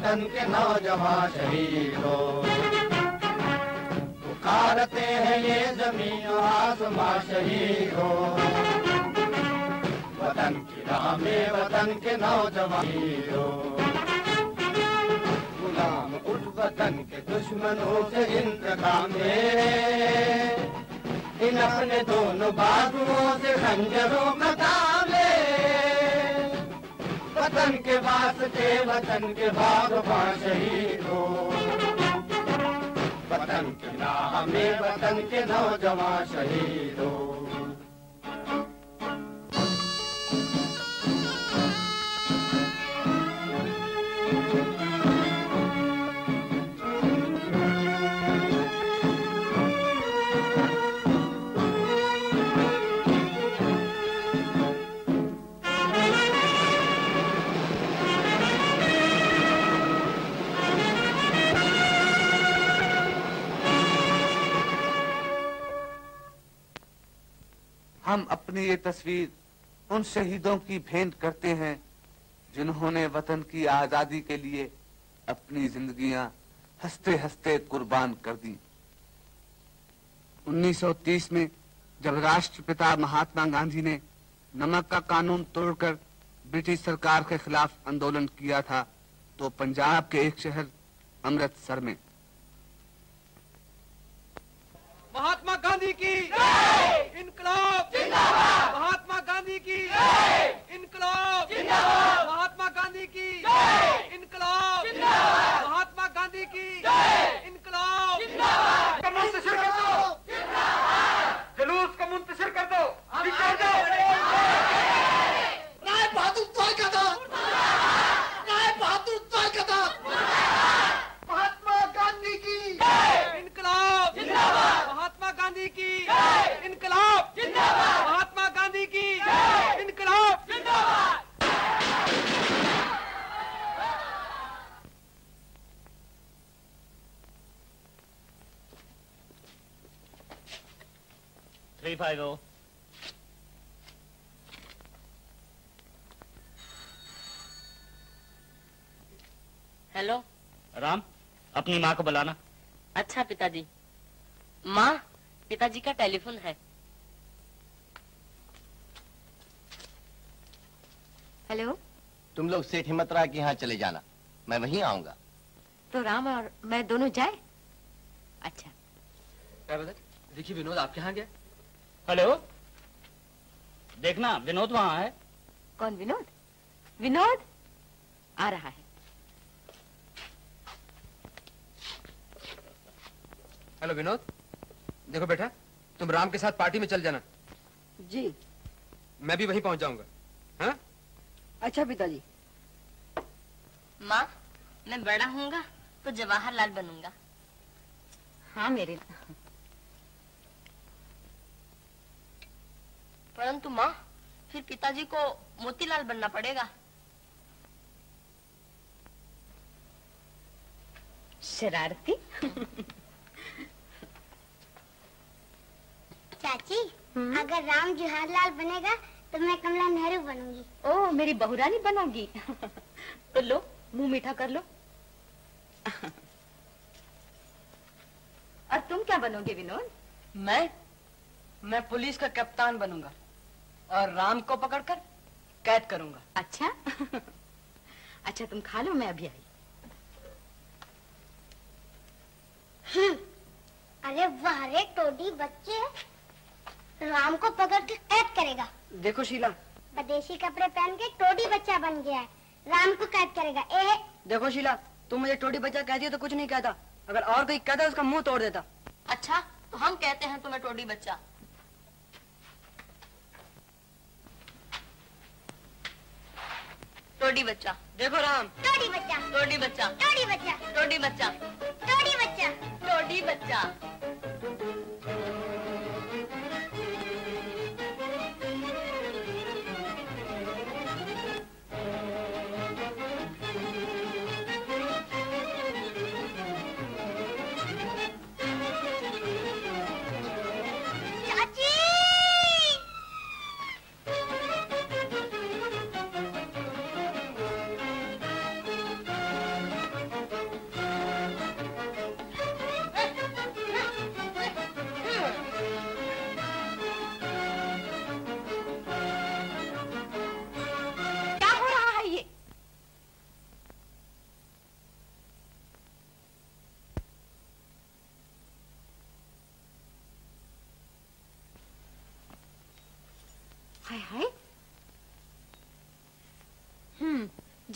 वतन के नौजवान शहीदों। पुकारते हैं ये ज़मीन आसमां शहीदों। वतन की राह में वतन के नौजवान गुलाम उठ वतन के दुश्मनों से इंतकाम। इन अपने दोनों बाजुओं से खंजरों का वतन के वास्ते वतन के भगवान शहीद हो। वतन के नाम में वतन के नौजवान शहीद हम अपनी ये तस्वीर उन शहीदों की भेंट करते हैं, जिन्होंने वतन की आज़ादी के लिए अपनी जिंदगियाँ हँसते हँसते कुर्बान कर दी। 1930 में जब राष्ट्रपिता महात्मा गांधी ने नमक का कानून तोड़कर ब्रिटिश सरकार के खिलाफ आंदोलन किया था तो पंजाब के एक शहर अमृतसर में महात्मा गांधी की। इनकलाब। महात्मा गांधी की। इनकलाब। महात्मा गांधी की। इनकलाब। महात्मा गांधी की। इनकलाब। का मुंतशिर कर दो। जुलूस का मुंतशिर कर दो। जाओ राय बहादुर तोय कदा राय बहादुर तोय कदा महात्मा गांधी की इनकलाब महात्मा गांधी की। इनकलाब। महात्मा गांधी की। इनकलाब। Three five O hello Ram अपनी माँ को बुलाना। अच्छा पिताजी। माँ? पिताजी का टेलीफोन है। हेलो? तुम लोग सेठ हिम्मत राय के यहाँ चले जाना। मैं वहीं आऊँगा। तो राम और मैं दोनों जाए? अच्छा। देखिए विनोद आपके यहाँ गया हेलो? देखना विनोद वहाँ है। कौन विनोद? विनोद? आ रहा है। हेलो विनोद? देखो बेटा तुम राम के साथ पार्टी में चल जाना। जी। मैं भी वहीं पहुँच जाऊँगा। हाँ? अच्छा पिताजी। माँ मैं बड़ा होऊँगा तो जवाहरलाल बनूँगा। हाँ मेरे परंतु माँ फिर पिताजी को मोतीलाल बनना पड़ेगा। शरारती? चाची अगर राम जवाहरलाल बनेगा तो मैं कमला नेहरू बनूँगी। ओ मेरी बहुरानी बनोगी। तो लो मुँह मीठा कर लो। और तुम क्या बनोगे विनोद? मैं? मैं पुलिस का कप्तान बनूँगा। और राम को पकड़कर कैद करूँगा। अच्छा? अच्छा तुम खा लो मैं अभी आई। हम्म, अरे वाह रे टोडी बच्चे राम को पकड़ के कैद करेगा। देखो शीला। विदेशी कपड़े पहन के टोडी बच्चा बन गया है। राम को कैद करेगा। ए देखो शीला तुम मुझे टोटी बच्चा कह दिया तो कुछ नहीं कहता। अगर और कोई कहता उसका मुँह तोड़ देता। अच्छा तो हम कहते हैं तुम्हें टोडी बच्चा। टोडी बच्चा। देखो राम। टोडी बच्चा। टोडी बच्चा। टोडी बच्चा। टोडी बच्चा। टोडी बच्चा। टोडी बच्चा।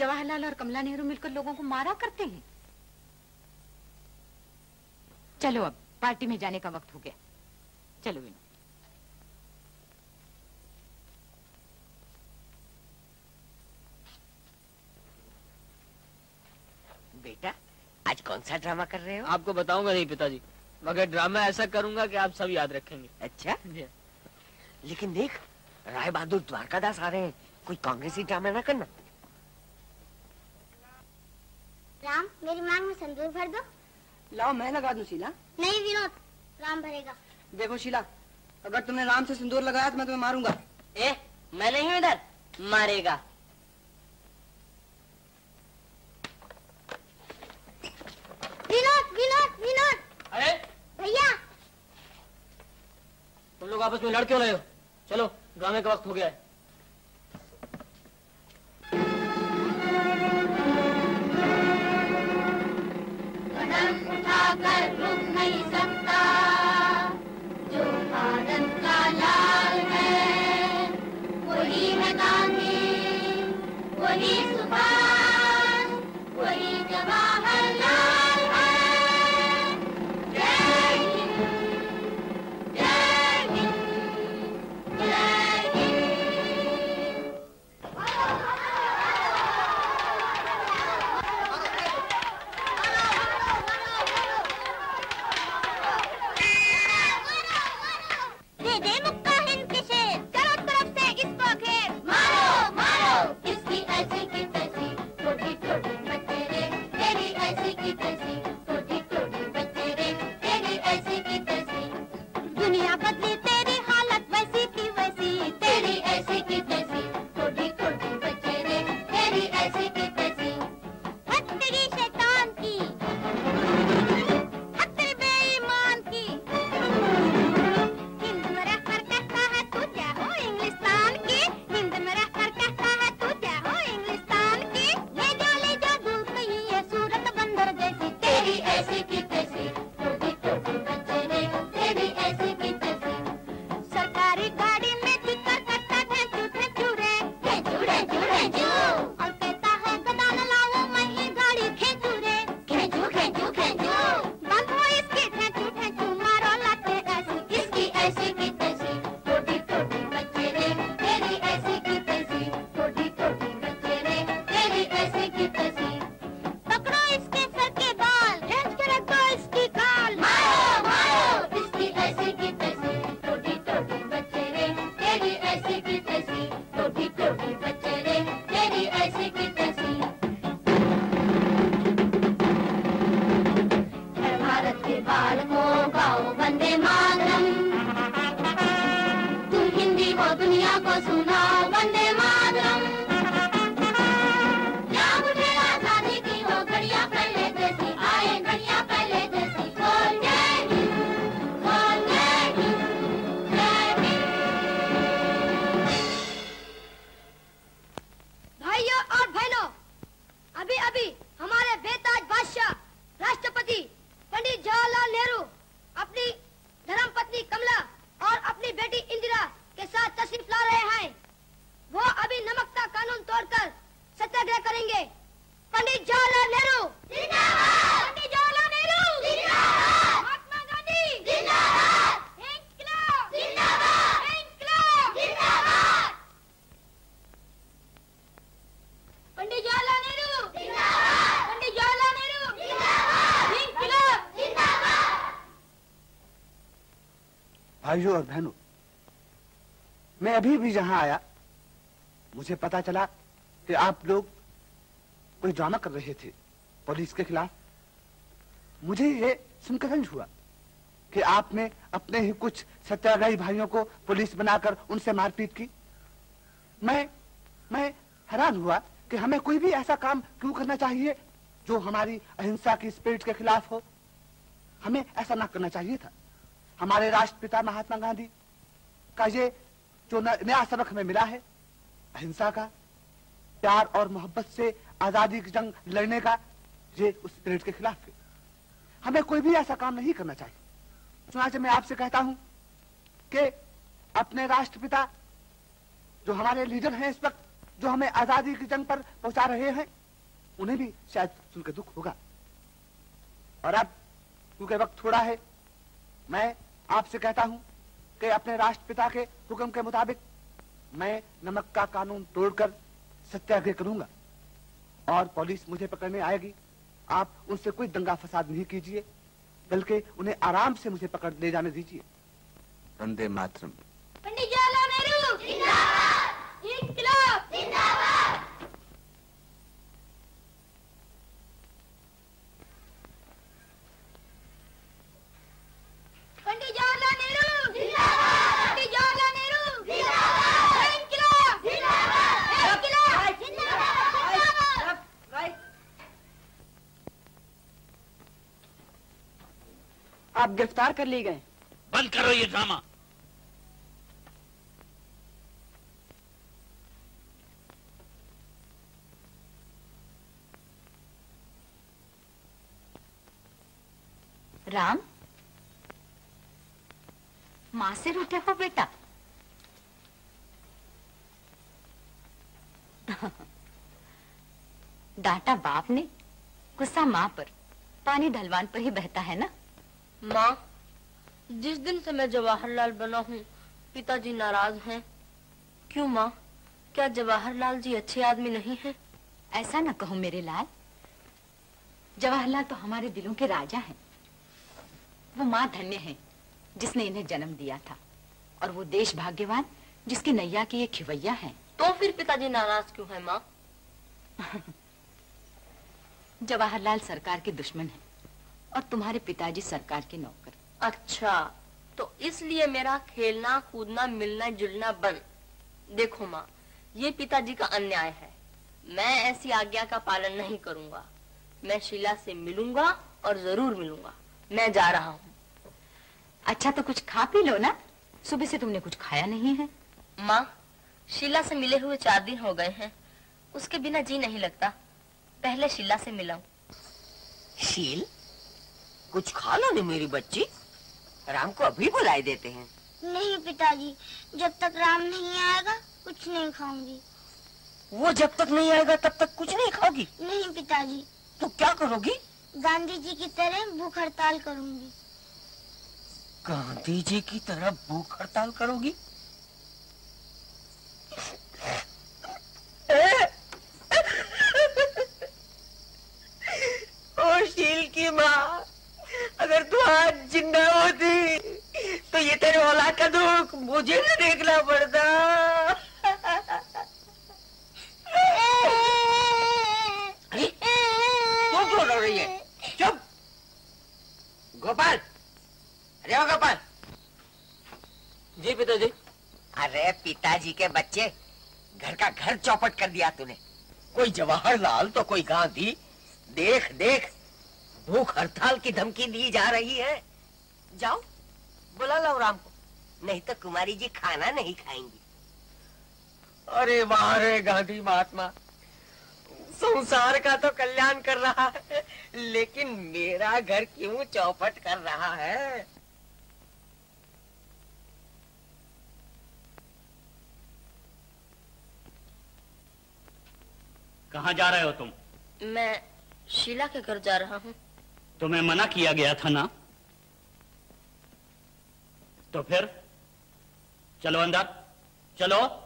जवाहरलाल और कमला नेहरू मिलकर लोगों को मारा करते हैं। चलो अब पार्टी में जाने का वक्त हो गया। चलो विनोद। बेटा आज कौन सा ड्रामा कर रहे हो? आपको बताऊँगा नहीं पिताजी। मगर ड्रामा ऐसा करूँगा कि आप सब याद रखेंगे। अच्छा? लेकिन देख राय बहादुर द्वारकादास आ रहे हैं। कोई कांग्रेसी ड्रामा ना करना। राम मेरी मांग में संदूर भर दो। लाओ मैं लगा दूँ शीला नहीं विनोद राम भरेगा। देखो शीला अगर तुमने राम से सिंदूर लगाया तो मैं तुम्हें मारूँगा। ए मैं नहीं हूँ इधर मारेगा। विनोद विनोद विनोद। अरे। भैया। तुम लोग आपस में लड़ क्यों रहे हो। चलो ड्रामे का वक्त हो गया है। सकता भाइयों और बहनों, मैं अभी भी जहाँ आया, मुझे पता चला कि आप लोग कोई ड्रामा कर रहे थे पुलिस के खिलाफ। मुझे ये सुनकर रंज हुआ कि आपने अपने ही कुछ सत्याग्रही भाइयों को पुलिस बनाकर उनसे मारपीट की। मैं मैं हैरान हुआ कि हमें कोई भी ऐसा काम क्यों करना चाहिए जो हमारी अहिंसा की स्पिरिट के खिलाफ हो। हमें ऐसा ना करना चाहिए था। हमारे राष्ट्रपिता महात्मा गांधी का ये जो नया सबक हमें मिला है, अहिंसा का, प्यार और मोहब्बत से आज़ादी की जंग लड़ने का, ये उस स्पिरिट के खिलाफ है। हमें कोई भी ऐसा काम नहीं करना चाहिए। चुनाव मैं आपसे कहता हूँ कि अपने राष्ट्रपिता जो हमारे लीडर हैं इस वक्त, जो हमें आज़ादी की जंग पर पहुँचा रहे हैं, उन्हें भी शायद सुनकर दुख होगा। और अब, क्योंकि वक्त थोड़ा है, मैं आपसे कहता हूँ कि अपने राष्ट्रपिता के हुक्म के मुताबिक मैं नमक का कानून तोड़कर सत्याग्रह करूँगा और पुलिस मुझे पकड़ने आएगी। आप उनसे कोई दंगा फसाद नहीं कीजिए, बल्कि उन्हें आराम से मुझे पकड़ ले जाने दीजिए। वंदे मातरम पंडित जवाहरलाल नेहरू जिंदाबाद इंकलाब जिंदाबाद पंडित जवाहरलाल नेहरू जिंदाबाद पंडित जवाहरलाल नेहरू जिंदाबाद इंकलाब जिंदाबाद इंकलाब जिंदाबाद आप गिरफ़्तार कर लिए गए। बंद करो ये ड्रामा। राम? माँ से रूठे हो बेटा? डांटा बाप ने गुस्सा माँ पर। पानी ढलवान पर ही बहता है ना? माँ जिस दिन से मैं जवाहरलाल बना हूँ पिताजी नाराज़ हैं। क्यों माँ? क्या जवाहरलाल जी अच्छे आदमी नहीं हैं? ऐसा ना कहो मेरे लाल। जवाहरलाल तो हमारे दिलों के राजा हैं। वो माँ धन्य है जिसने इन्हें जन्म दिया था। और वो देश भाग्यवान जिसकी नैया की ये खिवैया है। तो फिर पिताजी नाराज़ क्यों है माँ? जवाहरलाल सरकार के दुश्मन है। और तुम्हारे पिताजी सरकार के नौकर। अच्छा तो इसलिए मेरा खेलना कूदना मिलना जुलना बंद। देखो माँ ये पिताजी का अन्याय है। मैं ऐसी आज्ञा का पालन नहीं करूँगा। मैं शीला से मिलूँगा और ज़रूर मिलूँगा। मैं जा रहा हूँ। अच्छा तो कुछ खा पी लो ना। सुबह से तुमने कुछ खाया नहीं है। माँ शीला से मिले हुए चार दिन हो गए हैं। उसके बिना जी नहीं लगता। पहले शीला से मिलाऊं शील? कुछ खा लो नहीं मेरी बच्ची। राम को अभी बुलाए देते हैं। नहीं पिताजी जब तक राम नहीं आएगा कुछ नहीं खाऊँगी। वो जब तक नहीं आएगा तब तक कुछ नहीं खाओगी? नहीं पिताजी। तो क्या करोगी? गांधी जी की तरह भूख हड़ताल करूँगी। गांधी जी की तरह भूख हड़ताल करोगी? ओ शील की अगर ज़िंदा होती तो ये तेरे औलाद का दुख मुझे न देखना पड़ता। तू क्यों रो रही है? चुप। गोपाल। अरे ओ गोपाल। जी पिताजी। अरे पिताजी के बच्चे घर का घर चौपट कर दिया तूने। कोई जवाहरलाल तो कोई गांधी। देख देख। भूख हड़ताल की धमकी दी जा रही है। जाओ बुला लो राम को। नहीं तो कुमारी जी खाना नहीं खाएँगी। अरे वाह रे गांधी महात्मा संसार का तो कल्याण कर रहा है लेकिन मेरा घर क्यों चौपट कर रहा है? कहाँ जा रहे हो तुम? मैं शीला के घर जा रहा हूँ। तुम्हें मना किया गया था ना? तो फिर? चलो अंदर। चलो।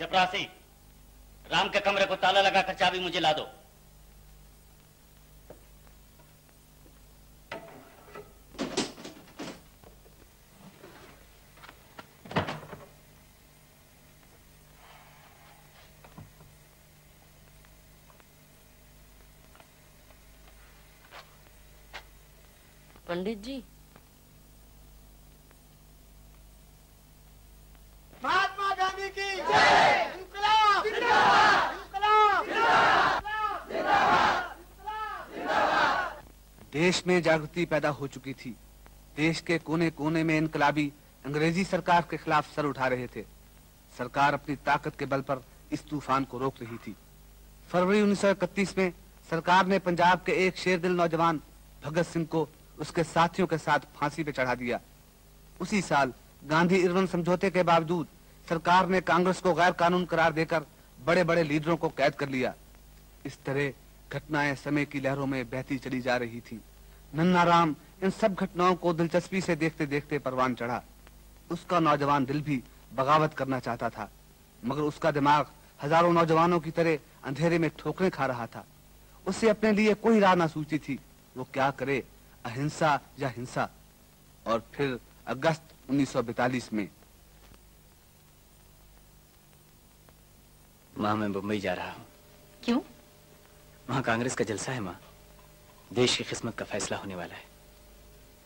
चपरासी, राम के कमरे को ताला लगाकर चाबी मुझे ला दो। पंडित जी। महात्मा गांधी की इंकलाब। इंकलाब। देश में जागृति पैदा हो चुकी थी। देश के कोने कोने में इनकलाबी अंग्रेज़ी सरकार के खिलाफ सर उठा रहे थे। सरकार अपनी ताकत के बल पर इस तूफ़ान को रोक रही थी। फरवरी 1931 में सरकार ने पंजाब के एक शेरदिल नौजवान भगत सिंह को उसके साथियों के साथ फांसी पे चढ़ा दिया। उसी साल गांधी इरवन समझौते के बावजूद सरकार ने कांग्रेस को गैर कानून करार देकर बड़े बड़े लीडरों को कैद कर लिया। इस तरह घटनाएँ समय की लहरों में बहती चली जा रही थी। नन्ना राम इन सब घटनाओं को दिलचस्पी से देखते देखते परवान चढ़ा। उसका नौजवान दिल भी बगावत करना चाहता था, मगर उसका दिमाग हज़ारों नौजवानों की तरह अंधेरे में ठोकरें खा रहा था। उसे अपने लिए कोई राह ना सूझती थी। वो क्या करे? अहिंसा या हिंसा। और फिर अगस्त 1942 में। माँ मैं मुंबई जा रहा हूँ। क्यों? वहाँ कांग्रेस का जलसा है माँ। देश की किस्मत का फैसला होने वाला है।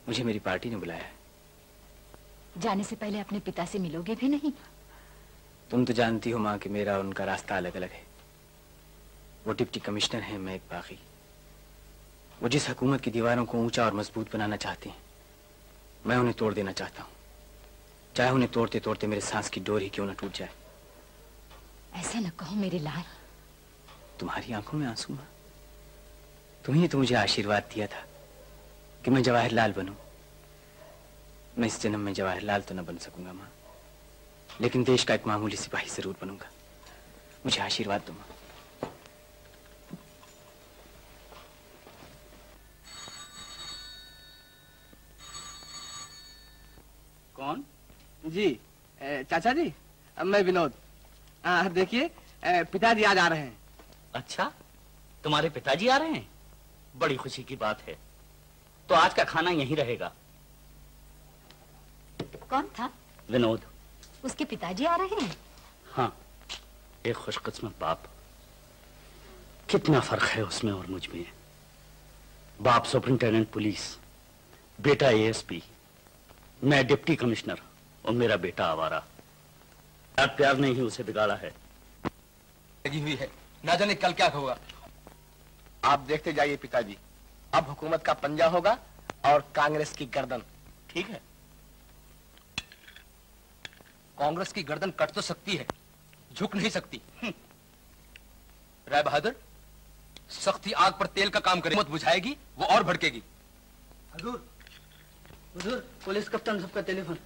मुझे मेरी पार्टी ने बुलाया है। जाने से पहले अपने पिता से मिलोगे भी नहीं? तुम तो जानती हो माँ कि मेरा और उनका रास्ता अलग अलग है। वो डिप्टी कमिश्नर है मैं एक बागी वो जिस हुकूमत की दीवारों को ऊँचा और मज़बूत बनाना चाहते हैं मैं उन्हें तोड़ देना चाहता हूँ। चाहे उन्हें तोड़ते तोड़ते मेरे सांस की डोर ही क्यों ना टूट जाए। ऐसा न कहो मेरे लाल। तुम्हारी आँखों में आँसू माँ। तुम्ही तो मुझे आशीर्वाद दिया था कि मैं जवाहरलाल बनूं। मैं इस जन्म में जवाहरलाल तो न बन सकूँगा माँ लेकिन देश का एक मामूली सिपाही ज़रूर बनूँगा। मुझे आशीर्वाद दो माँ। कौन? जी चाचा जी मैं विनोद। देखिए पिताजी आज आ रहे हैं। अच्छा तुम्हारे पिताजी आ रहे हैं? बड़ी खुशी की बात है। तो आज का खाना यहीं रहेगा। कौन था? विनोद। उसके पिताजी आ रहे हैं? हाँ एक खुशकिस्मत बाप। कितना फ़र्क है उसमें और मुझमें। बाप सुपरिंटेंडेंट पुलिस बेटा एएसपी। मैं डिप्टी कमिश्नर और मेरा बेटा आवारा। प्यार प्यार ने ही उसे बिगाड़ा है। लगी हुई है। ना जाने कल क्या होगा। आप देखते जाइए पिताजी। अब हुकूमत का पंजा होगा और कांग्रेस की गर्दन। ठीक है? कांग्रेस की गर्दन कट तो सकती है झुक नहीं सकती। राय बहादुर सख्ती आग पर तेल का काम करे। मत बुझाएगी वो और भड़केगी। हजूर हजूर पुलिस कप्तान साहब का टेलीफोन।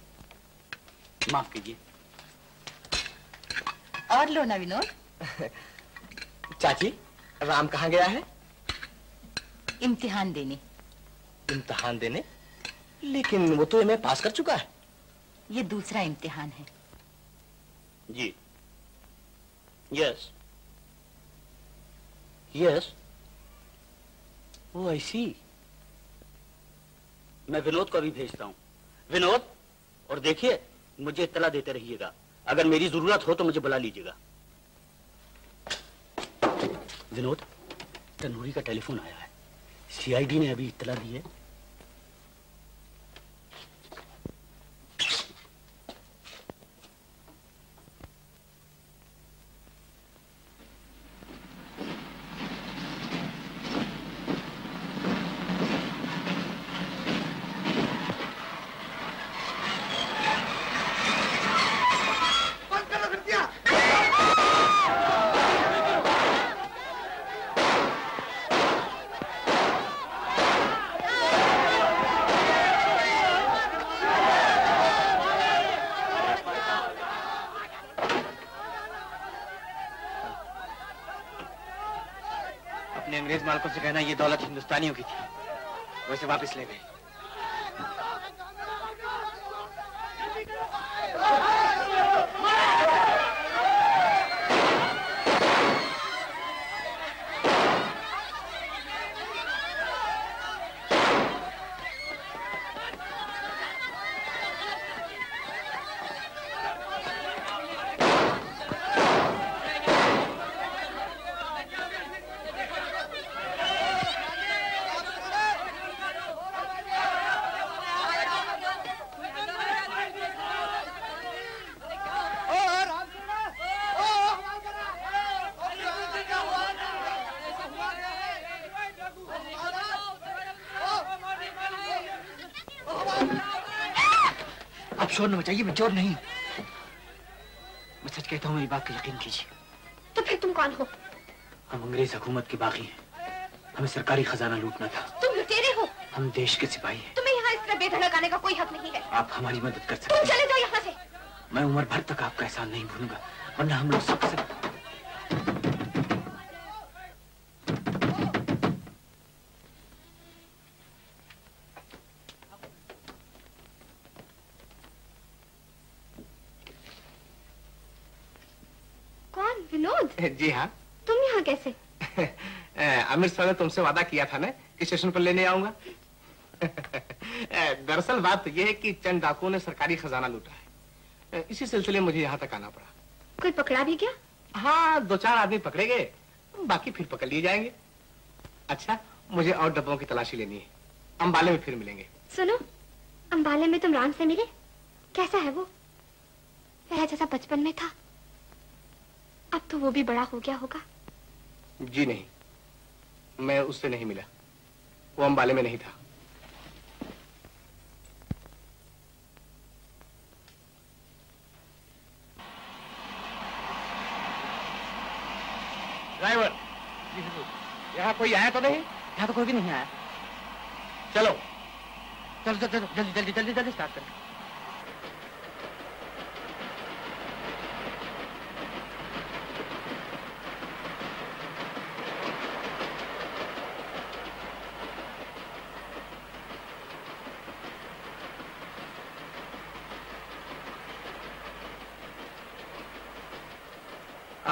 माफ़ कीजिए। और लो ना विनोद। चाची राम कहाँ गया है? इम्तिहान देने। इम्तिहान देने? लेकिन वो तो एमए पास कर चुका है। ये दूसरा इम्तिहान है। जी। यस। यस। वो ऐसी मैं विनोद को अभी भेजता हूँ। विनोद, और देखिए, मुझे इतला देते रहिएगा। अगर मेरी ज़रूरत हो तो मुझे बुला लीजिएगा। विनोद तनूरी का टेलीफोन आया है। सीआईडी ने अभी इतला दी है। ये दौलत हिंदुस्तानियों की थी। वैसे वापस ले गए। शोर न मचाइए मैं चोर नहीं मैं सच कहता हूँ मेरी बात का यकीन कीजिए। तो फिर तुम कौन हो? हम अंग्रेज़ हुकूमत के बागी हैं। हमें सरकारी खजाना लूटना था। तुम लुटेरे हो। हम देश के सिपाही हैं। तुम्हें यहाँ इस तरह बेधड़क आने का कोई हक नहीं है। आप हमारी मदद कर सकते तुम चले जाओ यहाँ से। मैं उम्र भर तक आपका एहसान नहीं भूलूँगा वरना हम लोग सबसे कौन विनोद जी हाँ तुम यहाँ कैसे अ, अमित सर ने तुमसे वादा किया था ना कि स्टेशन पर लेने आऊँगा। दरअसल बात तो यह है कि चंद डाकुओं ने सरकारी खजाना लूटा है। इसी सिलसिले मुझे यहाँ तक आना पड़ा। कोई पकड़ा भी क्या? हाँ दो चार आदमी पकड़े गए। बाकी फिर पकड़ लिए जाएँगे। अच्छा मुझे और डब्बों की तलाशी लेनी है। अम्बाले में फिर मिलेंगे। सुनो अम्बाले में तुम राम से मिले? कैसा है वो? वह जैसा बचपन में था। अब तो वो भी बड़ा हो गया होगा। जी नहीं। मैं उससे नहीं मिला। वो अंबाले में नहीं था। ड्राइवर यहाँ कोई आया तो नहीं? यहाँ तो कोई भी नहीं आया। चलो। चलो चलो चलो जल्दी जल्दी जल्दी जल्दी स्टार्ट करो।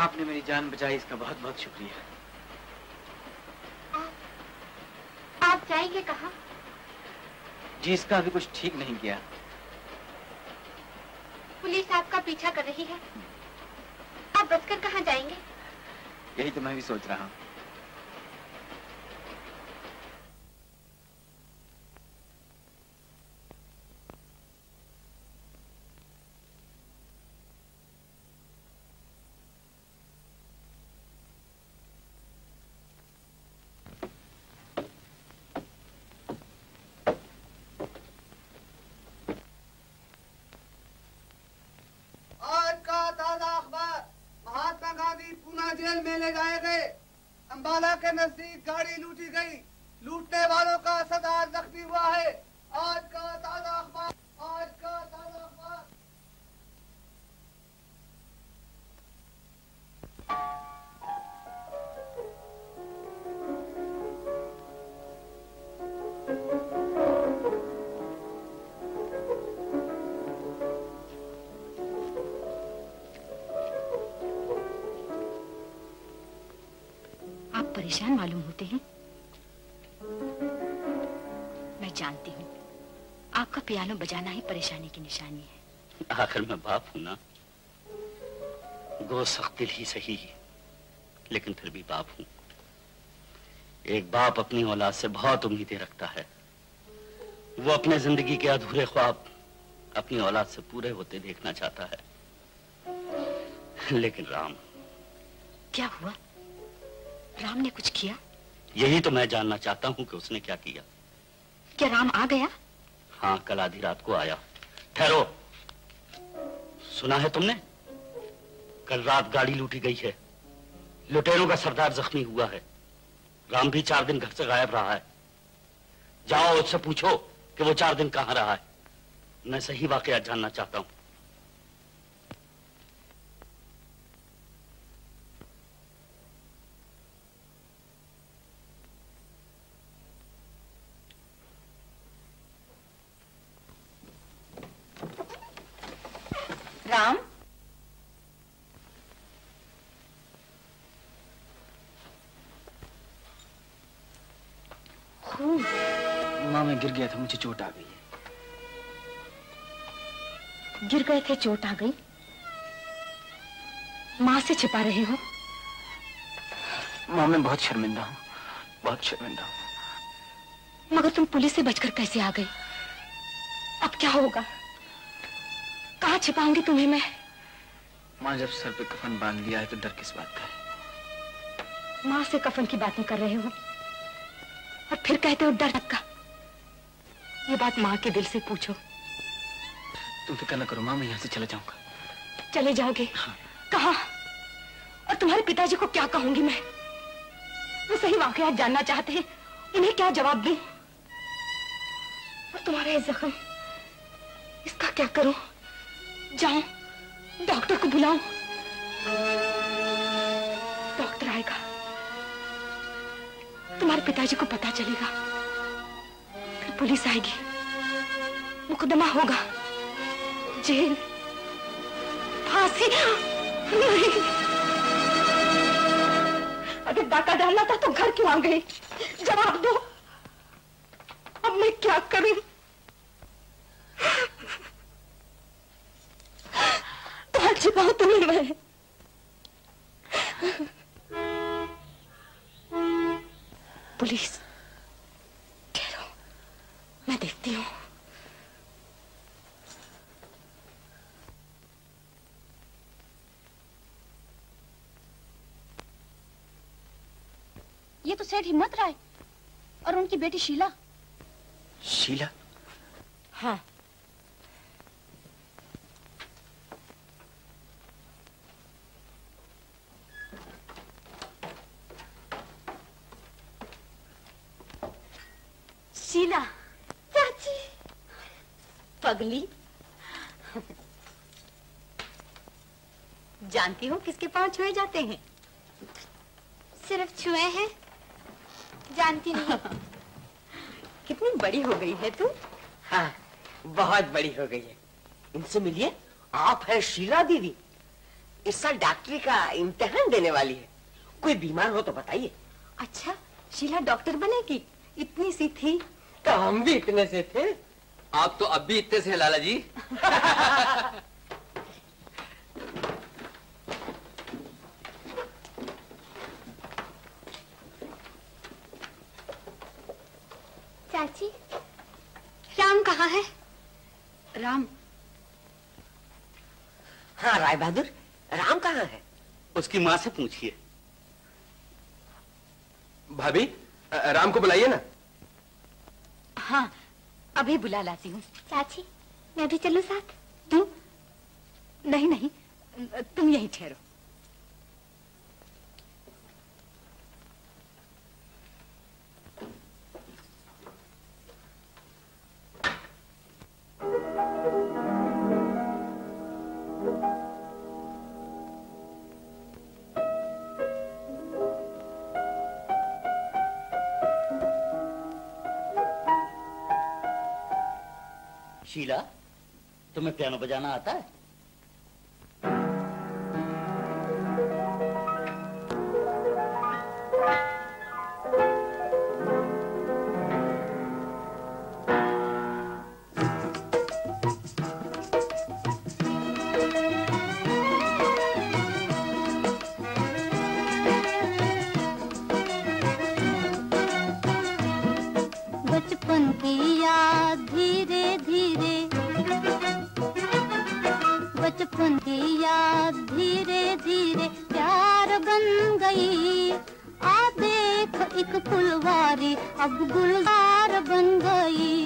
आपने मेरी जान बचाई इसका बहुत बहुत शुक्रिया। आप जाएँगे कहा? जी इसका अभी कुछ ठीक नहीं किया। पुलिस आपका पीछा कर रही है। आप बचकर कहाँ जाएँगे? यही तो मैं भी सोच रहा हूँ आज का ताज़ा अखबार महात्मा गांधी पूना जेल में ले जाए गए। अंबाला के नज़दीक गाड़ी लूटी गई। लूटने वालों का सदार जख्मी हुआ है। आज आपका पियानो बजाना ही परेशानी की निशानी है। आखिर मैं बाप हूँ ना। गो सख्त दिल ही सही लेकिन फिर भी बाप हूँ। एक बाप अपनी औलाद से बहुत उम्मीदें रखता है। वो अपने ज़िंदगी के अधूरे ख्वाब अपनी औलाद से पूरे होते देखना चाहता है। लेकिन राम। क्या हुआ? राम ने कुछ किया? यही तो मैं जानना चाहता हूँ कि उसने क्या किया। क्या राम आ गया? हाँ कल आधी रात को आया। ठहरो। सुना है तुमने? कल रात गाड़ी लूटी गई है। लुटेरों का सरदार जख्मी हुआ है। राम भी चार दिन घर से गायब रहा है। जाओ, उससे पूछो कि वो चार दिन कहाँ रहा है। मैं सही वाकया जानना चाहता हूँ। चोट आ गई। माँ से छिपा रहे हो। माँ मैं बहुत शर्मिंदा हूँ। बहुत शर्मिंदा हूँ। मगर तुम पुलिस से बचकर कैसे आ गई? अब क्या होगा? कहाँ छिपाऊँगी तुम्हें मैं? माँ जब सर पे कफन बाँध लिया है तो डर किस बात का है? माँ से कफन की बातें कर रहे हो। और फिर कहते हो डर का। ये बात माँ के दिल से पूछो। तुम फ़िक्र न करो माँ मैं यहाँ से चला जाऊँगा। चले जाओगे? कहा? और तुम्हारे पिताजी को क्या कहूँगी मैं? वो सही वाकया जानना चाहते हैं उन्हें क्या जवाब दूँ? और तुम्हारा ये जख्म इसका क्या करूँ? जाऊँ डॉक्टर को बुलाऊं? डॉक्टर आएगा। तुम्हारे पिताजी को पता चलेगा। फिर पुलिस आएगी। मुकदमा होगा। जेल। फांसी। अगर डाका डालना था तो घर क्यों आ गई? जवाब दो। अब मैं क्या करूँ? तो छिपाओ तुम्हें मैं पुलिस ठहरो मैं देखती हूँ ये तो सेठ हिम्मत राय और उनकी बेटी शीला। शीला? हाँ। शीला। चाची। पगली। जानती हो किसके पाँव छुए जाते हैं। सिर्फ़ छुए हैं? जानती नहीं कितनी बड़ी हो गई है तू? हाँ बहुत बड़ी हो गई है। इनसे मिलिए आप है शीला दीदी। इस साल डॉक्टरी का इम्तिहान देने वाली है। कोई बीमार हो तो बताइए। अच्छा शीला डॉक्टर बनेगी? इतनी सी थी। तो हम भी इतने से थे। आप तो अब भी इतने से हैं लाला जी चाची राम कहाँ है? राम। हाँ राय बहादुर राम कहाँ है? उसकी माँ से पूछिए। भाभी राम को बुलाइए ना। हाँ अभी बुला लाती हूँ। चाची मैं भी चलू साथ? तू? नहीं नहीं तुम यहीं ठहरो। शीला तुम्हें पियानो बजाना आता है? याद धीरे धीरे प्यार बन गई। आ देख एक फुलवारी अब गुलजार बन गई।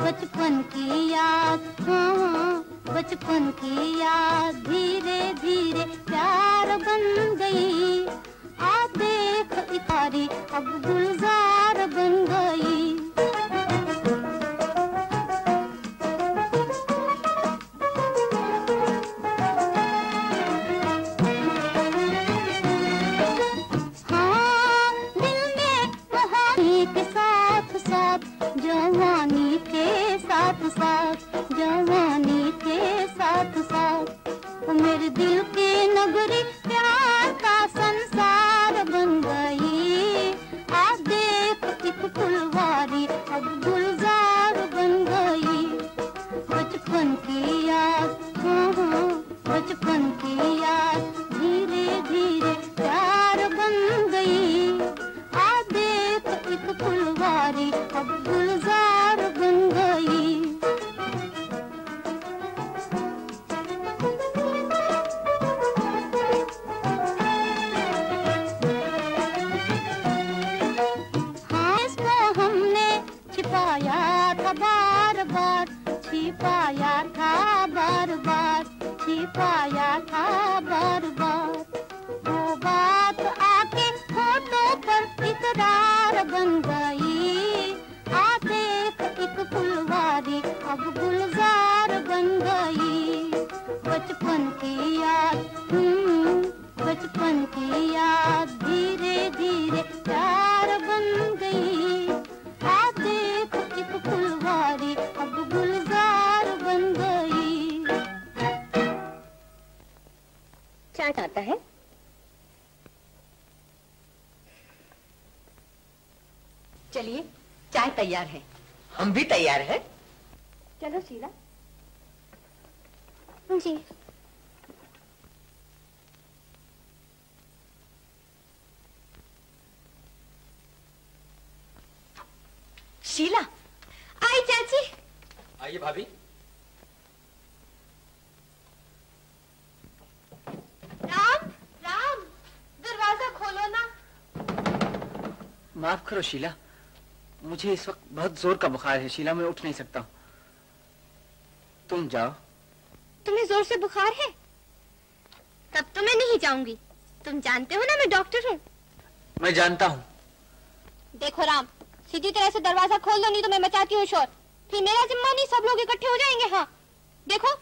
बचपन की याद हाँ, बचपन की याद धीरे धीरे प्यार बन गई। आ देख इकारी अब गुलजार बन गई। करो शीला। मुझे इस वक्त बहुत ज़ोर का बुखार है शीला मैं उठ नहीं सकता। तुम जाओ। तुम्हें ज़ोर से बुखार है? तब तो मैं नहीं जाऊँगी। तुम जानते हो ना मैं डॉक्टर हूँ। मैं जानता हूँ। देखो राम सीधी तरह से दरवाज़ा खोल दो नहीं तो मैं मचाती हूँ शोर। फिर मेरा जिम्मा नहीं सब लोग इकट्ठे हो जाएँगे हाँ। देखो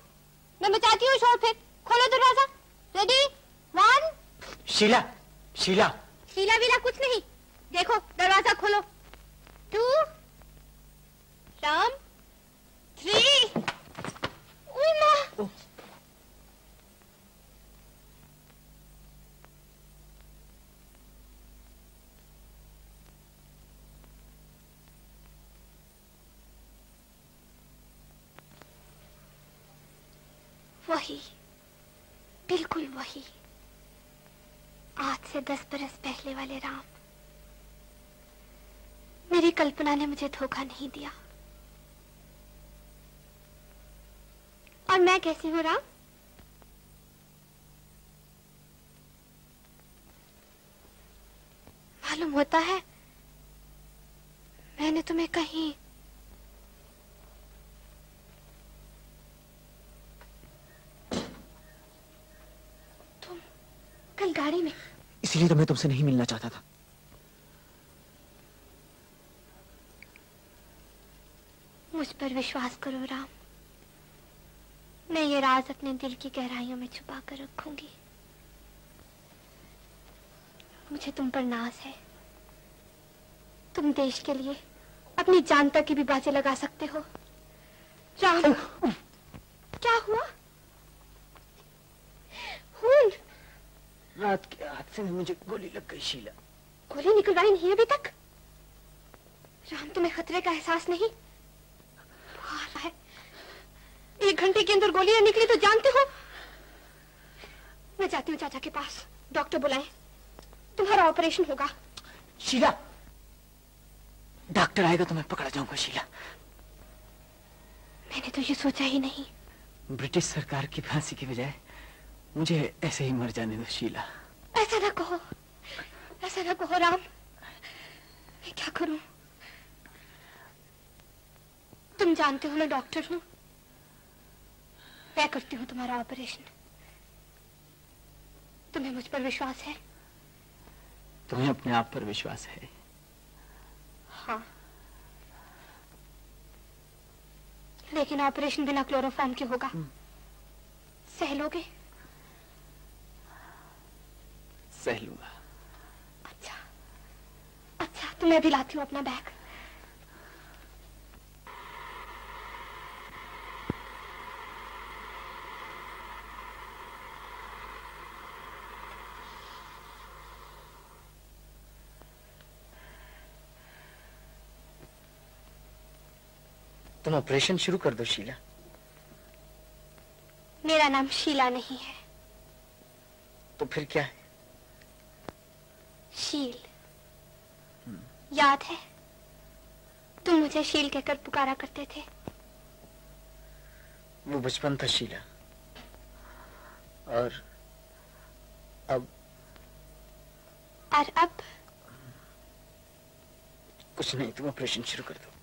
मैं मचाती हूँ शोर फिर। खोलो दरवाज़ा। Ready one Sheela Sheela. Sheila वीला कुछ नहीं। देखो, दरवाज़ा खोलो। टू राम थ्री वही, बिल्कुल वही। आज से दस बरस पहले वाले राम। मेरी कल्पना ने मुझे धोखा नहीं दिया। और मैं कैसी हूँ, राम? मालूम होता है, मैंने तुम्हें कहीं तुम कल गाड़ी में इसलिए तो मैं तुमसे नहीं मिलना चाहता था। मुझ पर विश्वास करो राम। मैं ये राज अपने दिल की गहराइयों में छुपा कर रखूँगी। मुझे तुम पर नाज है। तुम देश के लिए अपनी जान तक की भी बातें लगा सकते हो। राम क्या हुआ? खून रात के हादसे में मुझे गोली लग गई शीला। गोली निकलवाई नहीं अभी तक। राम तुम्हें खतरे का एहसास नहीं? है एक घंटे के अंदर गोलियाँ निकली तो जानते हो? मैं जाती हूँ चाचा के पास। डॉक्टर बुलाए। तुम्हारा ऑपरेशन होगा। शीला! डॉक्टर आएगा तो मैं पकड़ा जाऊँगा शीला। मैंने तो ये सोचा ही नहीं। ब्रिटिश सरकार की फांसी की बजाय मुझे ऐसे ही मर जाने दो शीला। ऐसा ना कहो। ऐसा ना कहो राम। मैं क्या करूँ? तुम जानते हो मैं डॉक्टर हूँ। मैं करती हूँ तुम्हारा ऑपरेशन। तुम्हें मुझ पर विश्वास है? तुम्हें अपने आप पर विश्वास है। हाँ। लेकिन ऑपरेशन बिना क्लोरोफॉर्म के होगा। सह लोगे? सह लूँगा। अच्छा तो मैं भी लाती हूँ अपना बैग। तुम ऑपरेशन शुरू कर दो शीला। मेरा नाम शीला नहीं है। तो फिर क्या है? शील। याद है? तुम मुझे शील कहकर पुकारा करते थे। वो बचपन था शीला। और अब? और अब? कुछ नहीं तुम ऑपरेशन शुरू कर दो।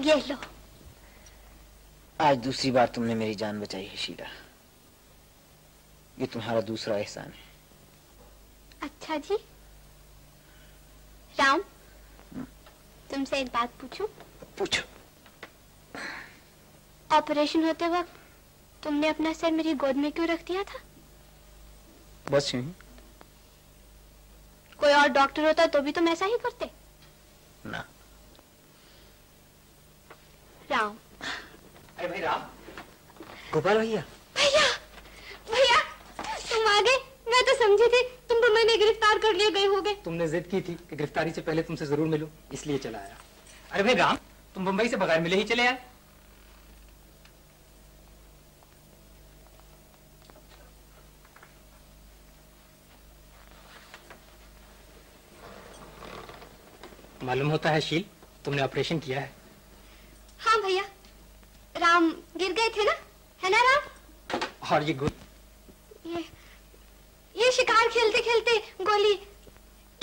ये लो। आज दूसरी बार तुमने मेरी जान बचाई है शीला। ये तुम्हारा दूसरा एहसान है। अच्छा जी। राम तुमसे एक बात पूछूँ? पूछो। ऑपरेशन होते वक्त तुमने अपना सर मेरी गोद में क्यों रख दिया था? बस यूँ ही कोई और डॉक्टर होता तो भी तुम ऐसा ही करते? ना राम अरे भाई राम। गोपाल भैया। भैया भैया तुम आ गए। मैं तो समझी थी तुम तो मैंने गिरफ़्तार कर लिए गए होगे। तुमने जिद की थी कि गिरफ्तारी से पहले तुमसे ज़रूर मिलूं इसलिए चला आया। अरे भाई राम तुम मुंबई से बगैर मिले ही चले आए। मालूम होता है शील तुमने ऑपरेशन किया है हाँ। राम गिर गए थे ना? है ना राम? और ये गो... ये ये शिकार खेलते खेलते गोली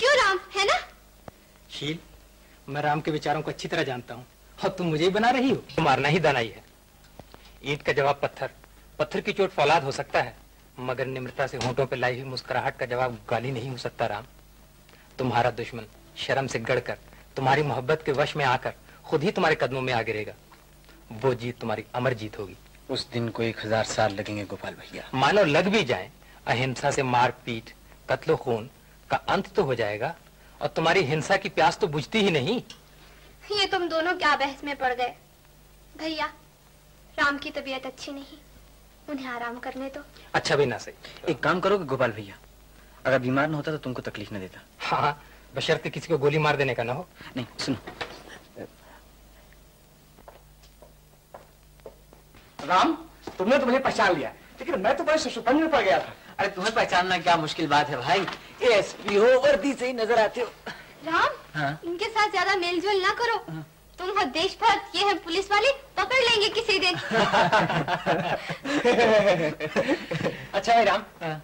क्यों राम? है ना? शील मैं राम के विचारों को अच्छी तरह जानता हूँ। और तुम मुझे ही बना रही हो। तो मारना ही दाना ही है। ईंट का जवाब पत्थर। पत्थर की चोट फौलाद हो सकता है मगर निम्रता से होंठों पर लाई हुई मुस्कुराहट का जवाब गाली नहीं हो सकता राम। तुम्हारा दुश्मन शर्म से गड़कर तुम्हारी मोहब्बत के वश में आकर खुद ही तुम्हारे कदमों में आ गिरेगा वो जीत तुम्हारी अमर जीत होगी। उस दिन को एक हज़ार साल लगेंगे गोपाल भैया। मानो लग भी जाए अहिंसा से मारपीट कत्लो खून का अंत तो हो जाएगा और तुम्हारी हिंसा की प्यास तो बुझती ही नहीं। ये तुम दोनों क्या बहस में पड़ गए? भैया राम की तबीयत अच्छी नहीं उन्हें आराम करने दो। अच्छा भी ना सही। एक काम करोगे गोपाल भैया? अगर बीमार न होता तो तुमको तकलीफ़ न देता। हाँ हाँ बशर्ते किसी को गोली मार देने का ना हो। नहीं सुनो। राम तुमने तो मुझे पहचान लिया। लेकिन मैं तो बड़े सुसुपन में पड़ गया था। अरे तुम्हें पहचानना क्या मुश्किल बात है भाई? एसपी हो वर्दी से ही नज़र आते हो। राम हाँ? इनके साथ ज़्यादा मेलजोल ना करो। तुम हो देशभक्त ये है पुलिस वाले पकड़ लेंगे किसी दिन। अच्छा भाई राम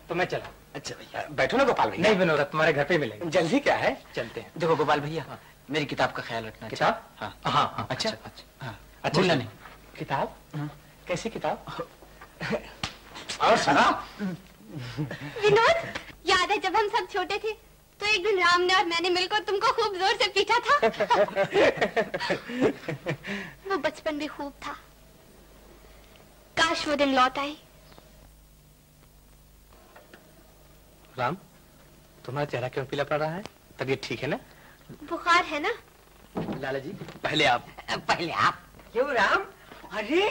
तो मैं चला। अच्छा भैया बैठो ना गोपाल भैया। नहीं विनोद तुम्हारे घर पे मिलेंगे। जल्दी क्या है? चलते हैं। देखो गोपाल भैया मेरी किताब का ख्याल रखना। किताब? हाँ। हाँ हाँ अच्छा? अच्छा हाँ। अच्छा नहीं। किताब? हाँ। कैसी किताब? और सुना। विनोद याद है जब हम सब छोटे थे तो एक दिन राम ने और मैंने मिलकर तुमको खूब ज़ोर से पीटा था। वो बचपन भी खूब था। काश वो दिन लौट आए राम तुम्हारा चेहरा क्यों पीला पड़ रहा है? तबीयत ठीक है ना? बुखार है ना? लाला जी पहले आप। पहले आप। क्यों राम? अरे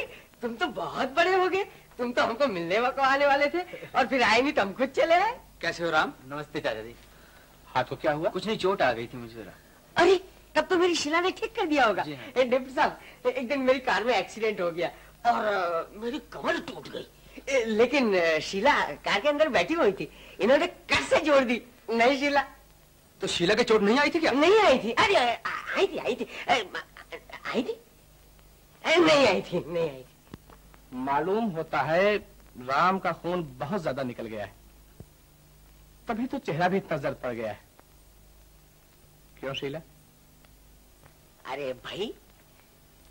तुम तो बहुत बड़े हो गए। तुम तो हमको मिलने को आने वाले थे। और फिर आए नहीं तो हम खुद चले आए। कैसे हो राम? नमस्ते चाचा जी। हाथ को क्या हुआ? कुछ नहीं चोट आ गई थी मुझे जरा। अरे तब तो मेरी शिला ने ठीक कर दिया होगा। जी हाँ। डिप्टी साहब एक दिन मेरी कार में एक्सीडेंट हो गया। और मेरी कमर टूट गई। लेकिन शीला कार के अंदर बैठी हुई थी। इन्होंने कट से जोड़ दी नहीं शीला। तो शीला की चोट नहीं आई थी क्या? नहीं आई थी। अरे आई थी आई थी। आई थी? नहीं आई थी नहीं आई थी। मालूम होता है राम का खून बहुत ज़्यादा निकल गया है। तभी तो चेहरा भी इतना जर्द पड़ गया है। क्यों शीला? अरे भाई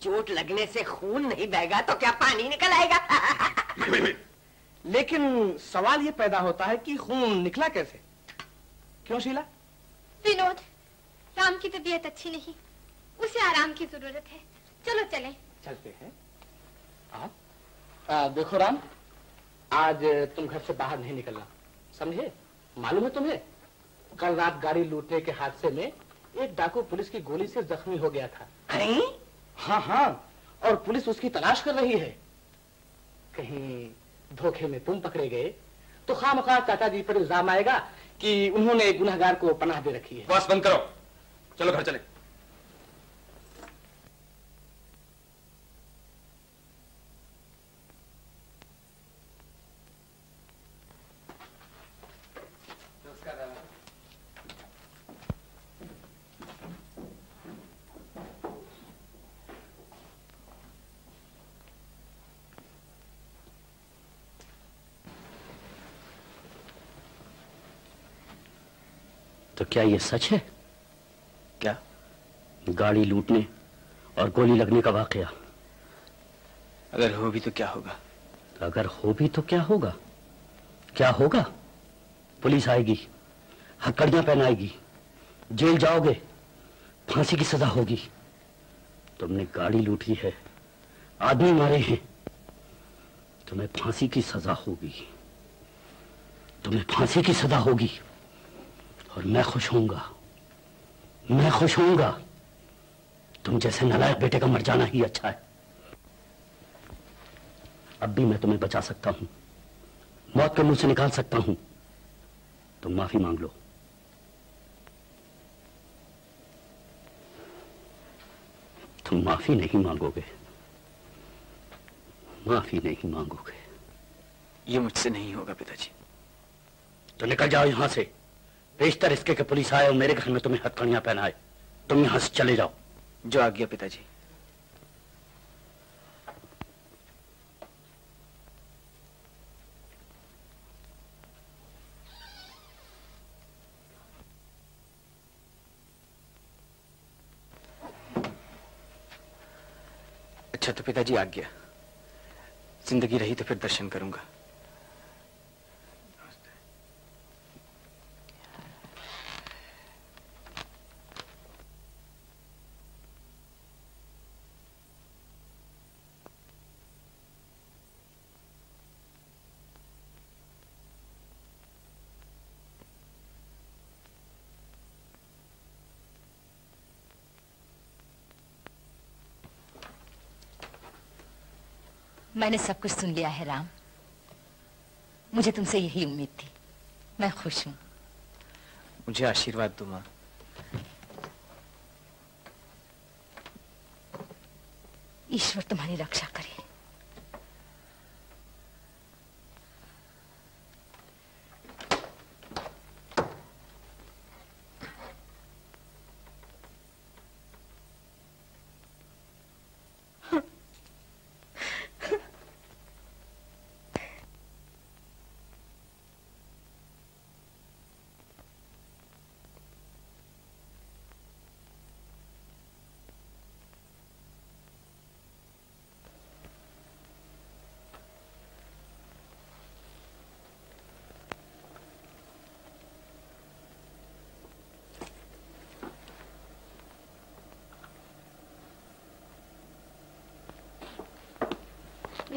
चोट लगने से खून नहीं बहेगा तो क्या पानी निकल आएगा? लेकिन सवाल ये पैदा होता है कि खून निकला कैसे? क्यों शीला? विनोद राम की तबीयत अच्छी नहीं। उसे आराम की ज़रूरत है। चलो चलें। चलते हैं। आप? आ, देखो राम आज तुम घर से बाहर नहीं निकलना समझे? मालूम है तुम्हें? कल रात गाड़ी लूटने के हादसे में एक डाकू पुलिस की गोली से जख्मी हो गया था। अरे हाँ हाँ और पुलिस उसकी तलाश कर रही है। कहीं धोखे में तुम पकड़े गए तो खामखा चाचा जी पर इल्ज़ाम आएगा कि उन्होंने गुनहगार को पनाह दे रखी है। बस बंद करो। चलो घर चले। क्या ये सच है? क्या? गाड़ी लूटने और गोली लगने का वाकया। अगर हो भी तो क्या होगा? अगर हो भी तो क्या होगा? क्या होगा? पुलिस आएगी हकड़ियाँ पहनाएगी जेल जाओगे फांसी की सजा होगी। तुमने गाड़ी लूटी है आदमी मारे हैं तुम्हें फांसी की सजा होगी। तुम्हें फांसी की सजा होगी। और मैं खुश होऊँगा। मैं खुश होऊँगा। तुम जैसे नलायक बेटे का मर जाना ही अच्छा है। अब भी मैं तुम्हें बचा सकता हूँ। मौत के मुँह से निकाल सकता हूँ। तुम माफ़ी मांग लो। तुम माफ़ी नहीं मांगोगे। माफ़ी नहीं मांगोगे। ये मुझसे नहीं होगा पिताजी। तो निकल जाओ यहाँ से। बेशतर इसके के पुलिस आए और मेरे घर में तुम्हें हथकड़ियाँ पहनाए। तुम यहाँ से चले जाओ। जो आ गया पिताजी। अच्छा तो पिताजी आ गया ज़िंदगी रही तो फिर दर्शन करूँगा। मैंने सब कुछ सुन लिया है राम। मुझे तुमसे यही उम्मीद थी। मैं खुश हूँ। मुझे आशीर्वाद दो माँ। ईश्वर तुम्हारी रक्षा करे।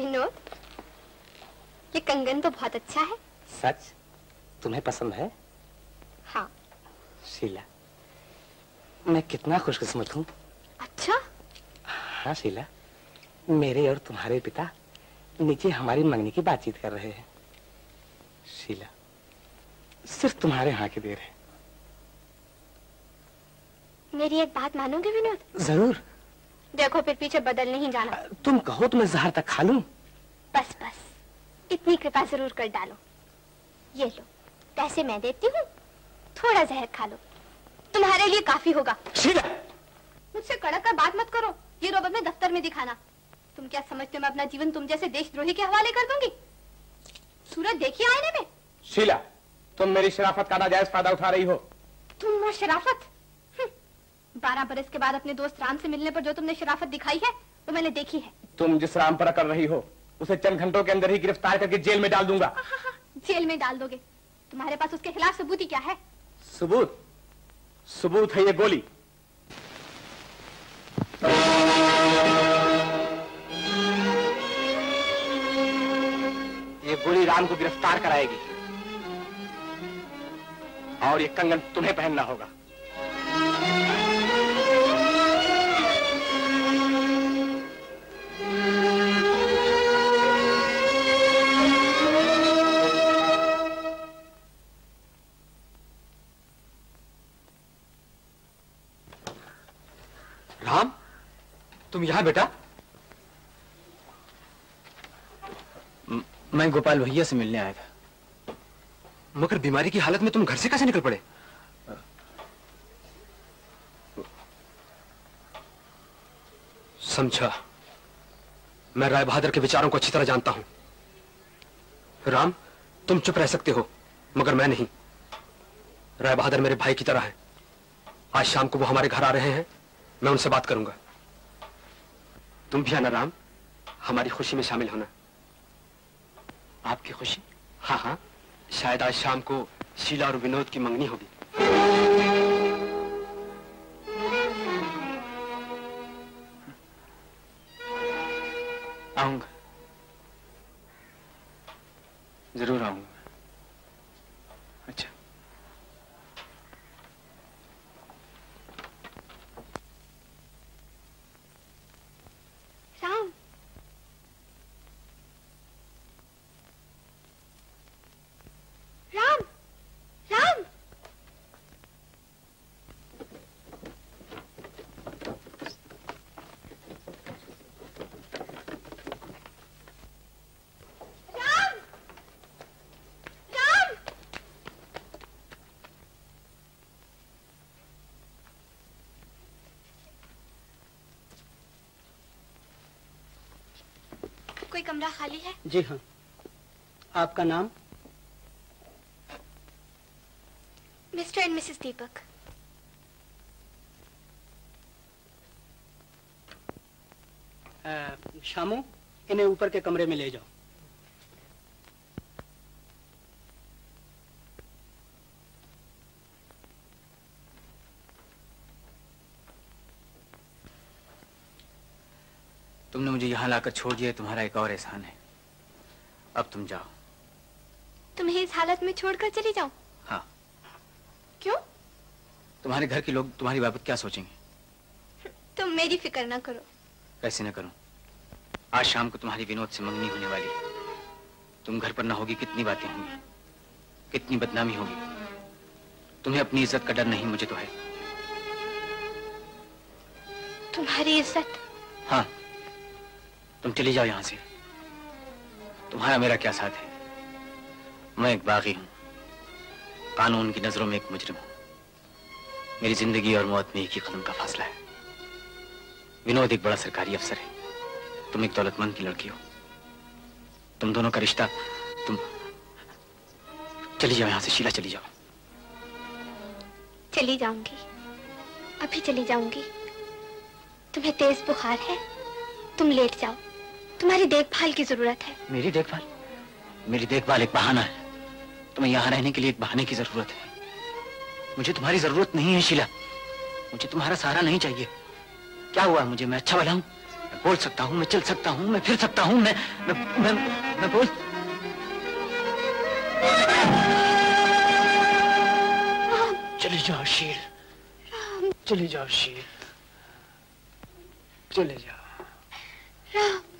विनोद ये कंगन तो बहुत अच्छा है। सच? तुम्हें पसंद है? हाँ। शीला मैं कितना खुशकिस्मत हूँ। अच्छा? हाँ शीला मेरे और तुम्हारे पिता नीचे हमारी मंगनी की बातचीत कर रहे हैं। शीला सिर्फ़ तुम्हारे यहाँ की देर है। मेरी एक बात मानोगे विनोद? ज़रूर। देखो फिर पीछे बदल नहीं जाना। तुम कहो तो मैं जहर तक खा लूँ। बस बस। इतनी कृपा ज़रूर कर डालो। ये लो पैसे मैं देती हूँ थोड़ा जहर खा लो। तुम्हारे लिए काफ़ी होगा। शीला मुझसे कड़क कर बात मत करो। ये रोब अपने दफ्तर में दिखाना। तुम क्या समझते हो मैं अपना जीवन तुम जैसे देशद्रोही के हवाले कर दूँगी? सूरज देखिए आईने में। शीला तुम मेरी शराफत का नाजायज फ़ायदा उठा रही हो। तुम और शराफत? हम्म, बारह बरस के बाद अपने दोस्त राम से मिलने पर जो तुमने शराफत दिखाई है वो मैंने देखी है। तुम जिस राम पर कर रही हो उसे चंद घंटों के अंदर ही गिरफ़्तार करके जेल में डाल दूँगा। जेल में डाल दोगे। तुम्हारे पास उसके खिलाफ सबूती क्या है? सबूत? सबूत है ये गोली। ये गोली राम को गिरफ़्तार कराएगी। और ये कंगन तुम्हें पहनना होगा। तुम यहाँ बेटा? मैं गोपाल भैया से मिलने आया था। मगर बीमारी की हालत में तुम घर से कैसे निकल पड़े? समझा। मैं राय बहादुर के विचारों को अच्छी तरह जानता हूँ। राम, तुम चुप रह सकते हो, मगर मैं नहीं। राय बहादुर मेरे भाई की तरह है। आज शाम को वो हमारे घर आ रहे हैं, मैं उनसे बात करूँगा। तुम भी आना राम। हमारी खुशी में शामिल होना। आपकी खुशी? हाँ हाँ। शायद आज शाम को शीला और विनोद की मंगनी होगी। आऊँगा। ज़रूर आऊँगा अच्छा राम राम राम राम राम कोई कमरा खाली है? जी हाँ। आपका नाम? Mister and missus Deepak. Shamu इन्हें ऊपर के कमरे में ले जाओ तुमने मुझे यहाँ लाकर छोड़ दिया तुम्हारा एक और एहसान है। अब तुम जाओ। तुम्हें इस हालत में छोड़कर चली जाऊँ? हाँ। क्यों? तुम्हारे घर के लोग तुम्हारी बाबत क्या सोचेंगे? तुम मेरी फ़िक्र ना करो। कैसे न करूँ? आज शाम को तुम्हारी विनोद से मंगनी होने वाली है। तुम घर पर न होगी कितनी बातें होंगी कितनी बदनामी होगी। तुम्हें अपनी इज़्ज़त का डर नहीं मुझे तो है। तुम्हारी इज़्ज़त? हाँ। तुम चली जाओ यहाँ से। तुम्हारा मेरा क्या साथ है? मैं एक बागी हूँ। कानून की नज़रों में एक मुजरिम हूँ। मेरी ज़िंदगी और मौत में एक ही कदम का फासला है। विनोद एक बड़ा सरकारी अफसर है। तुम एक दौलतमंद की लड़की हो। तुम दोनों का रिश्ता तुम चली जाओ यहाँ से, शीला चली जाओ। चली जाऊँगी। अभी चली जाऊँगी। तुम्हें तेज बुखार है। तुम लेट जाओ। तुम्हारी देखभाल की ज़रूरत है। मेरी देखभाल? मेरी देखभाल एक बहाना है। तुम्हें यहाँ रहने के लिए एक बहाने की ज़रूरत है। मुझे तुम्हारी ज़रूरत नहीं है शीला। मुझे तुम्हारा सहारा नहीं चाहिए। क्या हुआ? मुझे मैं अच्छा वाला हूँ? मैं बोल सकता हूँ मैं चल सकता हूँ मैं फिर सकता हूँ मैं मैं मैं, मैं बोल। चले जाओ शील। चले जाओ शील। चले जाओ। राम।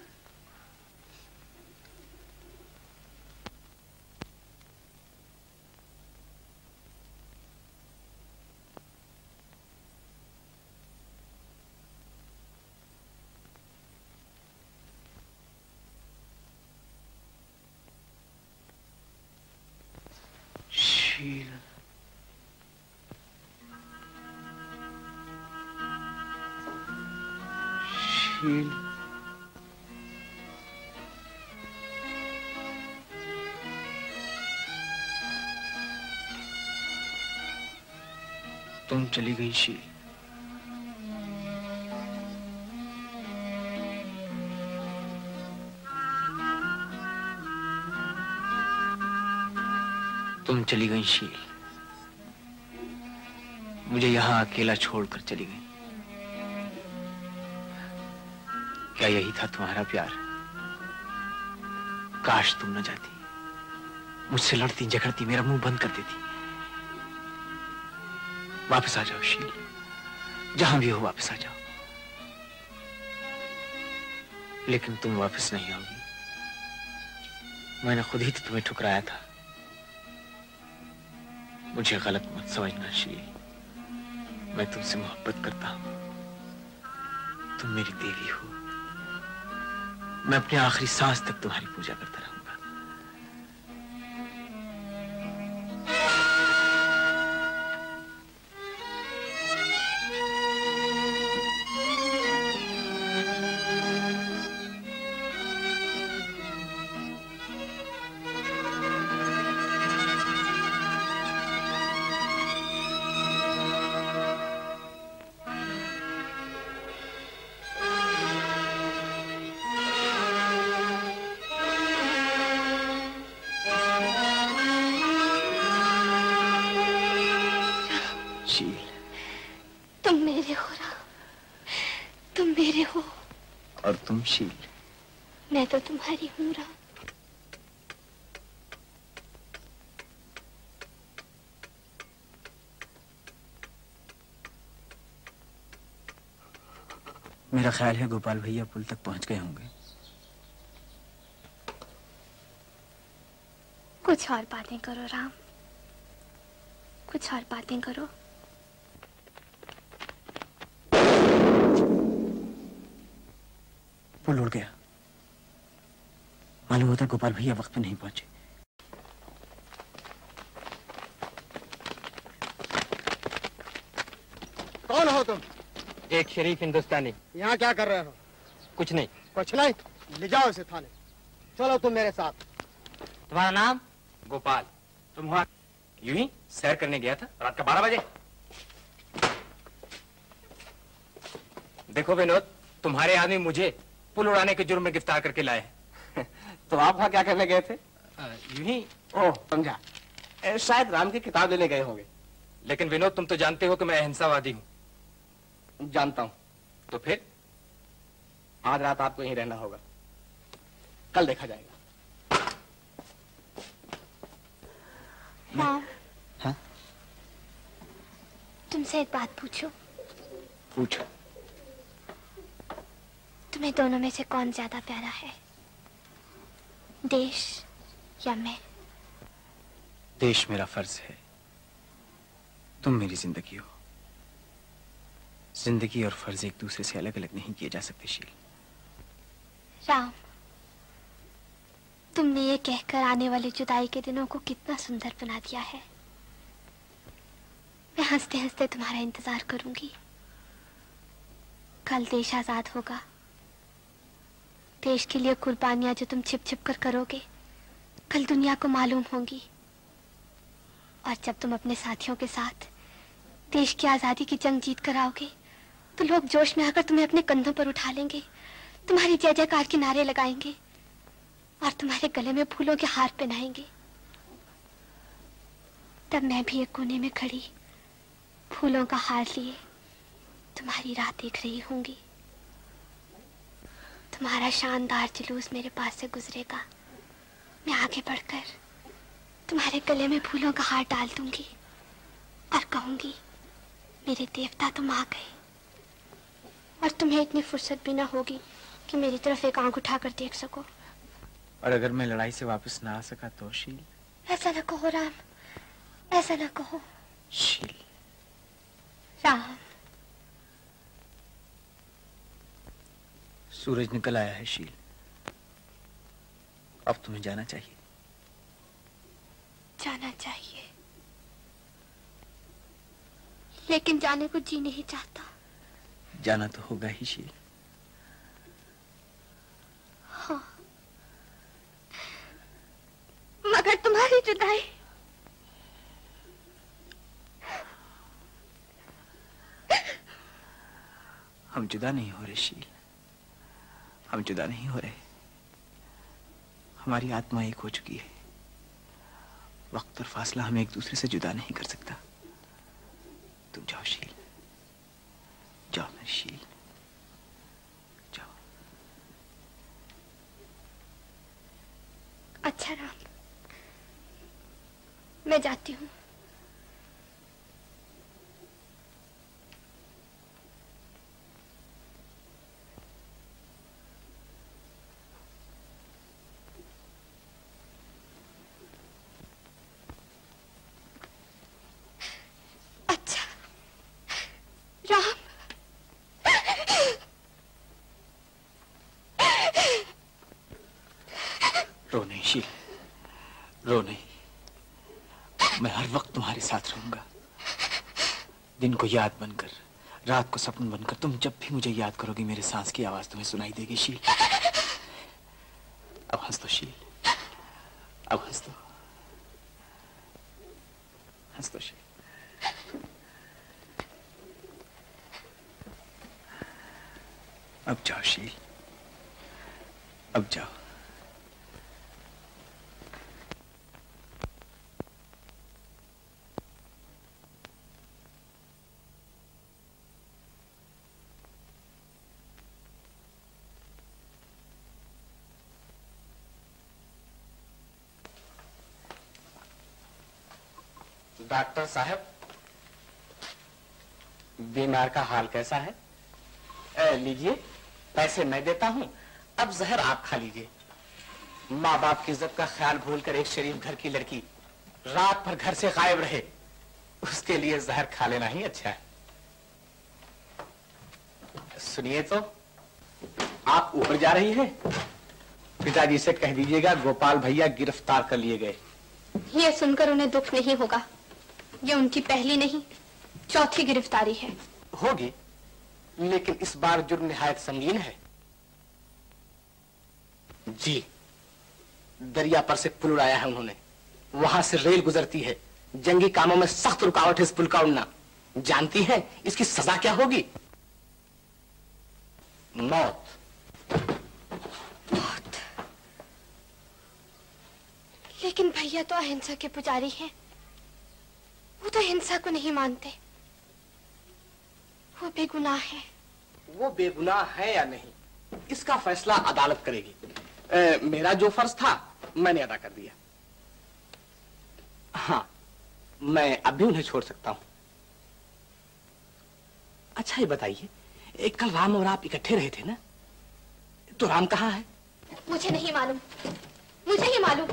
तुम चली गई शील तुम चली गई शील मुझे यहाँ अकेला छोड़कर चली गई। क्या यही था तुम्हारा प्यार? काश तुम न जाती। मुझसे लड़ती, झगड़ती, मेरा मुँह बंद कर देती। वापस आ जाओ, शील। जहाँ भी हो, वापस आ जाओ। लेकिन तुम वापस नहीं आओगी। मैंने खुद ही तो तुम्हें ठुकराया था। मुझे गलत मत समझना, शील। मैं तुमसे मोहब्बत करता हूँ। तुम मेरी देवी हो। मैं अपने आखिरी सांस तक तुम्हारी पूजा करता रहूँगा ख्याल है गोपाल भैया पुल तक पहुँच गए होंगे। कुछ और बातें करो राम। कुछ और बातें करो। पुल उड़ गया। मालूम होता गोपाल भैया वक्त पे नहीं पहुँचे कौन हो तुम एक शरीफ हिंदुस्तानी। यहाँ क्या कर रहे हो? कुछ नहीं। कुछ नहीं? ले जाओ इसे थाने। चलो तुम मेरे साथ। तुम्हारा नाम? गोपाल। तुम वहाँ यूँ ही सैर करने गया था रात का बारह बजे। देखो विनोद तुम्हारे आदमी मुझे पुल उड़ाने के जुर्म में गिरफ़्तार करके लाए हैं। तो आप वहाँ क्या करने गए थे? यूँ ही ओह समझा। शायद राम की किताब लेने गए होंगे। लेकिन विनोद तुम तो जानते हो कि मैं अहिंसावादी हूँ। जानता हूँ। तो फिर आज रात आपको यहीं रहना होगा। कल देखा जाएगा। राम हाँ? तुमसे एक बात पूछो? पूछो। तुम्हें दोनों में से कौन ज़्यादा प्यारा है? देश या मैं? देश मेरा फ़र्ज़ है। तुम मेरी ज़िंदगी हो। ज़िंदगी और फ़र्ज़ एक दूसरे से अलग अलग नहीं किए जा सकते, शील। राम तुमने ये कहकर आने वाले जुदाई के दिनों को कितना सुंदर बना दिया है। मैं हँसते हँसते तुम्हारा इंतज़ार करूँगी। कल देश आज़ाद होगा। देश के लिए कुर्बानियाँ जो तुम छिप छिप कर करोगे, कल दुनिया को मालूम होंगी। और जब तुम अपने साथियों के साथ देश की आज़ादी की जंग जीत कर आओगे तो लोग जोश में आकर तुम्हें अपने कंधों पर उठा लेंगे। तुम्हारी जय जयकार के नारे लगाएँगे और तुम्हारे गले में फूलों के हार पहनाएँगे। तब मैं भी एक कोने में खड़ी, फूलों का हार लिए, तुम्हारी राह देख रही होंगी। तुम्हारा शानदार जुलूस मेरे पास से गुजरेगा। मैं आगे बढ़कर तुम्हारे गले में फूलों का हार डाल दूँगी और कहूँगी, मेरे देवता तुम आ गए। और तुम्हें इतनी फुर्सत भी ना होगी कि मेरी तरफ़ एक आँख उठाकर देख सको। और अगर मैं लड़ाई से वापस ना आ सका तो शील। ऐसा ना कहो राम ऐसा ना कहो। शील। राम। सूरज निकल आया है शील। अब तुम्हें जाना चाहिए। जाना चाहिए। लेकिन जाने को जी नहीं चाहता। जाना तो होगा ही शील। हाँ। मगर तुम्हारी जुदाई। हम जुदा नहीं हो रहे शील। हम जुदा नहीं हो रहे। हमारी आत्मा एक हो चुकी है। वक्त और फासला हमें एक दूसरे से जुदा नहीं कर सकता। तुम जाओ शील। जाओ मेरी शील अच्छा राम मैं जाती हूँ अच्छा राम शील रो नहीं। मैं हर वक्त तुम्हारे साथ रहूँगा। दिन को याद बनकर, रात को सपन बनकर, तुम जब भी मुझे याद करोगी, मेरे सांस की आवाज़ तुम्हें सुनाई देगी, शील। अब हंस दो, शील। अब हंस दो। हंस दो, शील। अब जाओ, शील। अब जाओ। डॉक्टर साहब, बीमार का हाल कैसा है? लीजिए, पैसे मैं देता हूँ। अब जहर आप खा लीजिए। माँ बाप की इज़्ज़त का ख्याल भूलकर एक शरीफ घर की लड़की रात भर घर से गायब रहे। उसके लिए जहर खा लेना ही अच्छा है। सुनिए तो आप ऊपर जा रही हैं? पिताजी से कह दीजिएगा, गोपाल भैया गिरफ़्तार कर लिए गए। ये सुनकर उन्हें दुख नहीं होगा। ये उनकी पहली नहीं चौथी गिरफ्तारी है। होगी लेकिन इस बार जुर्म निहायत संगीन है। जी दरिया पर से पुल उड़ाया है उन्होंने। वहाँ से रेल गुजरती है। जंगी कामों में सख्त रुकावट है इस पुल का उड़ना। जानती है इसकी सजा क्या होगी? मौत। लेकिन भैया तो अहिंसा के पुजारी हैं। वो तो हिंसा को नहीं मानते। वो बेगुनाह है। वो बेगुनाह है या नहीं इसका फैसला अदालत करेगी। ए, मेरा जो फ़र्ज़ था मैंने अदा कर दिया। हाँ मैं अब भी उन्हें छोड़ सकता हूँ। अच्छा ये बताइए एक कल राम और आप इकट्ठे रहे थे ना? तो राम कहाँ है? मुझे नहीं मालूम। मुझे ही मालूम।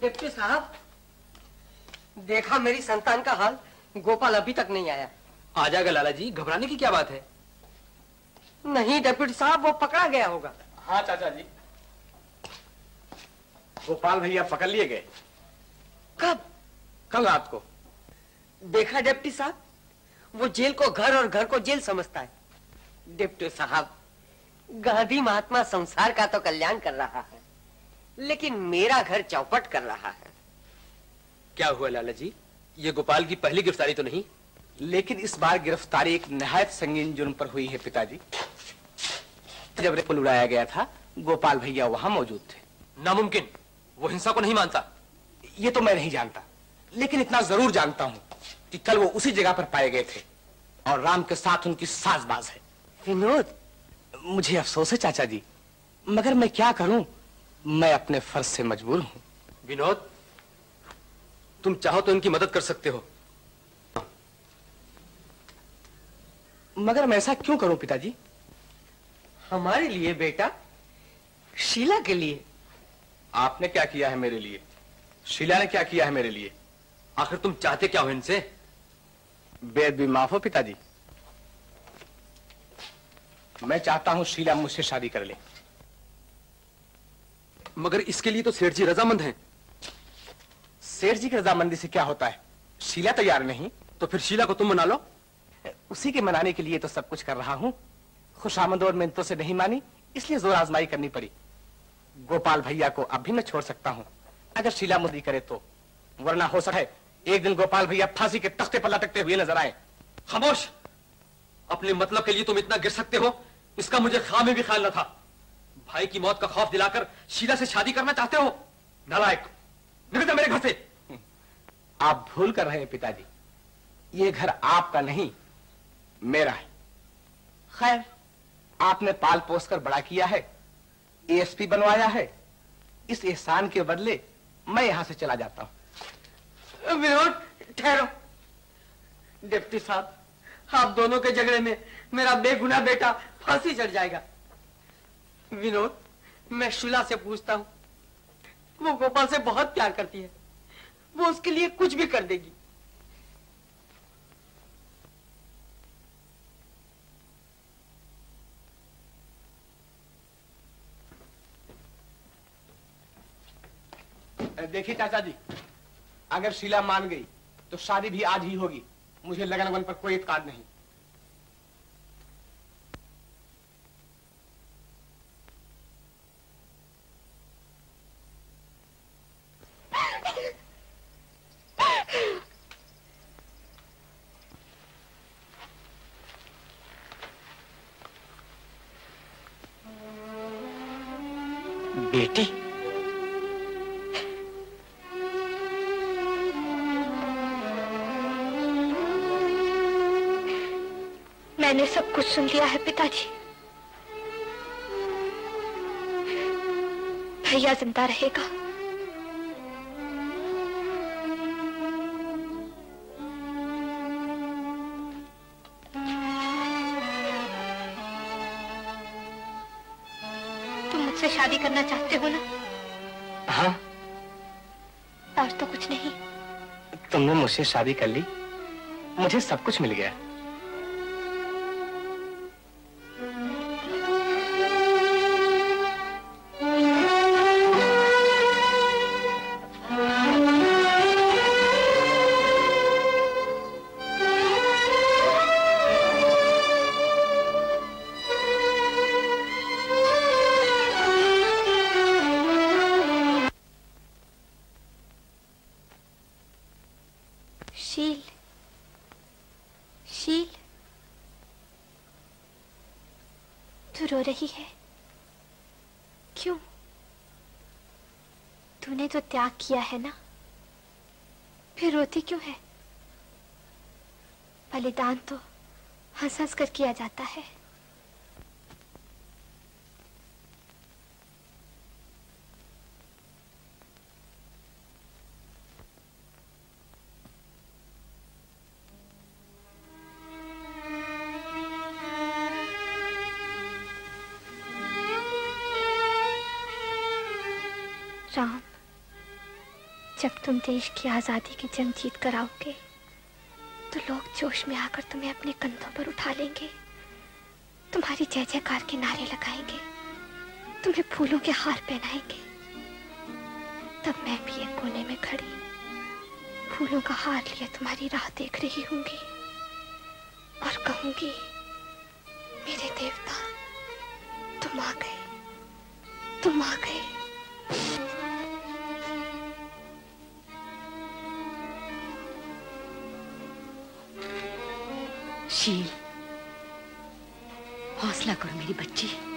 डिप्टी साहब देखा मेरी संतान का हाल गोपाल अभी तक नहीं आया। आ जाएगा लाला जी घबराने की क्या बात है? नहीं डिप्टी साहब वो पकड़ा गया होगा। हाँ चाचा जी। गोपाल भैया पकड़ लिए गए। कब? कल रात को। देखा डिप्टी साहब वो जेल को घर और घर को जेल समझता है। डिप्टी साहब गांधी महात्मा संसार का तो कल्याण कर रहा है। लेकिन मेरा घर चौपट कर रहा है। क्या हुआ लाला जी ये गोपाल की पहली गिरफ्तारी तो नहीं? लेकिन इस बार गिरफ्तारी एक नहायत संगीन जुर्म पर हुई है पिताजी। जब रेपुल उड़ाया गया था गोपाल भैया वहाँ मौजूद थे। नामुमकिन वो हिंसा को नहीं मानता। ये तो मैं नहीं जानता लेकिन इतना ज़रूर जानता हूँ कि कल वो उसी जगह पर पाए गए थे और राम के साथ उनकी साजबाज है। विनोद। मुझे अफसोस है चाचा जी मगर मैं क्या करूँ? मैं अपने फ़र्ज़ से मजबूर हूँ। विनोद तुम चाहो तो इनकी मदद कर सकते हो। मगर मैं ऐसा क्यों करूँ पिताजी? हमारे लिए बेटा। शीला के लिए। आपने क्या किया है मेरे लिए? शीला ने क्या किया है मेरे लिए? आखिर तुम चाहते क्या हो इनसे? बेद भी माफ़ हो पिताजी। मैं चाहता हूँ शीला मुझसे शादी कर ले। मगर इसके लिए तो सेठ जी रजामंद हैं। सेठ जी की रजामंदी से क्या होता है? शीला तैयार नहीं तो फिर शीला को तुम मना लो। उसी के मनाने के लिए तो सब कुछ कर रहा हूँ। खुशामद और मिनतों से नहीं मानी, इसलिए ज़ोर आजमाई करनी पड़ी। गोपाल भैया को अब भी मैं छोड़ सकता हूँ। अगर शीला मुदी करे तो वरना हो सके एक दिन गोपाल भैया फांसी के तख्ते पर लटकते हुए नज़र आए। खामोश! अपने मतलब के लिए तुम इतना गिर सकते हो, इसका मुझे ख्याल में भी ख्याल न था। भाई की मौत का खौफ दिलाकर शीला से शादी करना चाहते हो? नालायक निकल मेरे घर से। आप भूल कर रहे हैं पिताजी। ये घर आपका नहीं मेरा है। खैर। आपने पाल पोस कर बड़ा किया है एएसपी बनवाया है। इस एहसान के बदले मैं यहाँ से चला जाता हूँ। विनोद ठहरो। डिप्टी साहब आप दोनों के झगड़े में मेरा बेगुनाह बेटा फांसी चढ़ जाएगा। विनोद, मैं शिला से पूछता हूँ। वो गोपाल से बहुत प्यार करती है। वो उसके लिए कुछ भी कर देगी। देखिए चाचा जी अगर शीला मान गई तो शादी भी आज ही होगी। मुझे लगन वन पर कोई इतकार नहीं। लिया है पिताजी। भैया ज़िंदा रहेगा। तुम मुझसे शादी करना चाहते हो ना? हाँ। और तो कुछ नहीं। तुमने मुझसे शादी कर ली। मुझे सब कुछ मिल गया। किया है ना? फिर रोती क्यों है? बलिदान तो हंस हंस कर किया जाता है। तुम देश की आज़ादी की जंग जीत कर आओगे तो लोग जोश में आकर तुम्हें अपने कंधों पर उठा लेंगे। तुम्हारी जय जयकार के नारे लगाएँगे, तुम्हें फूलों के हार पहनाएँगे। तब मैं भी एक कोने में खड़ी, फूलों का हार लिए तुम्हारी राह देख रही होंगी और कहूँगी, मेरे देवता, तुम आ गए, तुम आ गए। हौसला करो मेरी बच्ची।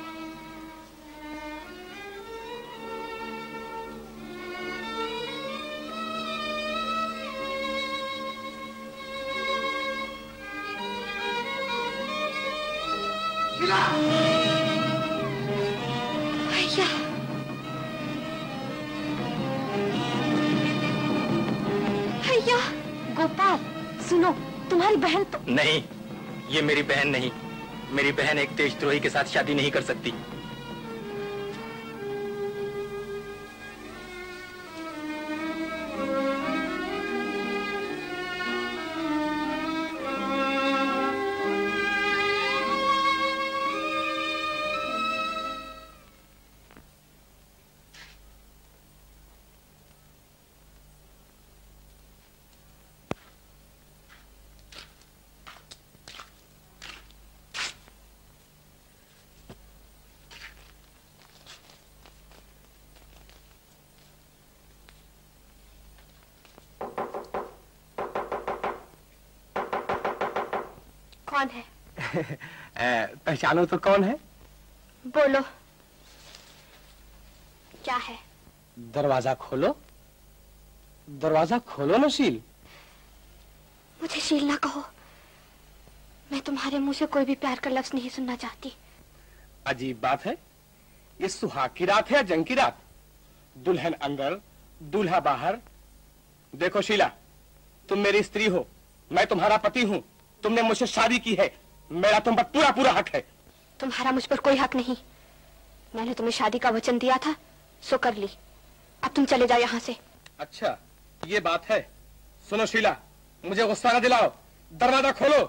मेरी बहन नहीं। मेरी बहन एक देशद्रोही के साथ शादी नहीं कर सकती। पहचानो तो कौन है? बोलो। क्या है? दरवाज़ा खोलो। दरवाज़ा खोलो ना शील। मुझे शील ना कहो। मैं तुम्हारे मुँह से कोई भी प्यार का लफ्ज नहीं सुनना चाहती। अजीब बात है। ये सुहाग की रात है या जंग की रात? दुल्हन अंदर दूल्हा बाहर। देखो शीला तुम मेरी स्त्री हो। मैं तुम्हारा पति हूँ। तुमने मुझसे शादी की है। मेरा तुम पर पूरा पूरा हक है। तुम्हारा मुझ पर कोई हक नहीं। मैंने तुम्हें शादी का वचन दिया था सो कर ली। अब तुम चले जाओ यहाँ से। अच्छा ये बात है। सुनो शीला मुझे गुस्सा ना दिलाओ। दरवाज़ा खोलो।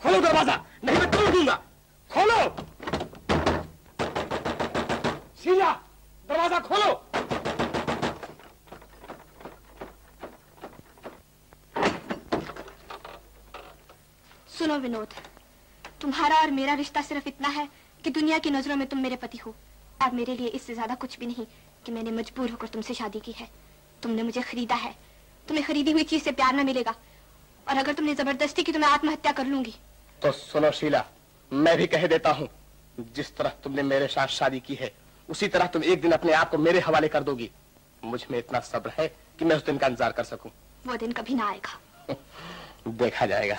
खोलो दरवाज़ा नहीं मैं तोड़ दूँगा। खोलो। शीला दरवाज़ा खोलो। सुनो विनोद तुम्हारा और मेरा रिश्ता सिर्फ़ इतना है कि दुनिया की नज़रों में तुम मेरे पति हो। और मेरे लिए इससे ज़्यादा कुछ भी नहीं कि मैंने मजबूर होकर तुमसे शादी की है। तुमने मुझे खरीदा है। तुम्हें खरीदी हुई चीज़ से प्यार न मिलेगा। और अगर तुमने ज़बरदस्ती की तो मैं आत्महत्या कर लूँगी। तो सुनो शीला मैं भी कह देता हूँ जिस तरह तुमने मेरे साथ शादी की है उसी तरह तुम एक दिन अपने आप को मेरे हवाले कर दोगी। मुझमें इतना सब्र है कि मैं उस दिन का इंतज़ार कर सकूँ। वो दिन कभी ना आएगा। देखा जाएगा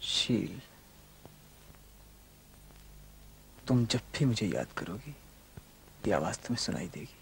शील तुम जब भी मुझे याद करोगी। ये आवाज़ तुम्हें सुनाई देगी।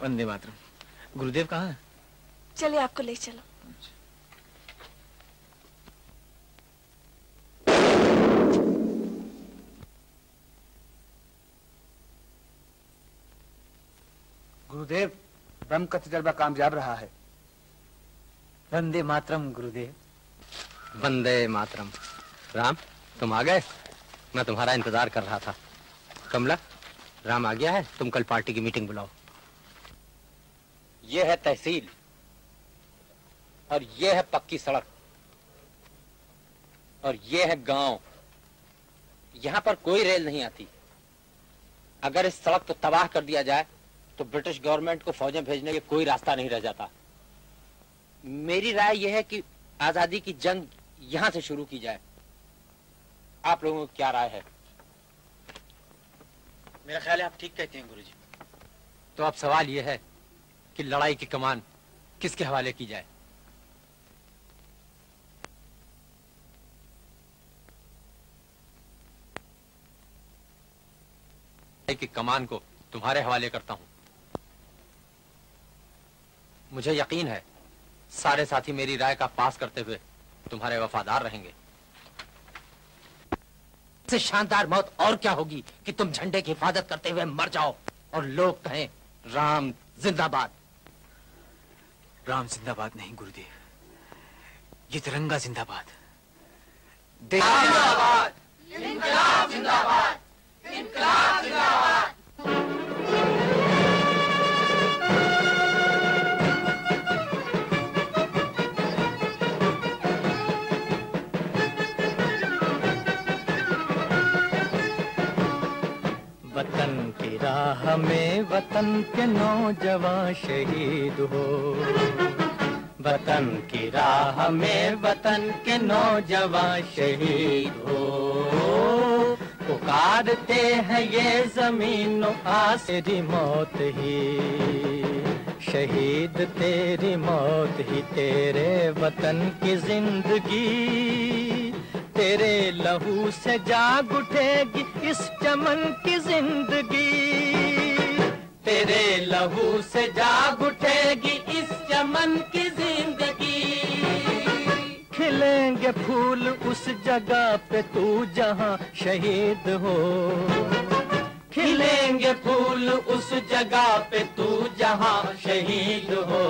वंदे मातरम। गुरुदेव कहाँ है? चलिए आपको ले चलो। गुरुदेव ब्रह्म का तजर्बा कामयाब रहा है। वंदे मातरम गुरुदेव। वंदे मातरम। राम तुम आ गए? मैं तुम्हारा इंतज़ार कर रहा था। कमला राम आ गया है? तुम कल पार्टी की मीटिंग बुलाओ। ये है तहसील और ये है पक्की सड़क और ये है गाँव। यहाँ पर कोई रेल नहीं आती। अगर इस सड़क को तबाह कर दिया जाए तो ब्रिटिश गवर्नमेंट को फौजें भेजने के कोई रास्ता नहीं रह जाता। मेरी राय यह है कि आज़ादी की जंग यहाँ से शुरू की जाए। आप लोगों की क्या राय है? मेरा ख्याल है आप ठीक कहते हैं गुरुजी। तो अब सवाल यह है कि लड़ाई की कमान किसके हवाले की जाए? की कमान को तुम्हारे हवाले करता हूँ। मुझे यकीन है, सारे साथी मेरी राय का पास करते हुए तुम्हारे वफादार रहेंगे। इससे शानदार मौत और क्या होगी कि तुम झंडे की हिफाजत करते हुए मर जाओ और लोग कहें, राम, जिंदाबाद। राम जिंदाबाद नहीं गुरुदेव। ये तिरंगा जिंदाबाद। जिंदाबाद। जिंदाबाद। जिंदाबाद। की राह में वतन के नौजवान शहीद हो। वतन की राह में वतन के नौजवान शहीद हो। पुकारते हैं ये ज़मीन आसरी मौत ही। शहीद तेरी मौत ही, तेरे वतन की ज़िंदगी। तेरे लहू से जाग उठेगी इस चमन की ज़िंदगी। तेरे लहू से जाग उठेगी इस चमन की ज़िंदगी। खिलेंगे फूल उस जगह पे तू जहाँ शहीद हो। खिलेंगे फूल उस जगह पे तू जहाँ शहीद हो।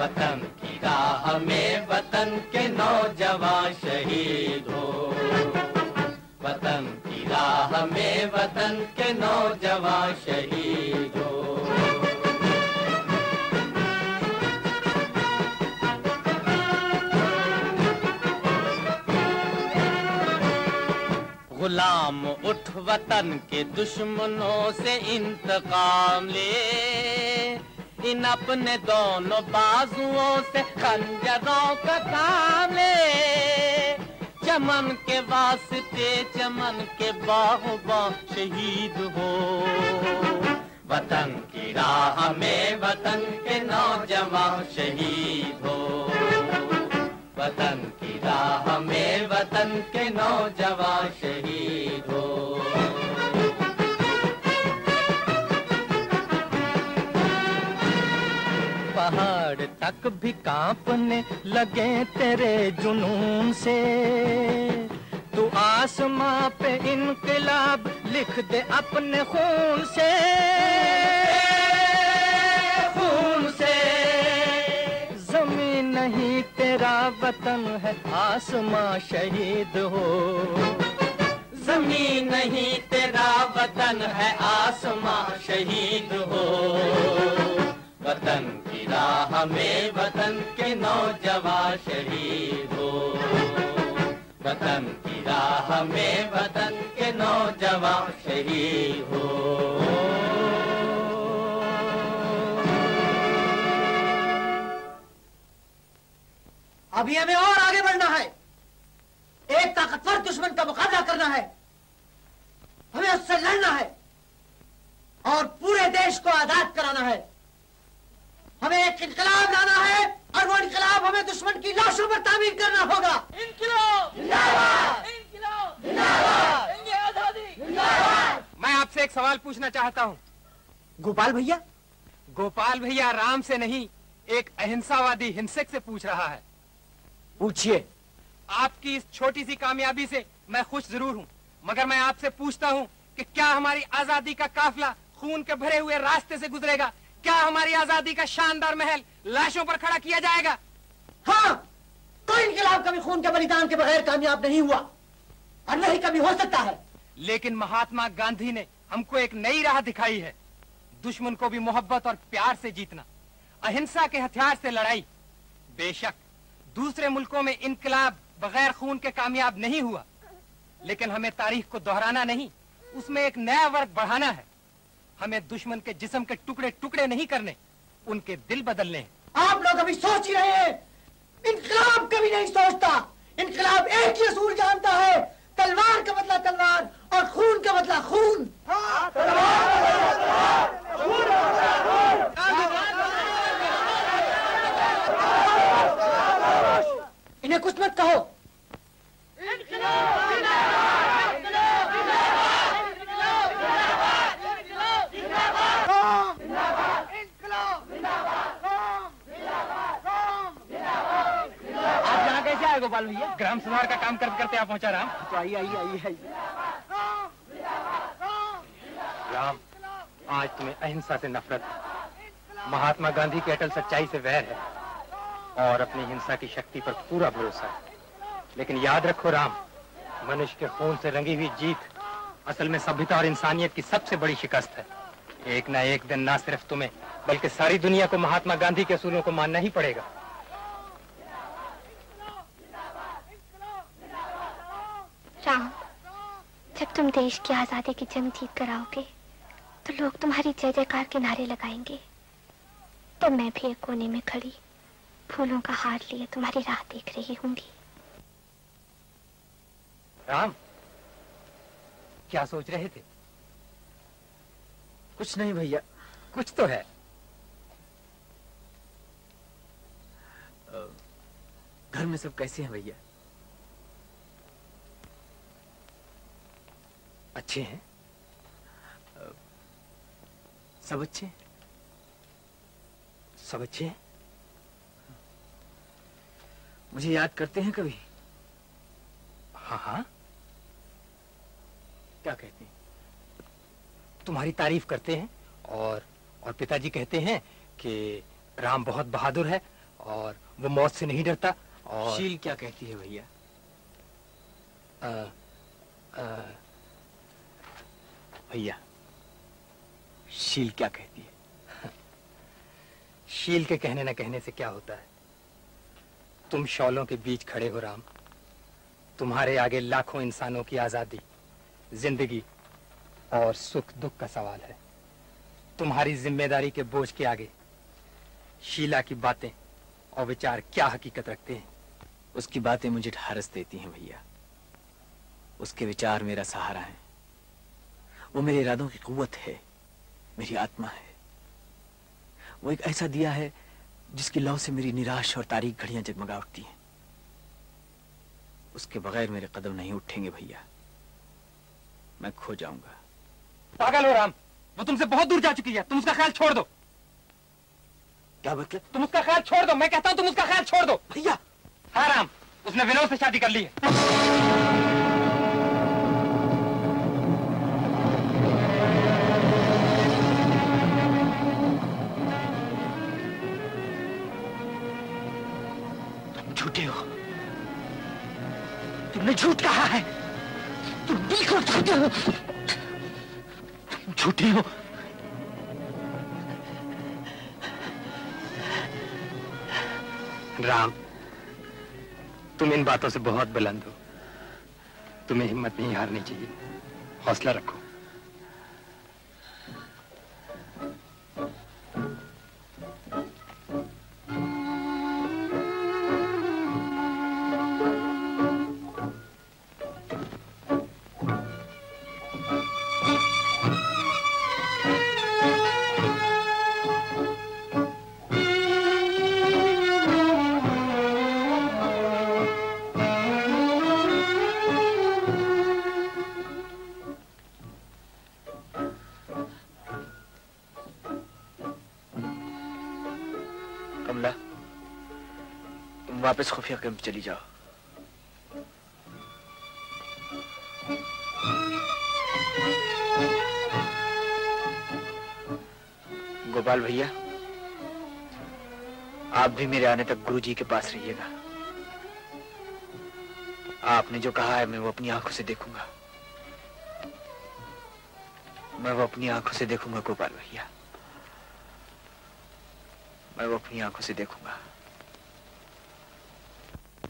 वतन की राह में वतन के नौजवान शहीद हो। राह में वतन के नौजवान शहीद। हो गुलाम उठ वतन के दुश्मनों से इंतकाम ले। इन अपने दोनों बाजुओं से खंजरों का काम ले। चमन के वास्ते, चमन के बाहुबा शहीद हो। वतन की राह में वतन के नौजवान शहीद हो। वतन की राह में वतन के नौजवान शहीद हो। तक भी कांपने लगे तेरे जुनून से। तू आसमां पे इनकलाब लिख दे अपने खून से। खून से। ज़मीन नहीं तेरा वतन है, आसमां शहीद हो। ज़मीन नहीं तेरा वतन है, आसमां शहीद हो। वतन की राह में वतन के नौजवान शहीद हो। वतन की राह में वतन के नौजवान शहीद हो। अभी हमें और आगे बढ़ना है। एक ताकतवर दुश्मन का मुकाबला करना है। हमें उससे लड़ना है। और पूरे देश को आज़ाद कराना है। हमें एक इनकलाब लाना है और वो इनकलाब हमें दुश्मन की लाशों पर तामीर करना होगा। मैं आपसे एक सवाल पूछना चाहता हूँ। गोपाल भैया? गोपाल भैया राम से नहीं एक अहिंसावादी हिंसक से पूछ रहा है। पूछिए। आपकी इस छोटी सी कामयाबी से मैं खुश ज़रूर हूँ मगर मैं आपसे पूछता हूँ कि क्या हमारी आज़ादी का काफिला खून के भरे हुए रास्ते से गुजरेगा? क्या हमारी आज़ादी का शानदार महल लाशों पर खड़ा किया जाएगा? हाँ कोई इनकलाब कभी खून के बलिदान के बगैर कामयाब नहीं हुआ। और नहीं कभी हो सकता है। लेकिन महात्मा गांधी ने हमको एक नई राह दिखाई है। दुश्मन को भी मोहब्बत और प्यार से जीतना अहिंसा के हथियार से लड़ाई। बेशक दूसरे मुल्कों में इनकलाब बगैर खून के कामयाब नहीं हुआ। लेकिन हमें तारीख को दोहराना नहीं उसमें एक नया वर्ग बढ़ाना है। हमें दुश्मन के जिस्म के टुकड़े टुकड़े नहीं करने उनके दिल बदलने आप लोग अभी सोच ही रहे हैं। इनकलाब कभी नहीं सोचता। इनकलाब एक ही असूल जानता है। तलवार का बदला तलवार और खून का बदला खून। इन्हें कुछ मत कहो आप यहाँ कैसे आए गोपाल भैया ग्राम सुधार का काम करते करते आप पहुँचा, राम। तो आइए आइए आइए आइए। राम, आज तुम्हें अहिंसा से नफरत। महात्मा गांधी की अटल सच्चाई से वैर है और अपनी हिंसा की शक्ति पर पूरा भरोसा है। लेकिन याद रखो, राम, मनुष्य के खून से रंगी हुई जीत असल में सभ्यता और इंसानियत की सबसे बड़ी शिकस्त है। एक ना एक दिन ना सिर्फ़ तुम्हें, बल्कि सारी दुनिया को महात्मा गांधी के असूलों को मानना ही पड़ेगा राम जब तुम देश की आज़ादी की जंग जीत कर आओगे तो लोग तुम्हारी जय जयकार के नारे लगाएँगे। तो मैं भी एक कोने में खड़ी, फूलों का हार लिए तुम्हारी राह देख रही होंगी। राम, क्या सोच रहे थे? कुछ नहीं भैया, कुछ तो है। घर में सब कैसे हैं भैया? अच्छे हैं। सब अच्छे हैं? सब अच्छे हैं? मुझे याद करते हैं कभी? हाँ हाँ। क्या कहते हैं? तुम्हारी तारीफ़ करते हैं और और पिताजी कहते हैं कि राम बहुत बहादुर है और वो मौत से नहीं डरता और शील क्या कहती है भैया? भैया, शील क्या कहती है? शील के कहने न कहने से क्या होता है? तुम शौलों के बीच खड़े हो राम। तुम्हारे आगे लाखों इंसानों की आज़ादी, ज़िंदगी और सुख दुख का सवाल है। तुम्हारी ज़िम्मेदारी के बोझ के आगे शीला की बातें और विचार क्या हकीकत रखते हैं? उसकी बातें मुझे ढारस देती हैं भैया। उसके विचार मेरा सहारा है। वो मेरे इरादों की कुवत है। मेरी आत्मा है। वो एक ऐसा दिया है जिसकी लौ से मेरी निराश और तारीख घड़ियाँ जगमगा उठती हैं। उसके बगैर मेरे कदम नहीं उठेंगे भैया। मैं खो जाऊँगा। पागल हो राम! वो तुमसे बहुत दूर जा चुकी है। तुम उसका ख्याल छोड़ दो। क्या मतलब? तुम उसका ख्याल छोड़ दो। मैं कहता हूँ तुम उसका ख्याल छोड़ दो। भैया! हाँ राम उसने विनोद से शादी कर ली है। तुमने झूठ कहा है। तुम बिल्कुल झूठे हो। झूठे हो। राम, तुम इन बातों से बहुत बुलंद हो। तुम्हें हिम्मत नहीं हारनी चाहिए। हौसला रखो। वापस खुफिया कैंप चली जाओ। गोपाल भैया, आप भी मेरे आने तक गुरुजी के पास रहिएगा। आपने जो कहा है, मैं वो अपनी आँखों से देखूँगा। मैं वो अपनी आँखों से देखूँगा, गोपाल भैया। मैं वो अपनी आँखों से देखूँगा आना है तो आ जाओ गर अब भी ना आओगे हम तुमको ना पाएँगे तुम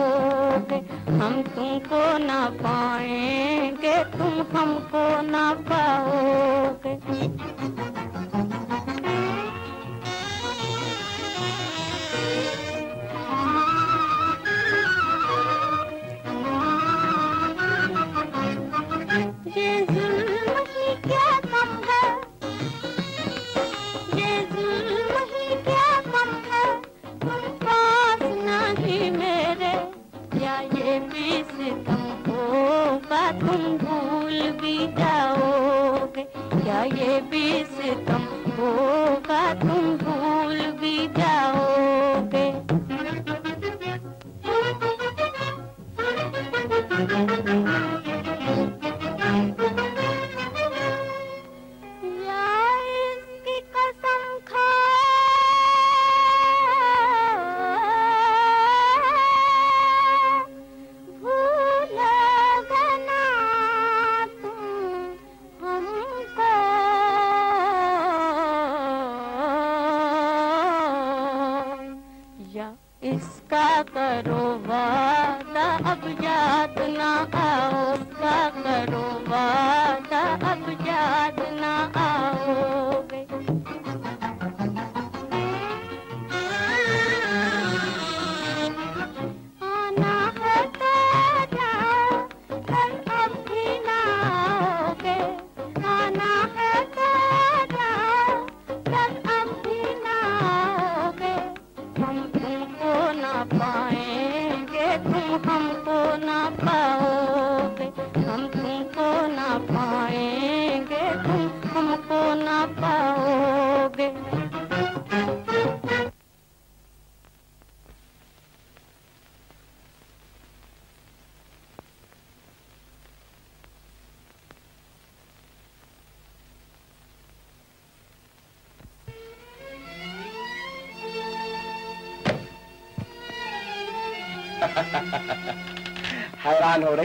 हम तुमको ना पाएँगे तुम हमको ना पाओगे।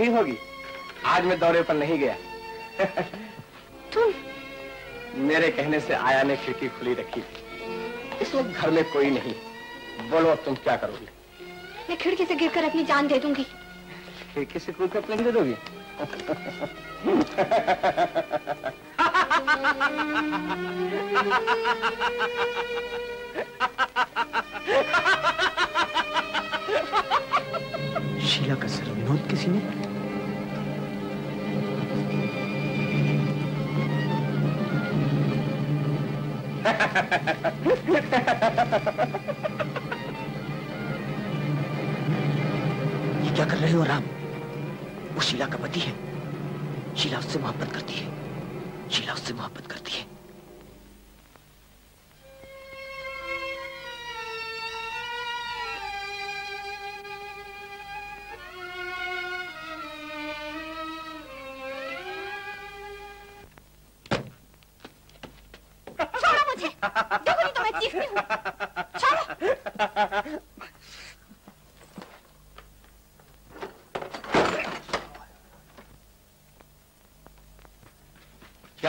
हो रही होगी। आज मैं दौरे पर नहीं गया। तुम? मेरे कहने से आया ने खिड़की खुली रखी। थी इस वक्त घर में कोई नहीं। बोलो अब तुम क्या करोगे? मैं खिड़की से गिरकर अपनी जान दे दूँगी। खिड़की से कूद कर अपने दे दोगी? शीला का सर विनोद किसी ने? ये क्या कर रहे हो राम?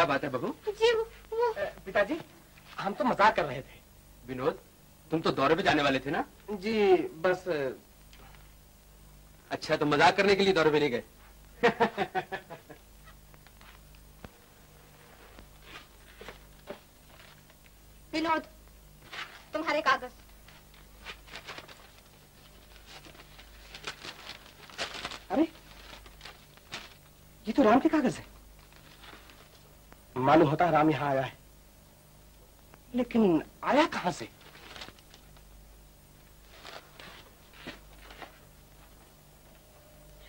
बात है बहू जी वो पिताजी हम तो मज़ाक कर रहे थे। विनोद तुम तो दौरे पे जाने वाले थे ना? जी बस अच्छा तो मज़ाक करने के लिए दौरे पे नहीं गए। विनोद तुम्हारे कागज़। अरे ये तो राम के कागज़ है। मालूम होता है राम यहाँ आया है। लेकिन आया कहाँ से?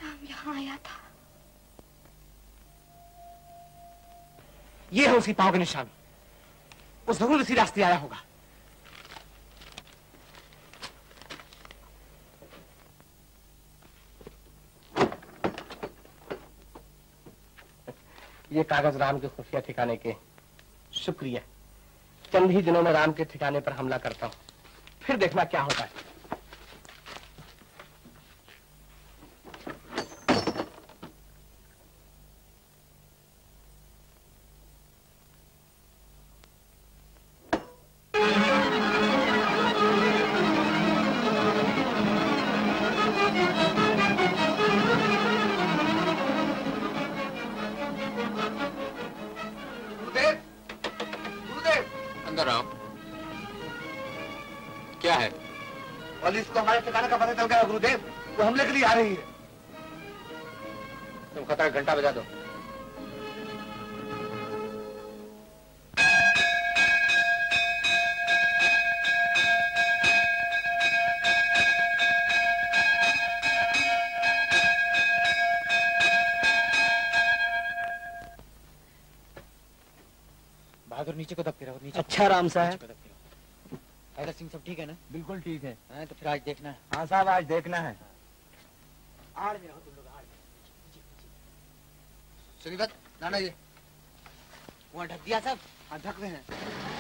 राम यहाँ आया था। ये है उसकी पाव के निशान। वो ज़रूर इसी रास्ते आया होगा। ये कागज़ राम के खुफिया ठिकाने के। शुक्रिया। चंद ही दिनों में राम के ठिकाने पर हमला करता हूँ। फिर देखना क्या होता है। राम साहब। अगर सिंह सब ठीक है ना? बिल्कुल ठीक है। हाँ तो फिर आज देखना है। हाँ साहब आज देखना है। आड़ में रहो तुम लोग आड़ में सुनीवत नाना जी। वहाँ ढक दिया सब हाँ ढक रहे हैं।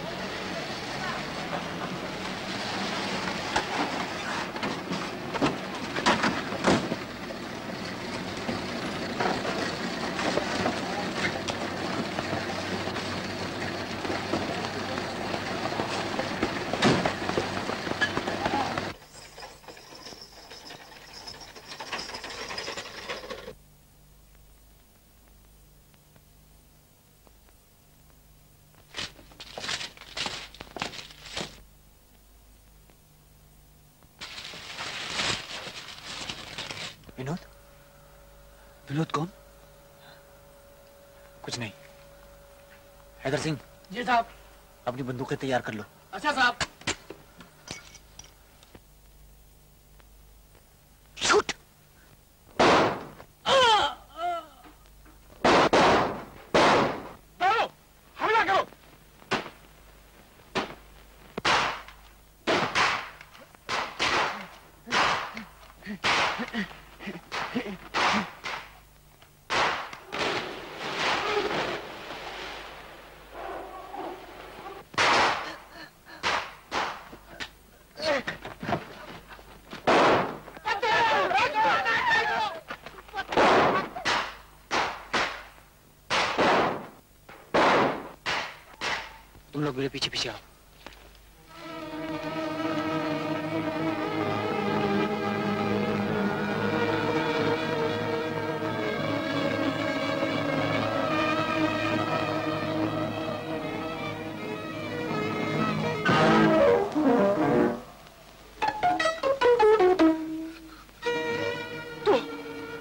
हैदर सिंह। जी साहब। अपनी बंदूकें तैयार कर लो। अच्छा साहब शूट करो हमला करो तुम लोग मेरे पीछे पीछे आओ।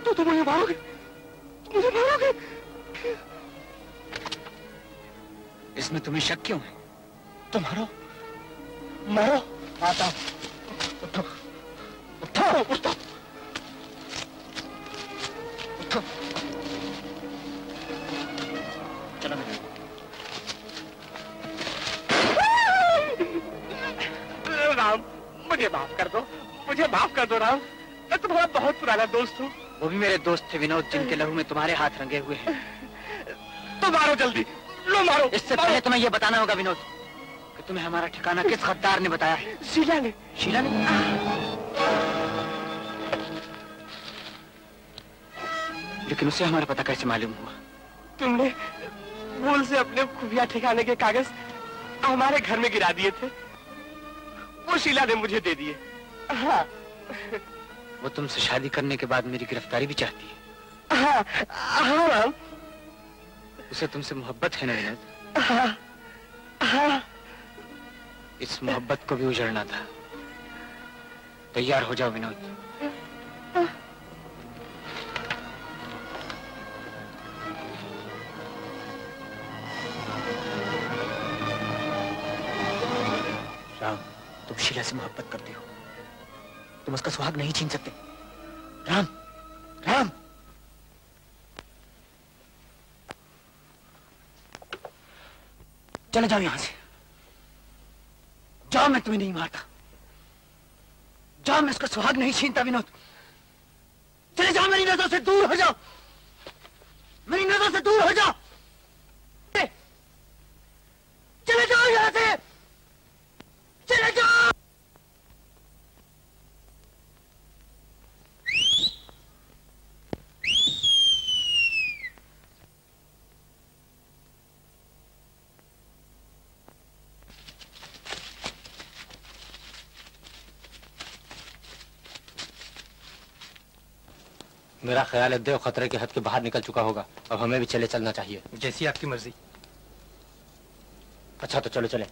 तो तो मारोगे? इसमें तुम्हें शक क्यों है? तो मारो। मारो। आता हूँ। उठो। उठो उठो। उठो। चलो मेरे। राम मुझे माफ़ कर दो। मुझे माफ़ कर दो राम। मैं तुम्हारा बहुत पुराना दोस्त हूँ। वो भी मेरे दोस्त थे विनोद जिनके लहू में तुम्हारे हाथ रंगे हुए हैं। तो मारो जल्दी। लो मारो। इससे पहले तुम्हें यह बताना होगा विनोद। तुम्हें हमारा ठिकाना किस गद्दार ने बताया? है शीला ने। शीला ने? लेकिन उसे हमारा पता कैसे मालूम हुआ? तुमने भूल से अपने खुफिया ठिकाने के कागज़ हमारे घर में गिरा दिए थे। वो शीला ने मुझे दे दिए। हाँ। वो तुमसे शादी करने के बाद मेरी गिरफ्तारी भी चाहती है। हाँ। हाँ उसे तुमसे मोहब्बत है ना विनोद? हाँ हाँ। इस मोहब्बत को भी उजड़ना था। तैयार हो जाओ, विनोद। राम, तुम शीला से मोहब्बत करते हो। तुम उसका सुहाग नहीं छीन सकते। राम राम। चले जाओ यहाँ से। जा मैं तुम्हें नहीं मारता। जा मैं उसका सुहाग नहीं छीनता, विनोद। चले जाओ मेरी नज़र से दूर हो जाओ। मेरी नज़र से दूर हो जाओ। चले जाओ यहाँ से। चले जाओ। मेरा ख्याल है देव खतरे के हद के बाहर निकल चुका होगा। अब हमें भी चले चलना चाहिए। जैसी आपकी मर्ज़ी। अच्छा तो चलो चले।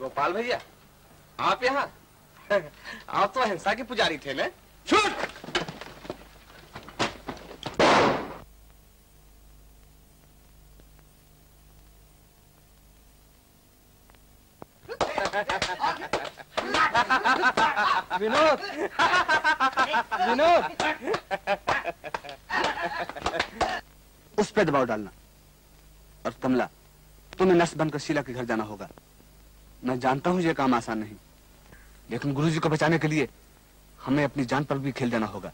गोपाल भैया आप यहाँ? आप तो अहिंसा के पुजारी थे ना छूट विनोद। विनोद। उस पे दबाव डालना। और कमला, तुम्हें नस बनकर शीला के घर जाना होगा। मैं जानता हूँ यह काम आसान नहीं। लेकिन गुरुजी को बचाने के लिए हमें अपनी जान पर भी खेल देना होगा।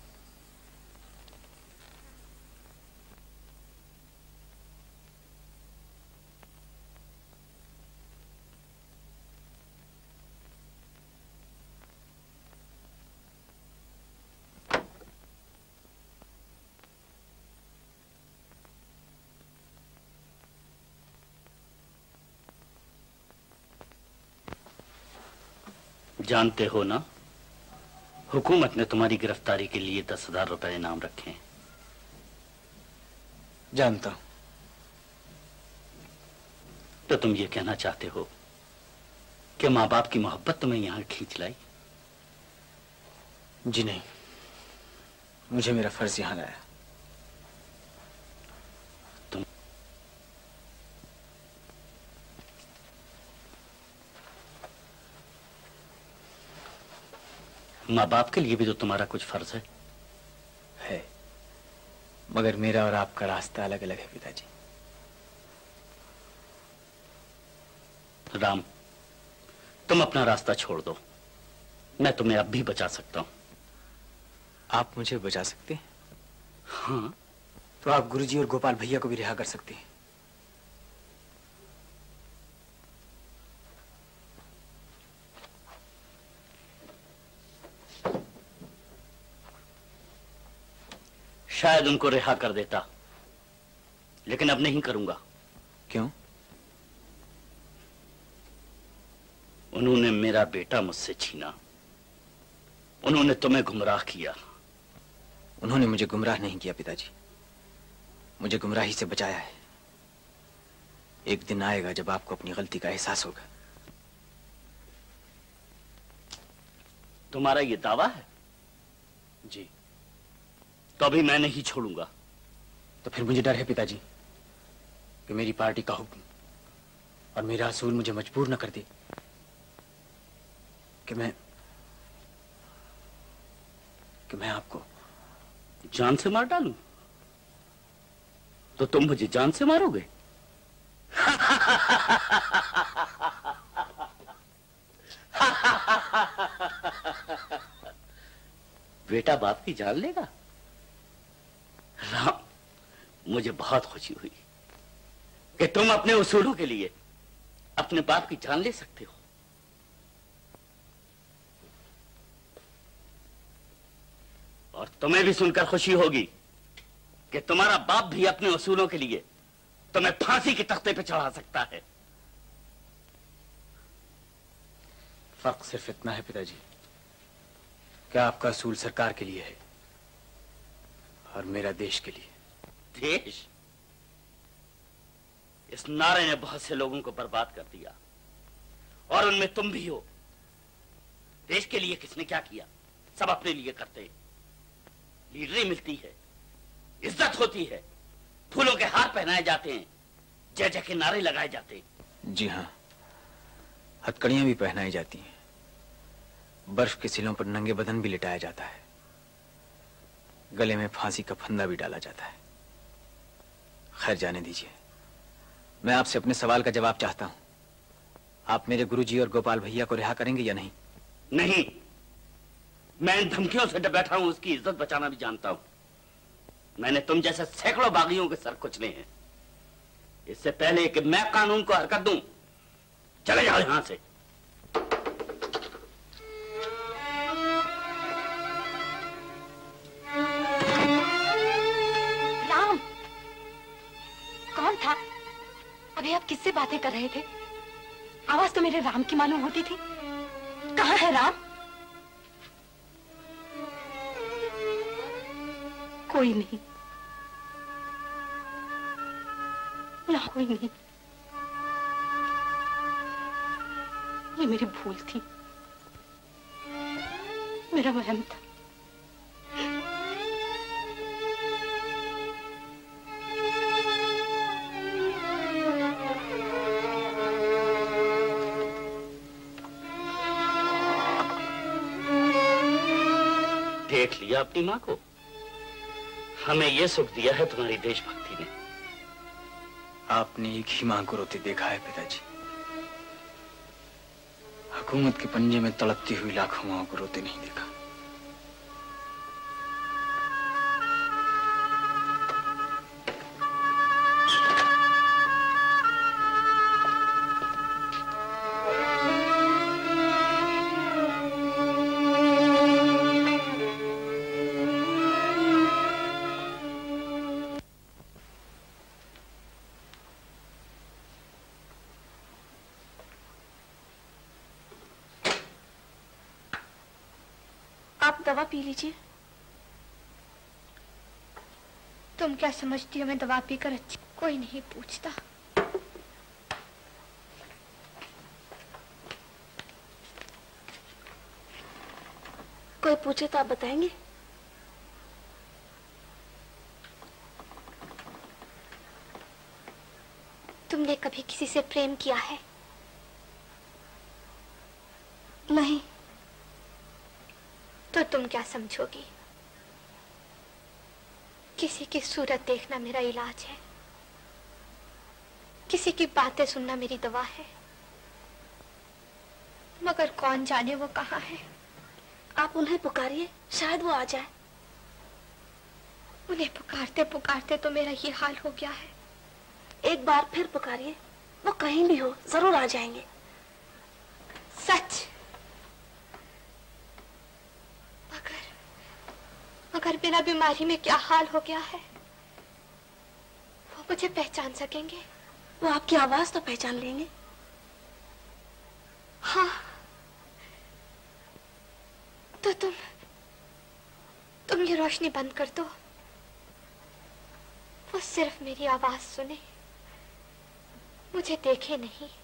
जानते हो ना? हुकूमत ने तुम्हारी गिरफ्तारी के लिए दस हज़ार रुपए इनाम रखे हैं। जानता हूँ। तो तुम ये कहना चाहते हो कि माँ बाप की मोहब्बत तुम्हें यहाँ खींच लाई? जी नहीं। मुझे मेरा फ़र्ज़ यहाँ लाया। माँ बाप के लिए भी तो तुम्हारा कुछ फ़र्ज़ है। है। मगर मेरा और आपका रास्ता अलग अलग है पिताजी। राम तुम अपना रास्ता छोड़ दो। मैं तुम्हें अब भी बचा सकता हूँ। आप मुझे बचा सकते हैं? हाँ। तो आप गुरुजी और गोपाल भैया को भी रिहा कर सकते हैं। शायद उनको रिहा कर देता। लेकिन अब नहीं करूँगा। क्यों? उन्होंने मेरा बेटा मुझसे छीना। उन्होंने तुम्हें गुमराह किया। उन्होंने मुझे गुमराह नहीं किया पिताजी। मुझे गुमराही से बचाया है। एक दिन आएगा जब आपको अपनी गलती का एहसास होगा। तुम्हारा ये दावा है? जी। तो अभी मैं नहीं छोड़ूँगा। तो फिर मुझे डर है पिताजी कि मेरी पार्टी का हुक्म और मेरा असूल मुझे मजबूर न कर दे कि मैं कि मैं आपको जान से मार डालू। तो तुम मुझे जान से मारोगे? बेटा बाप की जान लेगा? राम मुझे बहुत खुशी हुई कि तुम अपने उसूलों के लिए अपने बाप की जान ले सकते हो। और तुम्हें भी सुनकर खुशी होगी कि तुम्हारा बाप भी अपने उसूलों के लिए तुम्हें फांसी के तख्ते पे चढ़ा सकता है। फ़र्क सिर्फ़ इतना है पिताजी क्या आपका असूल सरकार के लिए है। और मेरा देश के लिए। देश? इस नारे ने बहुत से लोगों को बर्बाद कर दिया। और उनमें तुम भी हो। देश के लिए किसने क्या किया? सब अपने लिए करते लीडरी मिलती है। इज़्ज़त होती है। फूलों के हार पहनाए जाते हैं। जय जय के नारे लगाए जाते हैं। जी हाँ। हथकड़ियाँ भी पहनाई जाती हैं। बर्फ़ के सिलों पर नंगे बदन भी लिटाया जाता है। गले में फांसी का फंदा भी डाला जाता है। खैर, जाने दीजिए। मैं आपसे अपने सवाल का जवाब चाहता हूँ। आप मेरे गुरुजी और गोपाल भैया को रिहा करेंगे या नहीं? नहीं। मैं इन धमकियों से डर बैठा हूँ, उसकी इज़्ज़त बचाना भी जानता हूँ। मैंने तुम जैसे सैकड़ों बागियों के सर कुचले हैं। इससे पहले कि मैं कानून को हरकत दूँ, चले जाओ यहाँ से। आप किससे बातें कर रहे थे? आवाज़ तो मेरे राम की मालूम होती थी। कहाँ है राम? कोई नहीं। यहाँ कोई नहीं। ये मेरी भूल थी। मेरा वहम था। अपनी माँ को। हमें यह सुख दिया है तुम्हारी देशभक्ति ने। आपने एक ही माँ को रोते देखा है पिताजी। हुकूमत के पंजे में तड़पती हुई लाखों माओ को रोते नहीं देखा। क्या समझती हो? मैं दवा पीकर अच्छी कोई नहीं पूछता। कोई पूछे तो आप बताएँगे? तुमने कभी किसी से प्रेम किया है? नहीं। तो तुम क्या समझोगी? किसी की सूरत देखना मेरा इलाज है। किसी की बातें सुनना मेरी दवा है। मगर कौन जाने वो कहाँ है? आप उन्हें पुकारिए, शायद वो आ जाए। उन्हें पुकारते पुकारते तो मेरा ये हाल हो गया है। एक बार फिर पुकारिए, वो कहीं भी हो, ज़रूर आ जाएँगे। सच! मगर बिना बीमारी में क्या हाल हो गया है? वो मुझे पहचान सकेंगे? वो आपकी आवाज़ तो पहचान लेंगे। हाँ। तो तुम तुम ये रोशनी बंद कर दो। वो सिर्फ़ मेरी आवाज़ सुने। मुझे देखे नहीं।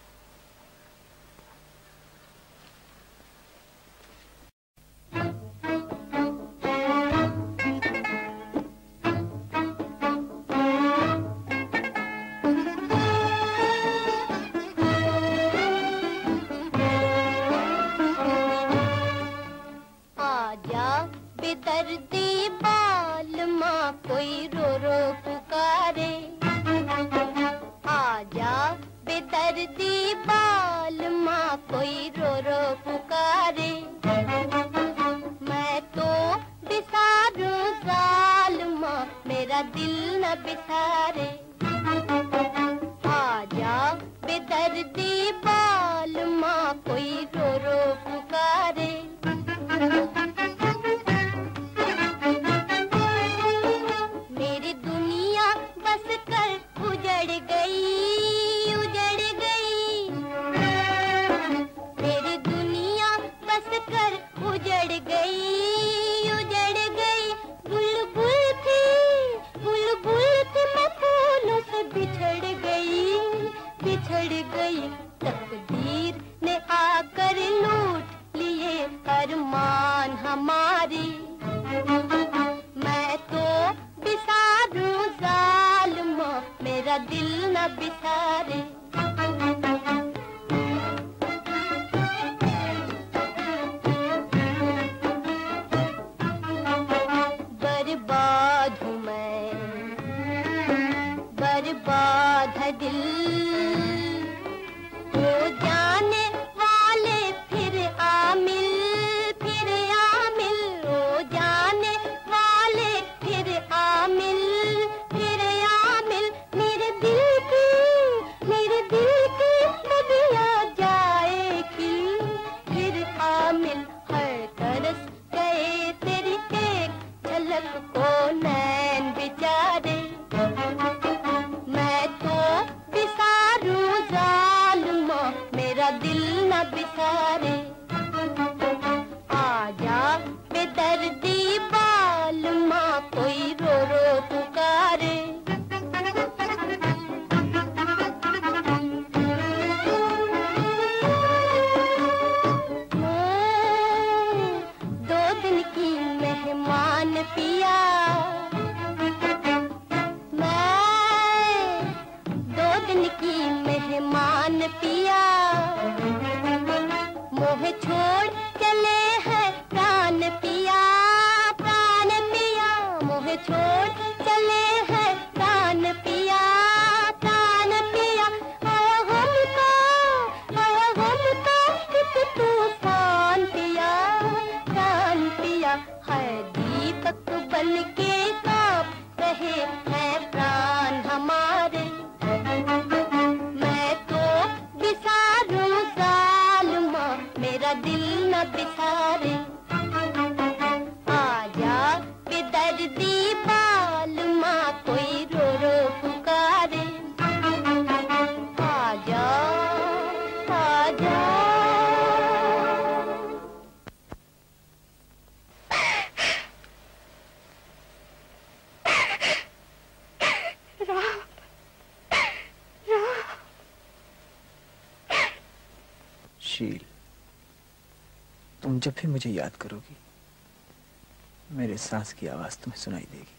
मुझे याद करोगी। मेरे सांस की आवाज़ तुम्हें सुनाई देगी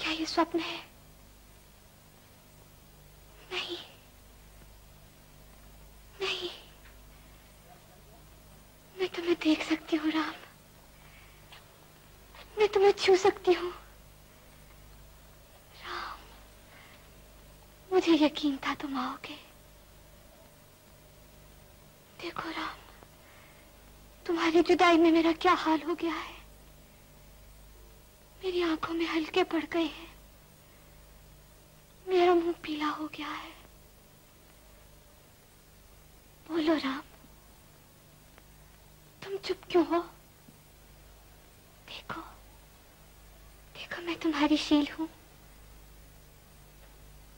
क्या ये स्वप्न है नहीं नहीं मैं तुम्हें देख सकती हूँ राम मैं तुम्हें छू सकती हूँ राम मुझे यकीन था तुम आओगे देखो राम तुम्हारी में मेरा क्या हाल हो गया है? मेरी आँखों में हल्के पड़ गए हैं। मेरा मुँह पीला हो गया है। बोलो राम, तुम चुप क्यों हो? देखो देखो मैं तुम्हारी शील हूँ।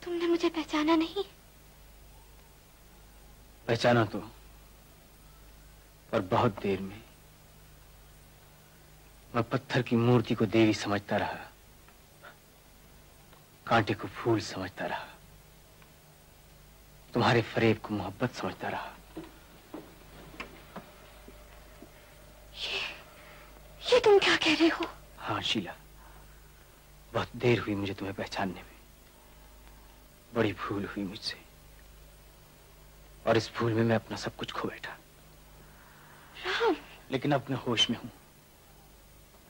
तुमने मुझे पहचाना नहीं? पहचाना तो पर बहुत देर में। मैं पत्थर की मूर्ति को देवी समझता रहा। कांटे को फूल समझता रहा। तुम्हारे फरेब को मोहब्बत समझता रहा। ये ये तुम क्या कह रहे हो? हाँ शीला। बहुत देर हुई मुझे तुम्हें पहचानने में। बड़ी भूल हुई मुझसे। और इस भूल में मैं अपना सब कुछ खो बैठा। राम। लेकिन अब मैं होश में हूँ।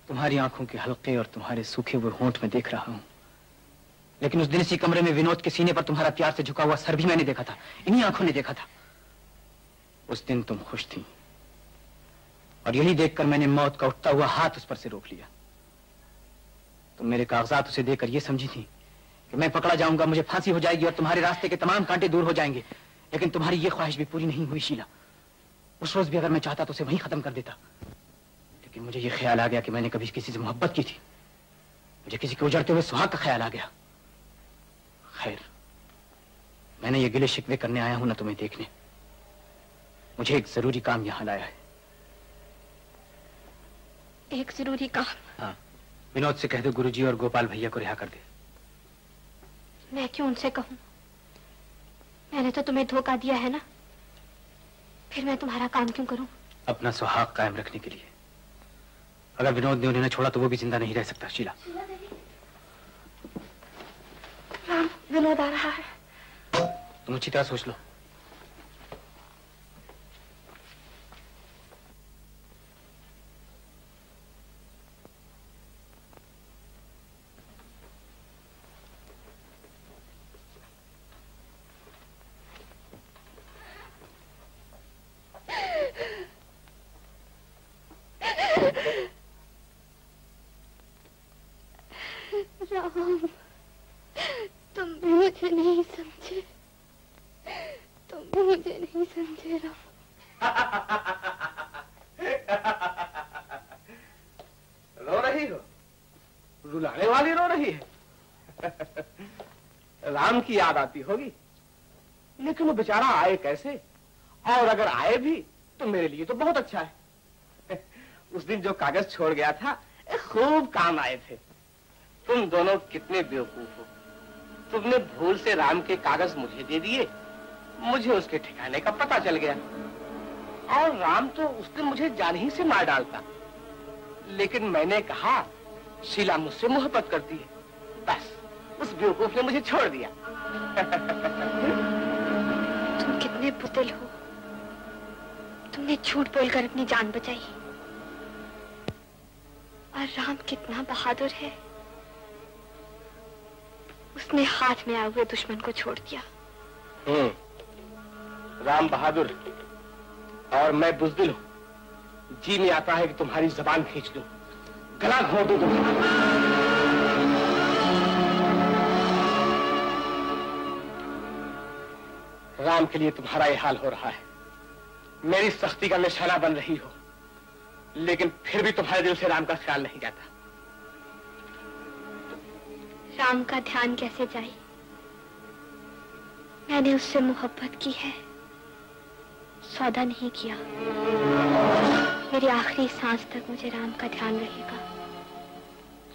तुम्हारी आँखों के हल्के और तुम्हारे सूखे हुए होंठ में देख रहा हूँ। लेकिन उस दिन इसी कमरे में विनोद के सीने पर तुम्हारा प्यार से झुका हुआ सर भी मैंने देखा था। इन्हीं आँखों ने देखा था। उस दिन तुम खुश थी। और यही देखकर मैंने मौत का उठता हुआ हाथ उस पर से रोक लिया। तुम मेरे कागजात उसे देकर यह समझी थी कि मैं पकड़ा जाऊँगा, मुझे फांसी हो जाएगी और तुम्हारे रास्ते के तमाम कांटे दूर हो जाएँगे। लेकिन तुम्हारी यह ख्वाहिश भी पूरी नहीं हुई, शीला। उस रोज भी अगर मैं चाहता तो उसे वहीं खत्म कर देता। लेकिन मुझे ये ख्याल आ गया कि मैंने कभी किसी से मोहब्बत की थी। मुझे किसी के उजड़ते हुए सुहाग का ख्याल आ गया। खैर मैंने ये गिले शिकवे करने आया हूँ ना तुम्हें देखने। मुझे एक ज़रूरी काम यहाँ लाया है। एक ज़रूरी काम? हाँ विनोद से कह दो गुरुजी और गोपाल भैया को रिहा कर दे। मैं क्यों उनसे कहूँ? मैंने तो तुम्हें धोखा दिया है ना? फिर मैं तुम्हारा काम क्यों करूँ? अपना सुहाग कायम रखने के लिए। अगर विनोद ने उन्हें न छोड़ा तो वो भी ज़िंदा नहीं रह सकता शीला। राम विनोद आ रहा है। तुम अच्छी तरह सोच लो राम तुम भी मुझे नहीं समझे तुम भी मुझे नहीं समझे राम रो रही हो रुलाने वाली रो रही है राम की याद आती होगी। लेकिन वो बेचारा आए कैसे? और अगर आए भी तो मेरे लिए तो बहुत अच्छा है। उस दिन जो कागज़ छोड़ गया था खूब काम आए थे। तुम दोनों कितने बेवकूफ़ हो। तुमने भूल से राम के कागज़ मुझे दे दिए। मुझे उसके ठिकाने का पता चल गया। और राम तो उस दिन मुझे जान ही से मार डालता। लेकिन मैंने कहा, शीला मुझसे मोहब्बत करती है। बस, उस बेवकूफ़ ने मुझे छोड़ दिया। तुम कितने बुतल हो। तुमने झूठ बोलकर अपनी जान बचाई। और राम कितना बहादुर है। उसने हाथ में आए हुए दुश्मन को छोड़ दिया। हम्म। राम बहादुर, और मैं बुजदिल हूँ। जी में आता है कि तुम्हारी जबान खींच दूँ गला घोट दूँ तुम्हारा राम के लिए तुम्हारा ये हाल हो रहा है। मेरी सख्ती का निशाना बन रही हो लेकिन फिर भी तुम्हारे दिल से राम का ख्याल नहीं जाता। राम का ध्यान कैसे जाए? मैंने उससे मोहब्बत की है। सौदा नहीं किया। मेरी आखिरी सांस तक मुझे राम का ध्यान रहेगा।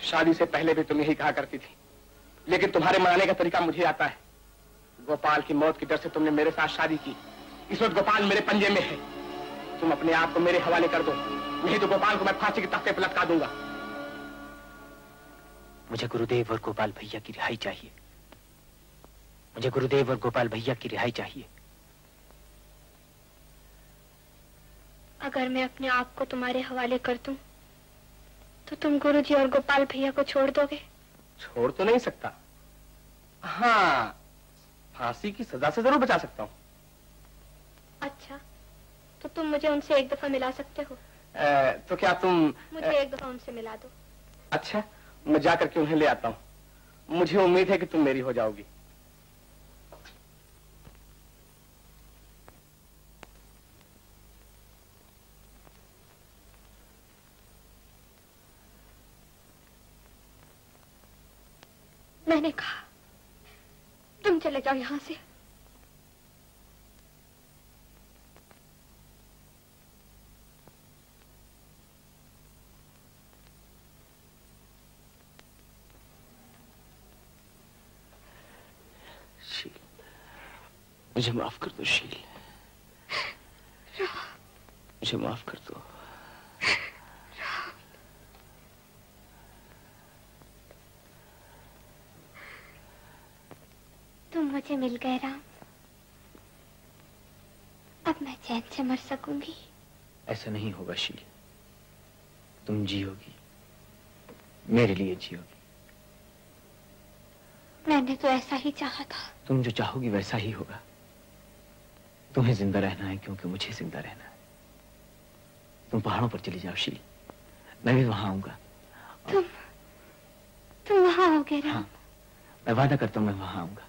शादी से पहले भी तुम यही कहा करती थी लेकिन तुम्हारे मनाने का तरीका मुझे आता है। गोपाल की मौत के डर से तुमने मेरे साथ शादी की। इस वक्त गोपाल मेरे पंजे में है। तुम अपने आप को मेरे हवाले कर दो। नहीं तो गोपाल को मैं फांसी के तख्ते पर लटका दूँगा। मुझे गुरुदेव और गोपाल भैया की रिहाई चाहिए। मुझे गुरुदेव और गोपाल भैया की रिहाई चाहिए। अगर मैं अपने आप को तुम्हारे हवाले कर दूँ, तो तुम गुरुजी और गोपाल भैया को छोड़ दोगे? छोड़ तो नहीं सकता। हाँ फांसी की सजा से ज़रूर बचा सकता हूँ। अच्छा तो तुम मुझे उनसे एक दफ़ा मिला सकते हो? अ, तो क्या तुम मुझे आ, एक दफ़ा उनसे मिला दो। अच्छा मैं जाकर के उन्हें ले आता हूँ। मुझे उम्मीद है कि तुम मेरी हो जाओगी। मैंने कहा चले जाओ यहाँ से। शील मुझे माफ़ कर दो शील। मुझे माफ़ कर दो तुम मुझे मिल गए राम। अब मैं चैन से मर सकूँगी। ऐसा नहीं होगा शील। तुम जियोगी। मेरे लिए जियोगी। मैंने तो ऐसा ही चाहा था। तुम जो चाहोगी वैसा ही होगा। तुम्हें ज़िंदा रहना है क्योंकि मुझे ज़िंदा रहना है। तुम पहाड़ों पर चली जाओ शील। मैं भी वहाँ आऊँगा। तुम तुम वहाँ होगे राम। हाँ। मैं वादा करता हूँ मैं वहाँ आऊँगा।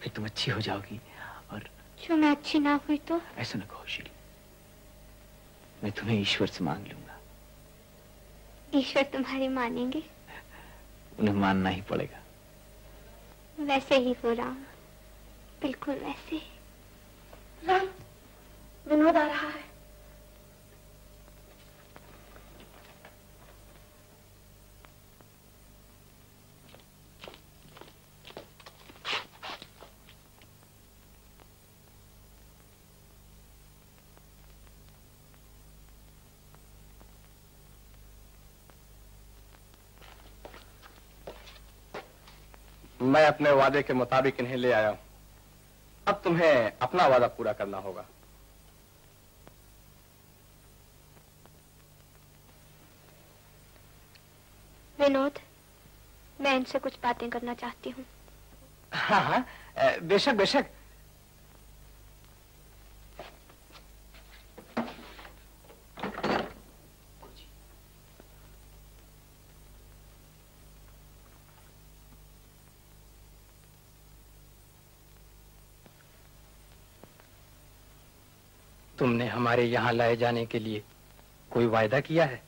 फिर तुम अच्छी हो जाओगी और जो मैं अच्छी ना हुई तो? ऐसा ना कहो शील मैं तुम्हें ईश्वर से मांग लूँगा। ईश्वर तुम्हारी मानेंगे? उन्हें मानना ही पड़ेगा। वैसे ही हो राम। बिल्कुल वैसे। राम विनोद आ रहा है। मैं अपने वादे के मुताबिक इन्हें ले आया हूँ। अब तुम्हें अपना वादा पूरा करना होगा। विनोद मैं इनसे कुछ बातें करना चाहती हूँ। हाँ हाँ। बेशक बेशक। तुमने हमारे यहाँ लाए जाने के लिए कोई वायदा किया है?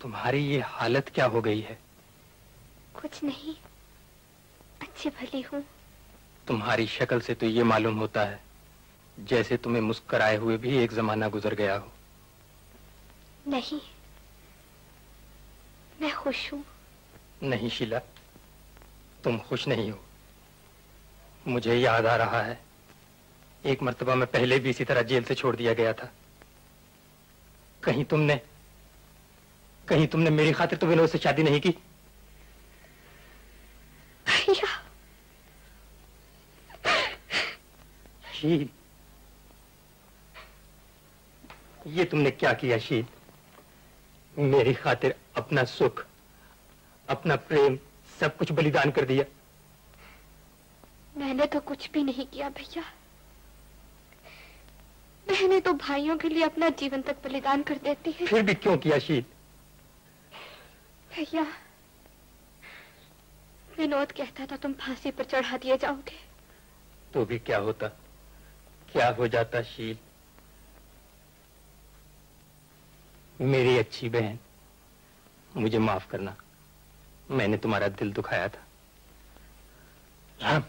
तुम्हारी ये हालत क्या हो गई है? कुछ नहीं। अच्छी भली हूँ। तुम्हारी शक्ल से तो ये मालूम होता है जैसे तुम्हें मुस्कराए हुए भी एक जमाना गुजर गया हो। नहीं। मैं खुश हूँ। नहीं शीला। तुम खुश नहीं हो। मुझे याद आ रहा है। एक मर्तबा मैं पहले भी इसी तरह जेल से छोड़ दिया गया था। कहीं तुमने कहीं तुमने मेरी खातिर तो विनोद से शादी नहीं की? शील ये तुमने क्या किया शील मेरी खातिर अपना सुख अपना प्रेम सब कुछ बलिदान कर दिया। मैंने तो कुछ भी नहीं किया भैया। बहनें तो भाइयों के लिए अपना जीवन तक बलिदान कर देती है। फिर भी क्यों किया शील भैया विनोद कहता था तुम फांसी पर चढ़ा दिए जाओगे। तो भी क्या होता? क्या हो जाता शील मेरी अच्छी बहन मुझे माफ़ करना। मैंने तुम्हारा दिल दुखाया था। राम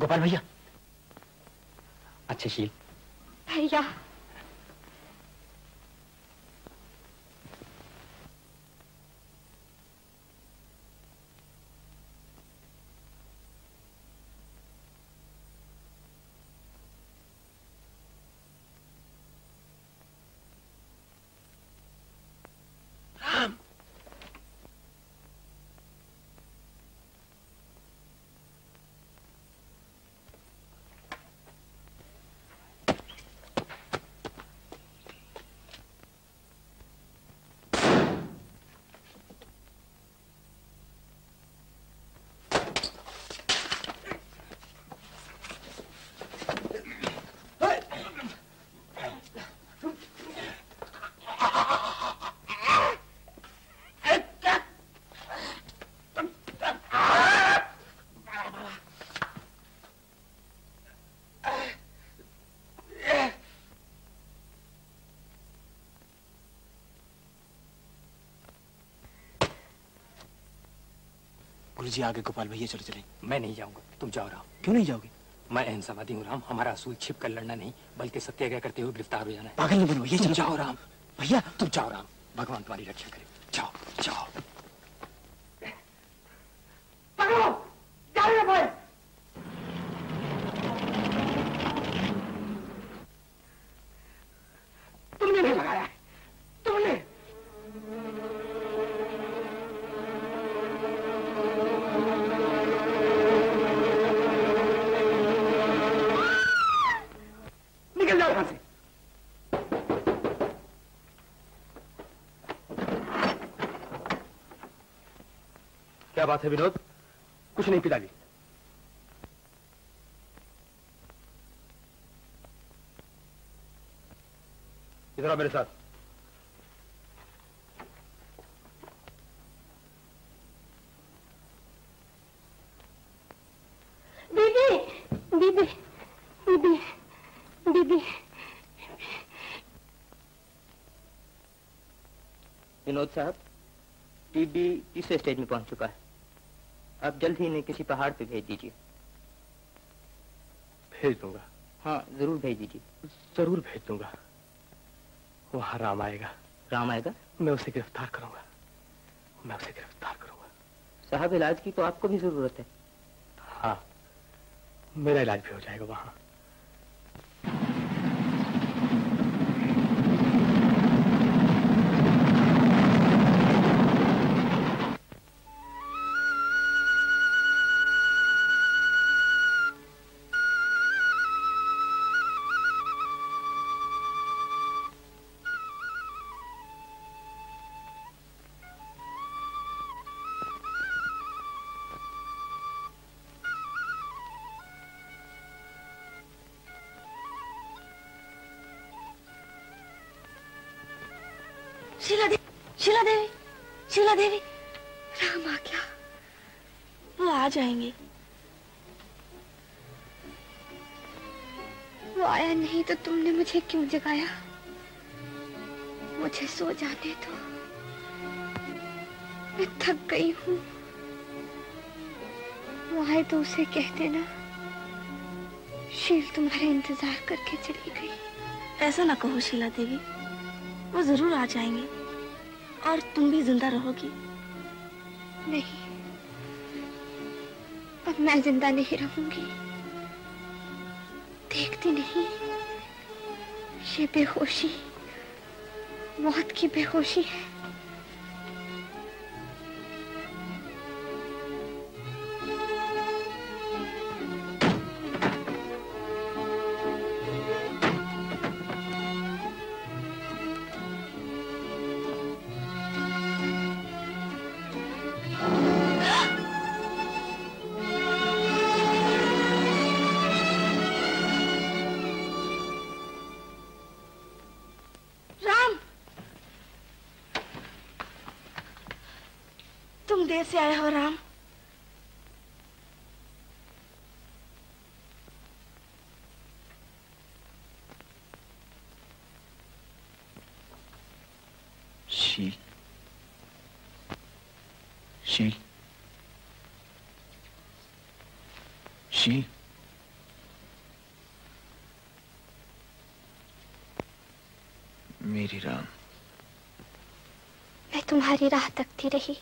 गोपाल भैया। अच्छे शील। भैया। गुरुजी आगे गोपाल भैया चले चले। मैं नहीं जाऊँगा। तुम जाओ राम। क्यों नहीं जाओगे? मैं अहिंसावादी हूँ राम। हमारा असूल छिप कर लड़ना नहीं बल्कि सत्याग्रह करते हुए गिरफ़्तार हो जाना है। पागल नहीं बनो भैया तुम चलो। जाओ राम। भैया तुम जाओ राम। भगवान तुम्हारी रक्षा करे। क्या बात है विनोद? कुछ नहीं पिताजी। इधर आओ मेरे साथ। दीदी दीदी दीदी दीदी। विनोद साहब टीबी तीसरे स्टेज में पहुँच चुका है? आप जल्द ही इन्हें किसी पहाड़ पे भेज दीजिए। भेज दूँगा। हाँ ज़रूर भेज दीजिए। ज़रूर भेज दूँगा। वहाँ राम आएगा। राम आएगा? मैं उसे गिरफ़्तार करूँगा। मैं उसे गिरफ़्तार करूँगा। साहब इलाज की तो आपको भी ज़रूरत है। हाँ मेरा इलाज भी हो जाएगा वहाँ। शीला देवी? राम आ गया वो आ जाएँगे। वो आया नहीं तो तुमने मुझे क्यों जगाया? मुझे सो जाने दो। मैं थक गई हूँ। वो आए तो उसे कह देना शील तुम्हारा इंतज़ार करके चली गई। ऐसा ना कहो, शीला देवी। वो ज़रूर आ जाएँगे। और तुम भी ज़िंदा रहोगी। नहीं, अब मैं ज़िंदा नहीं रहूँगी। देखती नहीं, ये बेहोशी, मौत की बेहोशी है। तुम देर से आए हो राम। शील शील शील मेरी राम। मैं तुम्हारी राह तकती रही।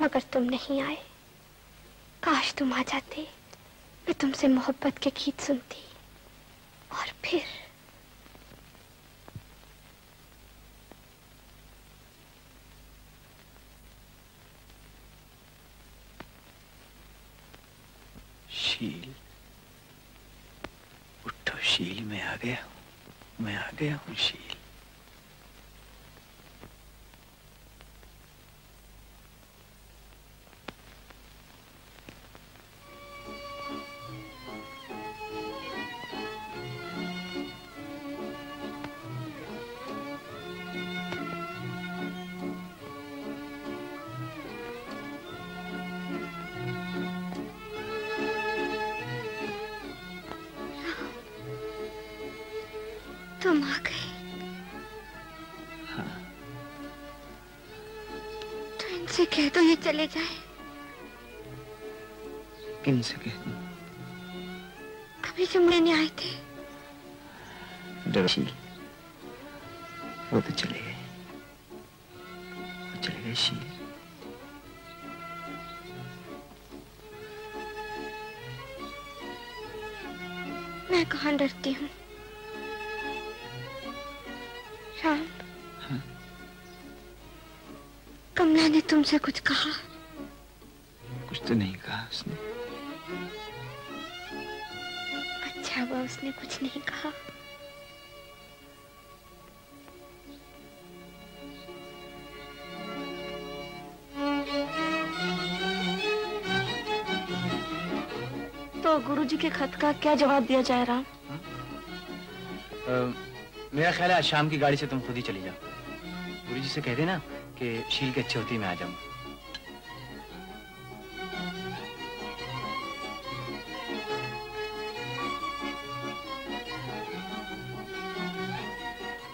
मगर तुम नहीं आए। काश तुम आ जाते, मैं तुमसे मोहब्बत के गीत सुनती। और फिर शील, उठो शील, मैं आ गया हूँ। मैं आ गया हूँ शील। चले जाए। किन से कह दूँ अभी जब लेने आए थे। शील वो तो चले गए। वो चले गए शील मैं कहाँ डरती हूँ? तुमसे कुछ कहा? कुछ तो नहीं कहा उसने। अच्छा हुआ उसने कुछ नहीं कहा। तो गुरुजी के खत का क्या जवाब दिया जाए राम? मेरा ख्याल है आज शाम की गाड़ी से तुम खुद ही चली जाओ। गुरु जी से कह देना। कि शील के अच्छे होती मैं आ जाऊँगा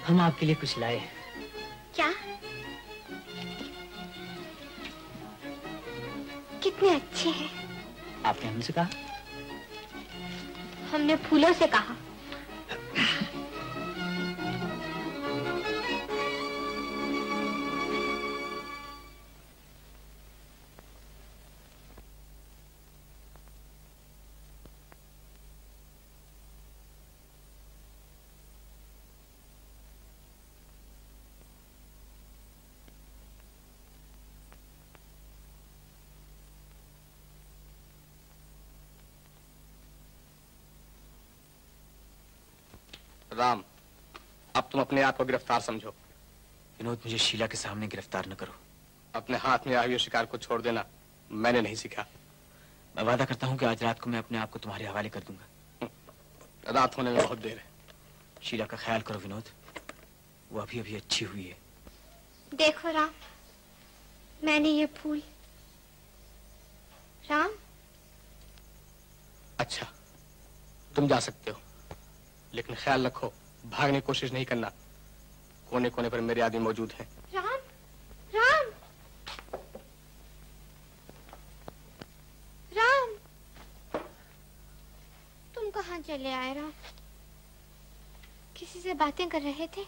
हम आपके लिए कुछ लाए हैं। क्या? कितने अच्छे हैं। आपने हमसे कहा? हमने फूलों से कहा। आप को गिरफ़्तार समझो। विनोद मुझे शीला के सामने गिरफ़्तार न करो। अपने हाथ में आई हुई शिकार को छोड़ देना मैंने नहीं सीखा। मैं वादा करता हूँ कि आज रात को मैं अपने आप को तुम्हारे हवाले कर दूँगा। रात होने में बहुत देर है। शीला का ख्याल करो विनोद। वो अभी अभी अच्छी हुई है। देखो राम मैंने ये फूल। राम? अच्छा तुम जा सकते हो लेकिन ख्याल रखो भागने की कोशिश नहीं करना। कोने कोने पर मेरे आदमी मौजूद हैं। राम राम। राम। तुम कहाँ चले आए राम? किसी से बातें कर रहे थे?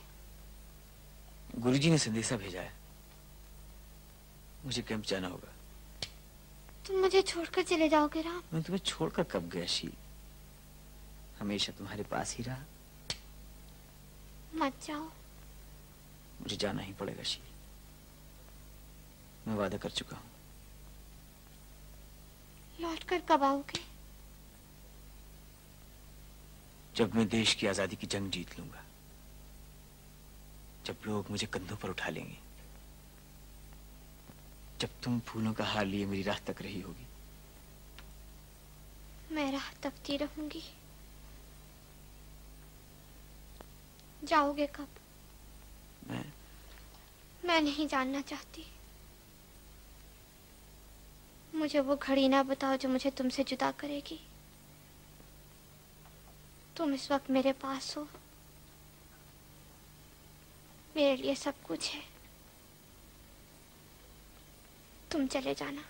गुरुजी ने संदेशा भेजा है। मुझे कैंप जाना होगा। तुम मुझे छोड़कर चले जाओगे राम? मैं तुम्हें छोड़कर कब गया शी हमेशा तुम्हारे पास ही रहा। मत जाओ। मुझे जाना ही पड़ेगा शील मैं वादा कर चुका हूँ। लौटकर कब आओगे? जब मैं देश की आज़ादी की जंग जीत लूँगा। जब लोग मुझे कंधों पर उठा लेंगे। जब तुम फूलों का हार लिए मेरी राह तक रही होगी। मैं राह तकती रहूँगी। जाओगे कब? मैं मैं नहीं जानना चाहती। मुझे वो घड़ी ना बताओ जो मुझे तुमसे जुदा करेगी। तुम इस वक्त मेरे पास हो। मेरे लिए सब कुछ है। तुम चले जाना।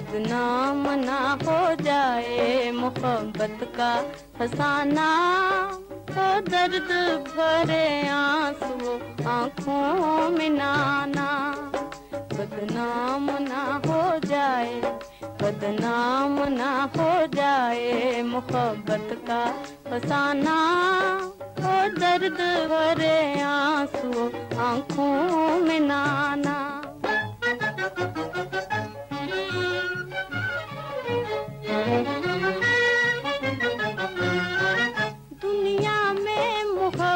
बदनाम ना हो जाए, मोहब्बत का फसाना तो दर्द भरे आँसू आँखों में नाना। बदनाम ना हो जाए बदनाम ना हो जाए, मोहब्बत का फसाना तो दर्द भरे आँसू आँखों में नाना।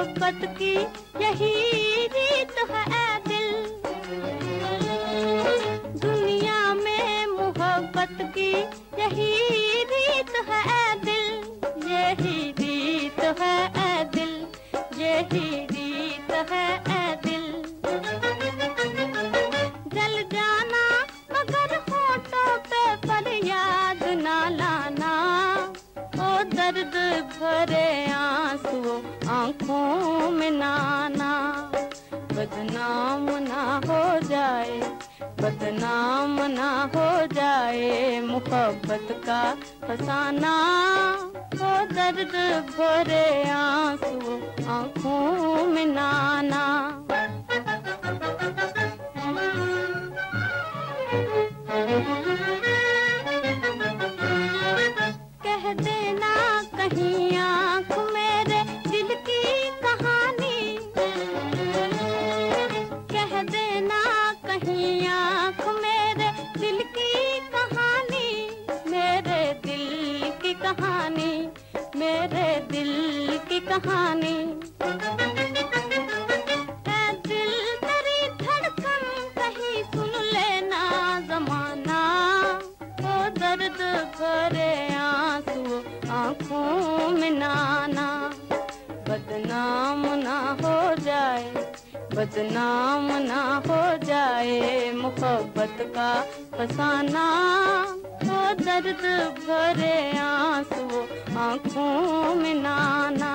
मोहब्बत की यही रीत है दिल। दुनिया में मोहब्बत की यही रीत है दिल। यही रीत है दिल, यही रीत है ना हो जाए मुहब्बत का फसाना वो दर्द भरे आँसू आँखों में नाना। कह बदनाम ना हो जाए मुहब्बत का फसाना। तो दर्द भरे आँसू आँखों में नाना।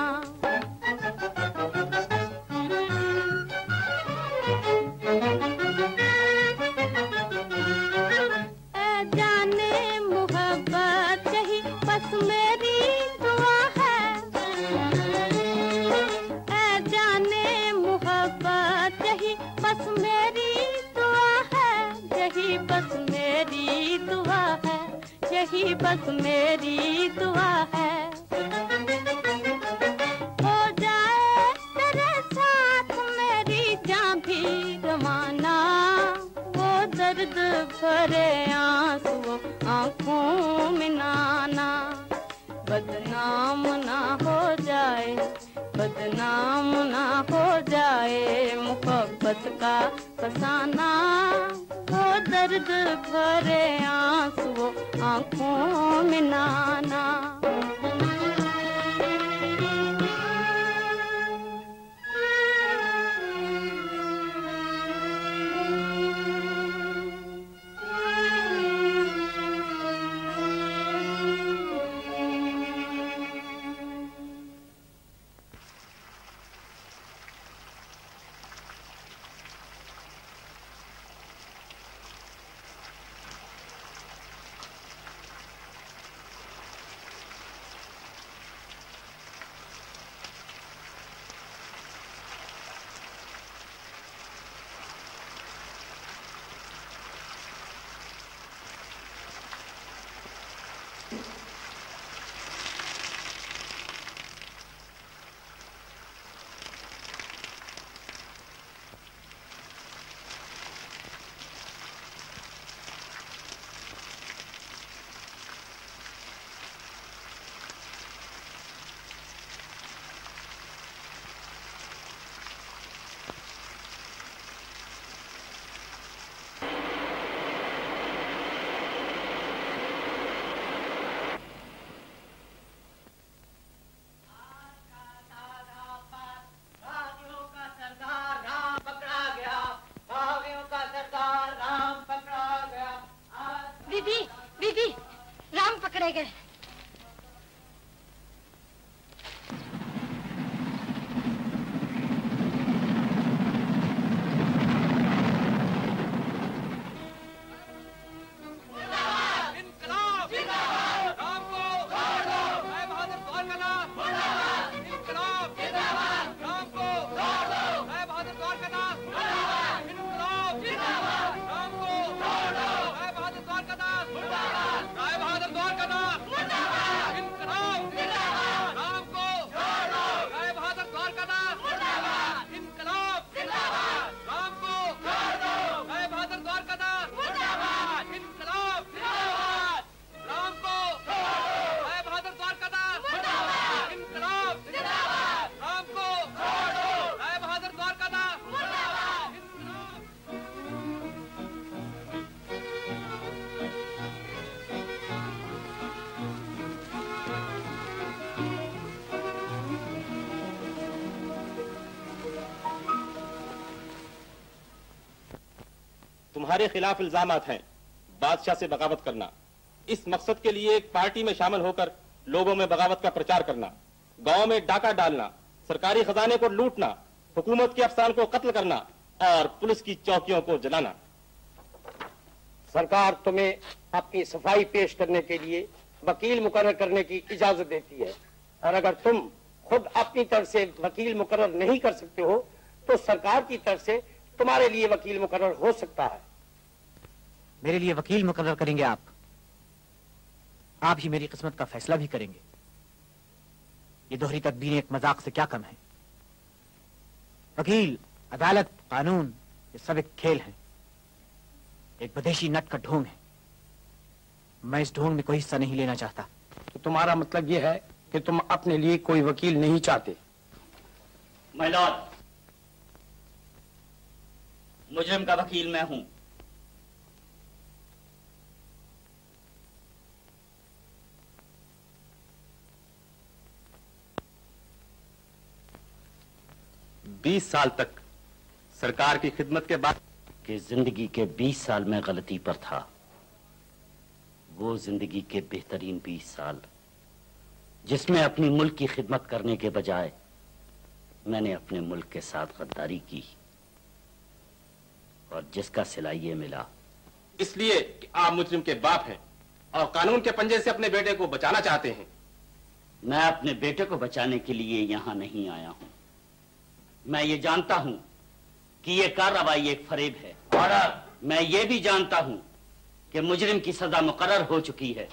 दुआ है। हो जाए साथ मेरी वो दर्द आँसू आँखों बदनाम ना हो जाए, बदनाम ना हो जाए का फसाना, वो दर्द भरे आँसू में नाना तुम्हारे खिलाफ इल्ज़ाम हैं। बादशाह से बगावत करना। इस मकसद के लिए एक पार्टी में शामिल होकर लोगों में बगावत का प्रचार करना। गाँव में डाका डालना, सरकारी खजाने को लूटना, हुकूमत के अफसान को कत्ल करना और पुलिस की चौकियों को जलाना। सरकार तुम्हें अपनी सफ़ाई पेश करने के लिए वकील मुकर्र करने की इजाज़त देती है। और अगर तुम खुद अपनी तरफ़ से वकील मुकर्र नहीं कर सकते हो तो सरकार की तरफ़ से तुम्हारे लिए वकील मुकर्र हो सकता है। मेरे लिए वकील मुकर्र करेंगे आप। आप ही मेरी किस्मत का फैसला भी करेंगे। ये दोहरी तदबीरें एक मज़ाक से क्या कम है? वकील अदालत कानून ये सब एक खेल है। एक बदेशी नट का ढोंग है। मैं इस ढोंग में कोई हिस्सा नहीं लेना चाहता। तो तुम्हारा मतलब यह है कि तुम अपने लिए कोई वकील नहीं चाहते? लॉर्ड मुजरिम का वकील मैं हूँ। बीस साल तक सरकार की खिदमत के बाद कि ज़िंदगी के 20 साल में गलती पर था। वो ज़िंदगी के बेहतरीन 20 साल जिसमें अपनी मुल्क की खिदमत करने के बजाय मैंने अपने मुल्क के साथ गद्दारी की और जिसका सिला ये मिला। इसलिए कि आप मुजरिम के बाप हैं और कानून के पंजे से अपने बेटे को बचाना चाहते हैं। मैं अपने बेटे को बचाने के लिए यहाँ नहीं आया हूँ। मैं ये जानता हूँ कि ये कार्रवाई एक फरेब है। और मैं ये भी जानता हूँ कि मुजरिम की सजा मुकर्र हो चुकी है।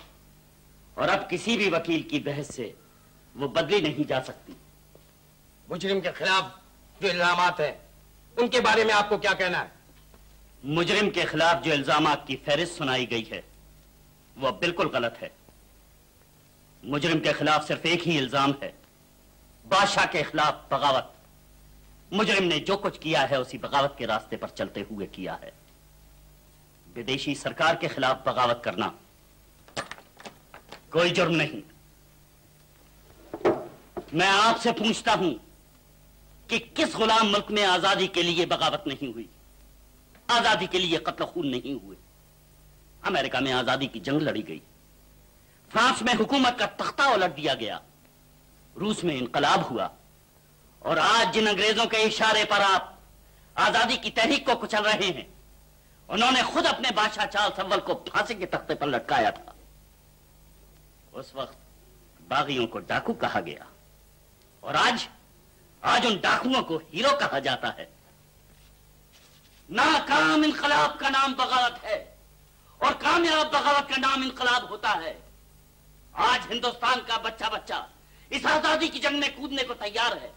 और अब किसी भी वकील की बहस से वो बदली नहीं जा सकती। मुजरिम के खिलाफ जो इल्ज़ाम है उनके बारे में आपको क्या कहना है? मुजरिम के खिलाफ जो इल्ज़ाम की फहरिस्त सुनाई गई है वह बिल्कुल गलत है। मुजरिम के खिलाफ सिर्फ़ एक ही इल्ज़ाम है बादशाह के खिलाफ बगावत। मुजरिम ने जो कुछ किया है, उसी बगावत के रास्ते पर चलते हुए किया है। विदेशी सरकार के खिलाफ बगावत करना कोई जुर्म नहीं। मैं आपसे पूछता हूँ कि किस गुलाम मुल्क में आज़ादी के लिए बगावत नहीं हुई? आज़ादी के लिए कत्ल खून नहीं हुए। अमेरिका में आज़ादी की जंग लड़ी गई। फ्रांस में हुकूमत का तख्ता उलट दिया गया। रूस में इनकलाब हुआ। और आज जिन अंग्रेज़ों के इशारे पर आप आज़ादी की तहरीक को कुचल रहे हैं, उन्होंने खुद अपने बादशाह चाल सव्वल को फांसी के तख्ते पर लटकाया था। उस वक्त बागियों को डाकू कहा गया, और आज आज उन डाकुओं को हीरो कहा जाता है। नाकाम इनकलाब का नाम बगावत है, और कामयाब बगावत का नाम इनकलाब होता है। आज हिंदुस्तान का बच्चा बच्चा इस आज़ादी की जंग में कूदने को तैयार है।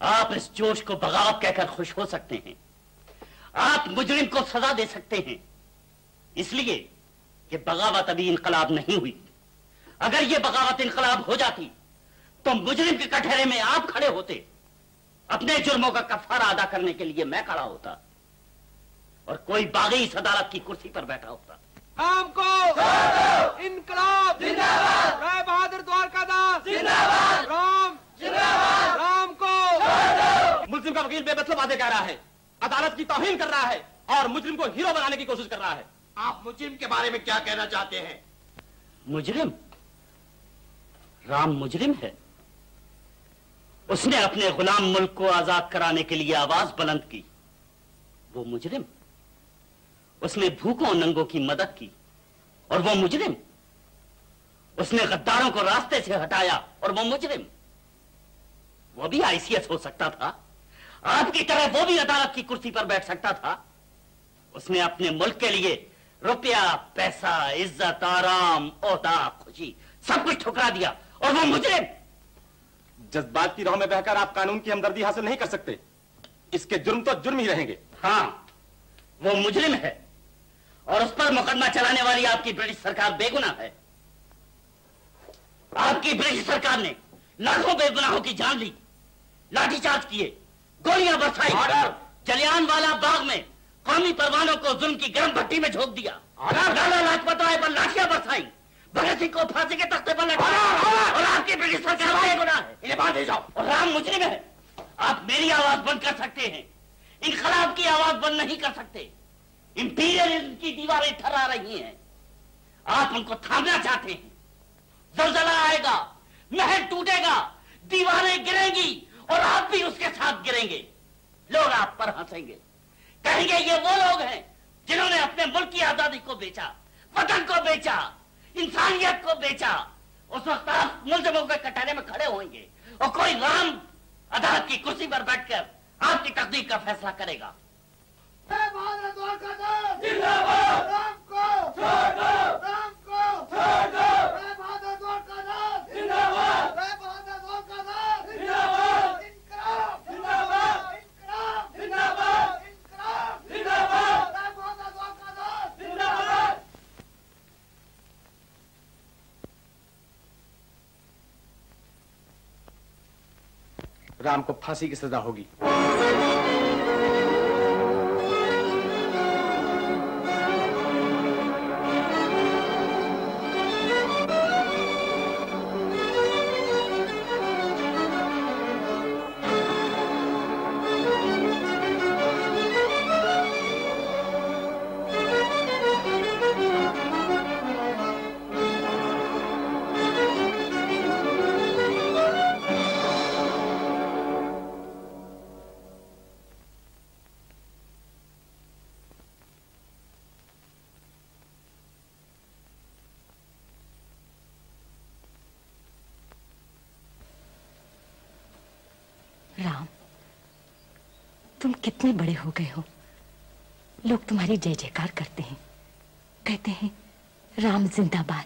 आप इस जोश को बगावत कहकर खुश हो सकते हैं। आप मुजरिम को सजा दे सकते हैं। इसलिए कि बगावत अभी इनकलाब नहीं हुई। अगर यह बगावत इनकलाब हो जाती तो मुजरिम के कटहरे में आप खड़े होते। अपने जुर्मों का कफारा अदा करने के लिए मैं खड़ा होता और कोई बागी इस अदालत की कुर्सी पर बैठा होता। हमको इनकलाब! जिंदाबाद! राय बहादुर द्वारका दास जिंदाबाद! राम! जिंदाबाद! राम को वकील बेमतलब बातें कह रहा है अदालत की तोहिन कर रहा है और मुजरिम को हीरो बनाने की कोशिश कर रहा है। आप मुजरिम के बारे में क्या कहना चाहते हैं? मुजरिम? राम मुजरिम है। उसने अपने गुलाम मुल्क को आज़ाद कराने के लिए आवाज़ बुलंद की। वो मुजरिम। उसने भूखों नंगों की मदद की और वो मुजरिम। उसने गद्दारों को रास्ते से हटाया और वो मुजरिम। वो भी आईसीएस हो सकता था। आपकी तरह वो भी अदालत की कुर्सी पर बैठ सकता था। उसने अपने मुल्क के लिए रुपया पैसा इज़्ज़त आराम ओहदा खुशी सब कुछ ठुकरा दिया और वो मुजरिम। जज्बात की राह में बहकर आप कानून की हमदर्दी हासिल नहीं कर सकते। इसके जुर्म तो जुर्म ही रहेंगे। हाँ वो मुजरिम है और उस पर मुकदमा चलाने वाली आपकी ब्रिटिश सरकार बेगुनाह है। आपकी ब्रिटिश सरकार ने लाखों बेगुनाहों की जान ली लाठीचार्ज किए गोलियाँ बरसाई। जलियान वाला बाग में कौमी परवानों को जुल्म की गर्म भट्टी में झोंक दिया। लाला लाजपत राय पर लाठियाँ बरसाई। भगत सिंह को फांसी के तख्ते पर लटकाया। और आपकी ब्रिटिश सरकार बेगुनाह है। इन्हें बाँध जाओ। और राम मुजरिम है। आप मेरी आवाज़ बंद कर सकते हैं। इनकलाब की आवाज़ बंद नहीं कर सकते। इंपीरियलिज्म की दीवारें थरा रही हैं। आप उनको थामना चाहते हैं। जलजला आएगा। महल टूटेगा। दीवारें गिरेंगी। और आप भी उसके साथ गिरेंगे। लोग आप पर हंसेंगे। कहेंगे ये वो लोग हैं जिन्होंने अपने मुल्क की आज़ादी को बेचा वतन को बेचा इंसानियत को बेचा। उस वक्त आप मुलजमों के कटारे में खड़े होंगे और कोई राम अदालत की कुर्सी पर बैठकर आपकी तकदीर का फैसला करेगा। राम को। फांसी की सजा होगी। राम तुम कितने बड़े हो गए हो। लोग तुम्हारी जय जयकार करते हैं। कहते हैं राम जिंदाबाद।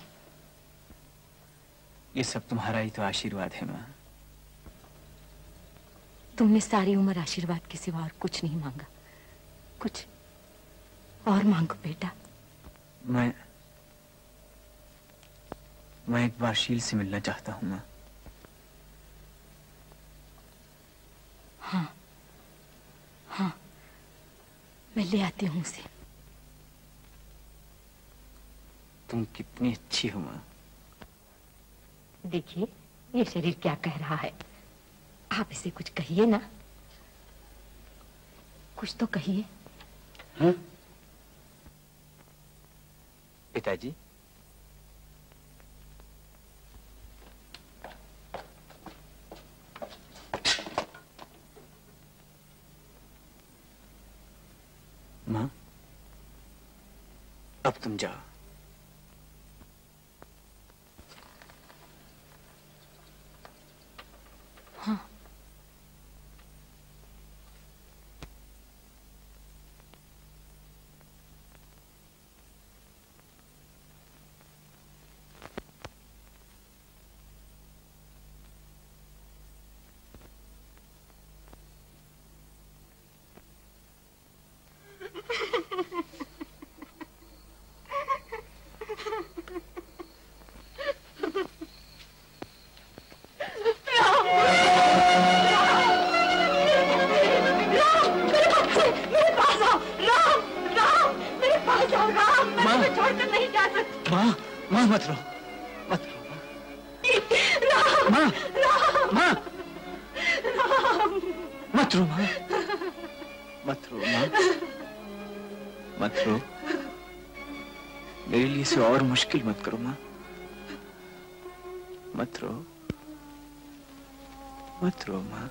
ये सब तुम्हारा ही तो आशीर्वाद है माँ। तुमने सारी उम्र आशीर्वाद के सिवा और कुछ नहीं मांगा। कुछ और मांगो बेटा। मैं मैं एक बार शील से मिलना चाहता हूँ माँ हाँ हाँ मैं ले आती हूँ उसे। तुम कितनी अच्छी हो माँ। देखिए ये शरीर क्या कह रहा है। आप इसे कुछ कहिए ना। कुछ तो कहिए। पिताजी माँ अब तुम जाओ। मुश्किल मत करो माँ। मत रो मत रो माँ।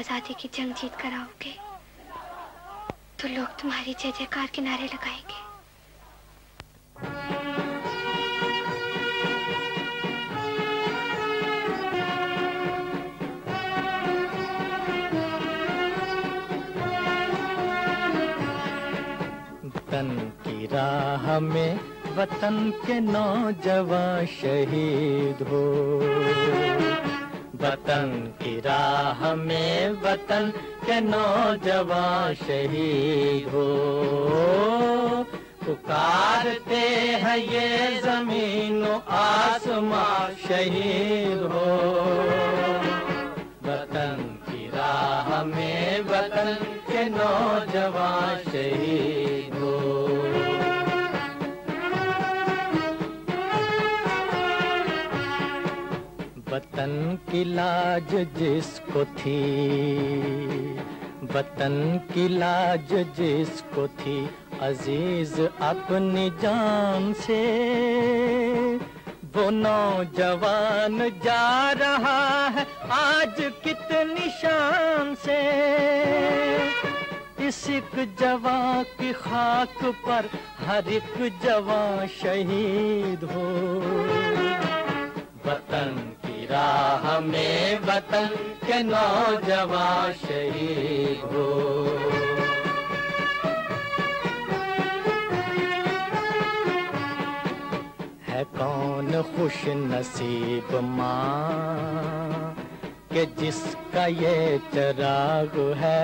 आज़ादी की जंग जीत कर आओगे तो लोग तुम्हारी जय जयकार के नारे लगाएँगे। वतन की राह में वतन के नौजवान शहीद हो। वतन की राह में वतन के नौजवान शहीद हो। पुकारते हैं ये ज़मीन आसमां शहीद हो। वतन की राह में वतन के नौजवान शहीद हो। वतन की लाज जिसको थी, वतन की लाज जिसको थी, अज़ीज़ अपनी जान से, वो नौजवान जा रहा है आज कितनी शान से। इस एक जवां की खाक पर हर एक जवां शहीद हो, वतन राह में वतन के नौजवान शहीद हो। है कौन खुश नसीब माँ के जिसका ये चराग है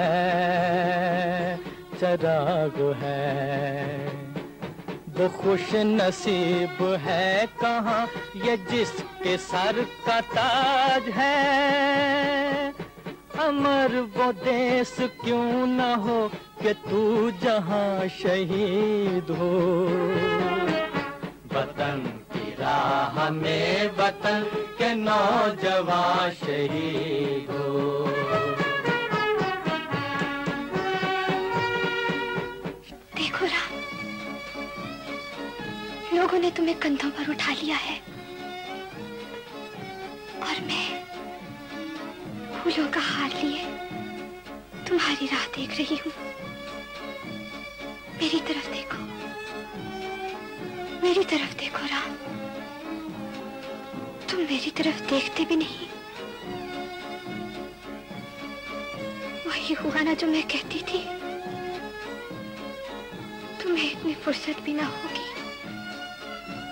चराग है। वो खुश नसीब है कहाँ, ये जिसके सर का ताज है। अमर वो देश क्यों न हो कि तू जहाँ शहीद हो। वतन की राह में वतन के नौजवान शहीद हो। लोगों ने तुम्हें कंधों पर उठा लिया है। और मैं फूलों का हार लिए तुम्हारी राह देख रही हूँ। मेरी तरफ़ देखो। मेरी तरफ़ देखो राम। तुम मेरी तरफ़ देखते भी नहीं। वही हुआ ना जो मैं कहती थी। तुम्हें इतनी फुर्सत भी ना होगी।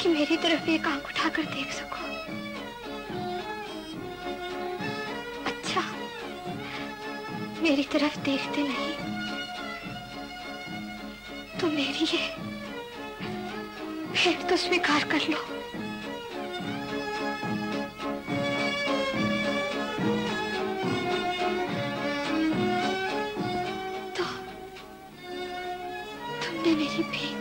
कि मेरी तरफ़ एक आँख उठाकर देख सको। अच्छा मेरी तरफ़ देखते नहीं तो मेरी ये फिर तो स्वीकार कर लो। तो तुमने मेरी भेंट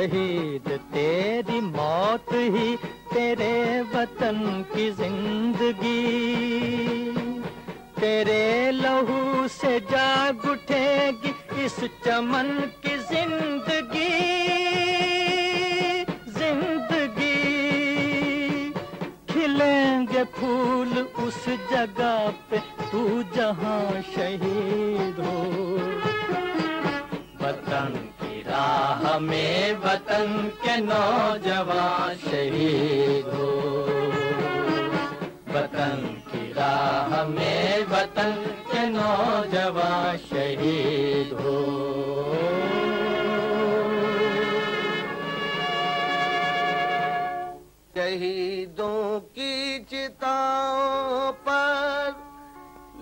शहीद, तेरी मौत ही तेरे वतन की ज़िंदगी। तेरे लहू से जाग उठेगी इस चमन की ज़िंदगी ज़िंदगी। खिलेंगे फूल उस जगह पे, तू जहाँ शहीद हो। राह में वतन के नौजवान शहीद हो। वतन की राह में वतन के नौजवान शहीद हो। शहीदों की चिताओं पर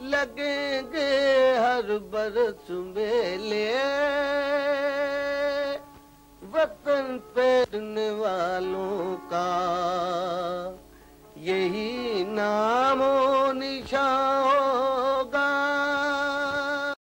लगेंगे हर बरस मेले। पैरने वालों का। यही नामो निशाओ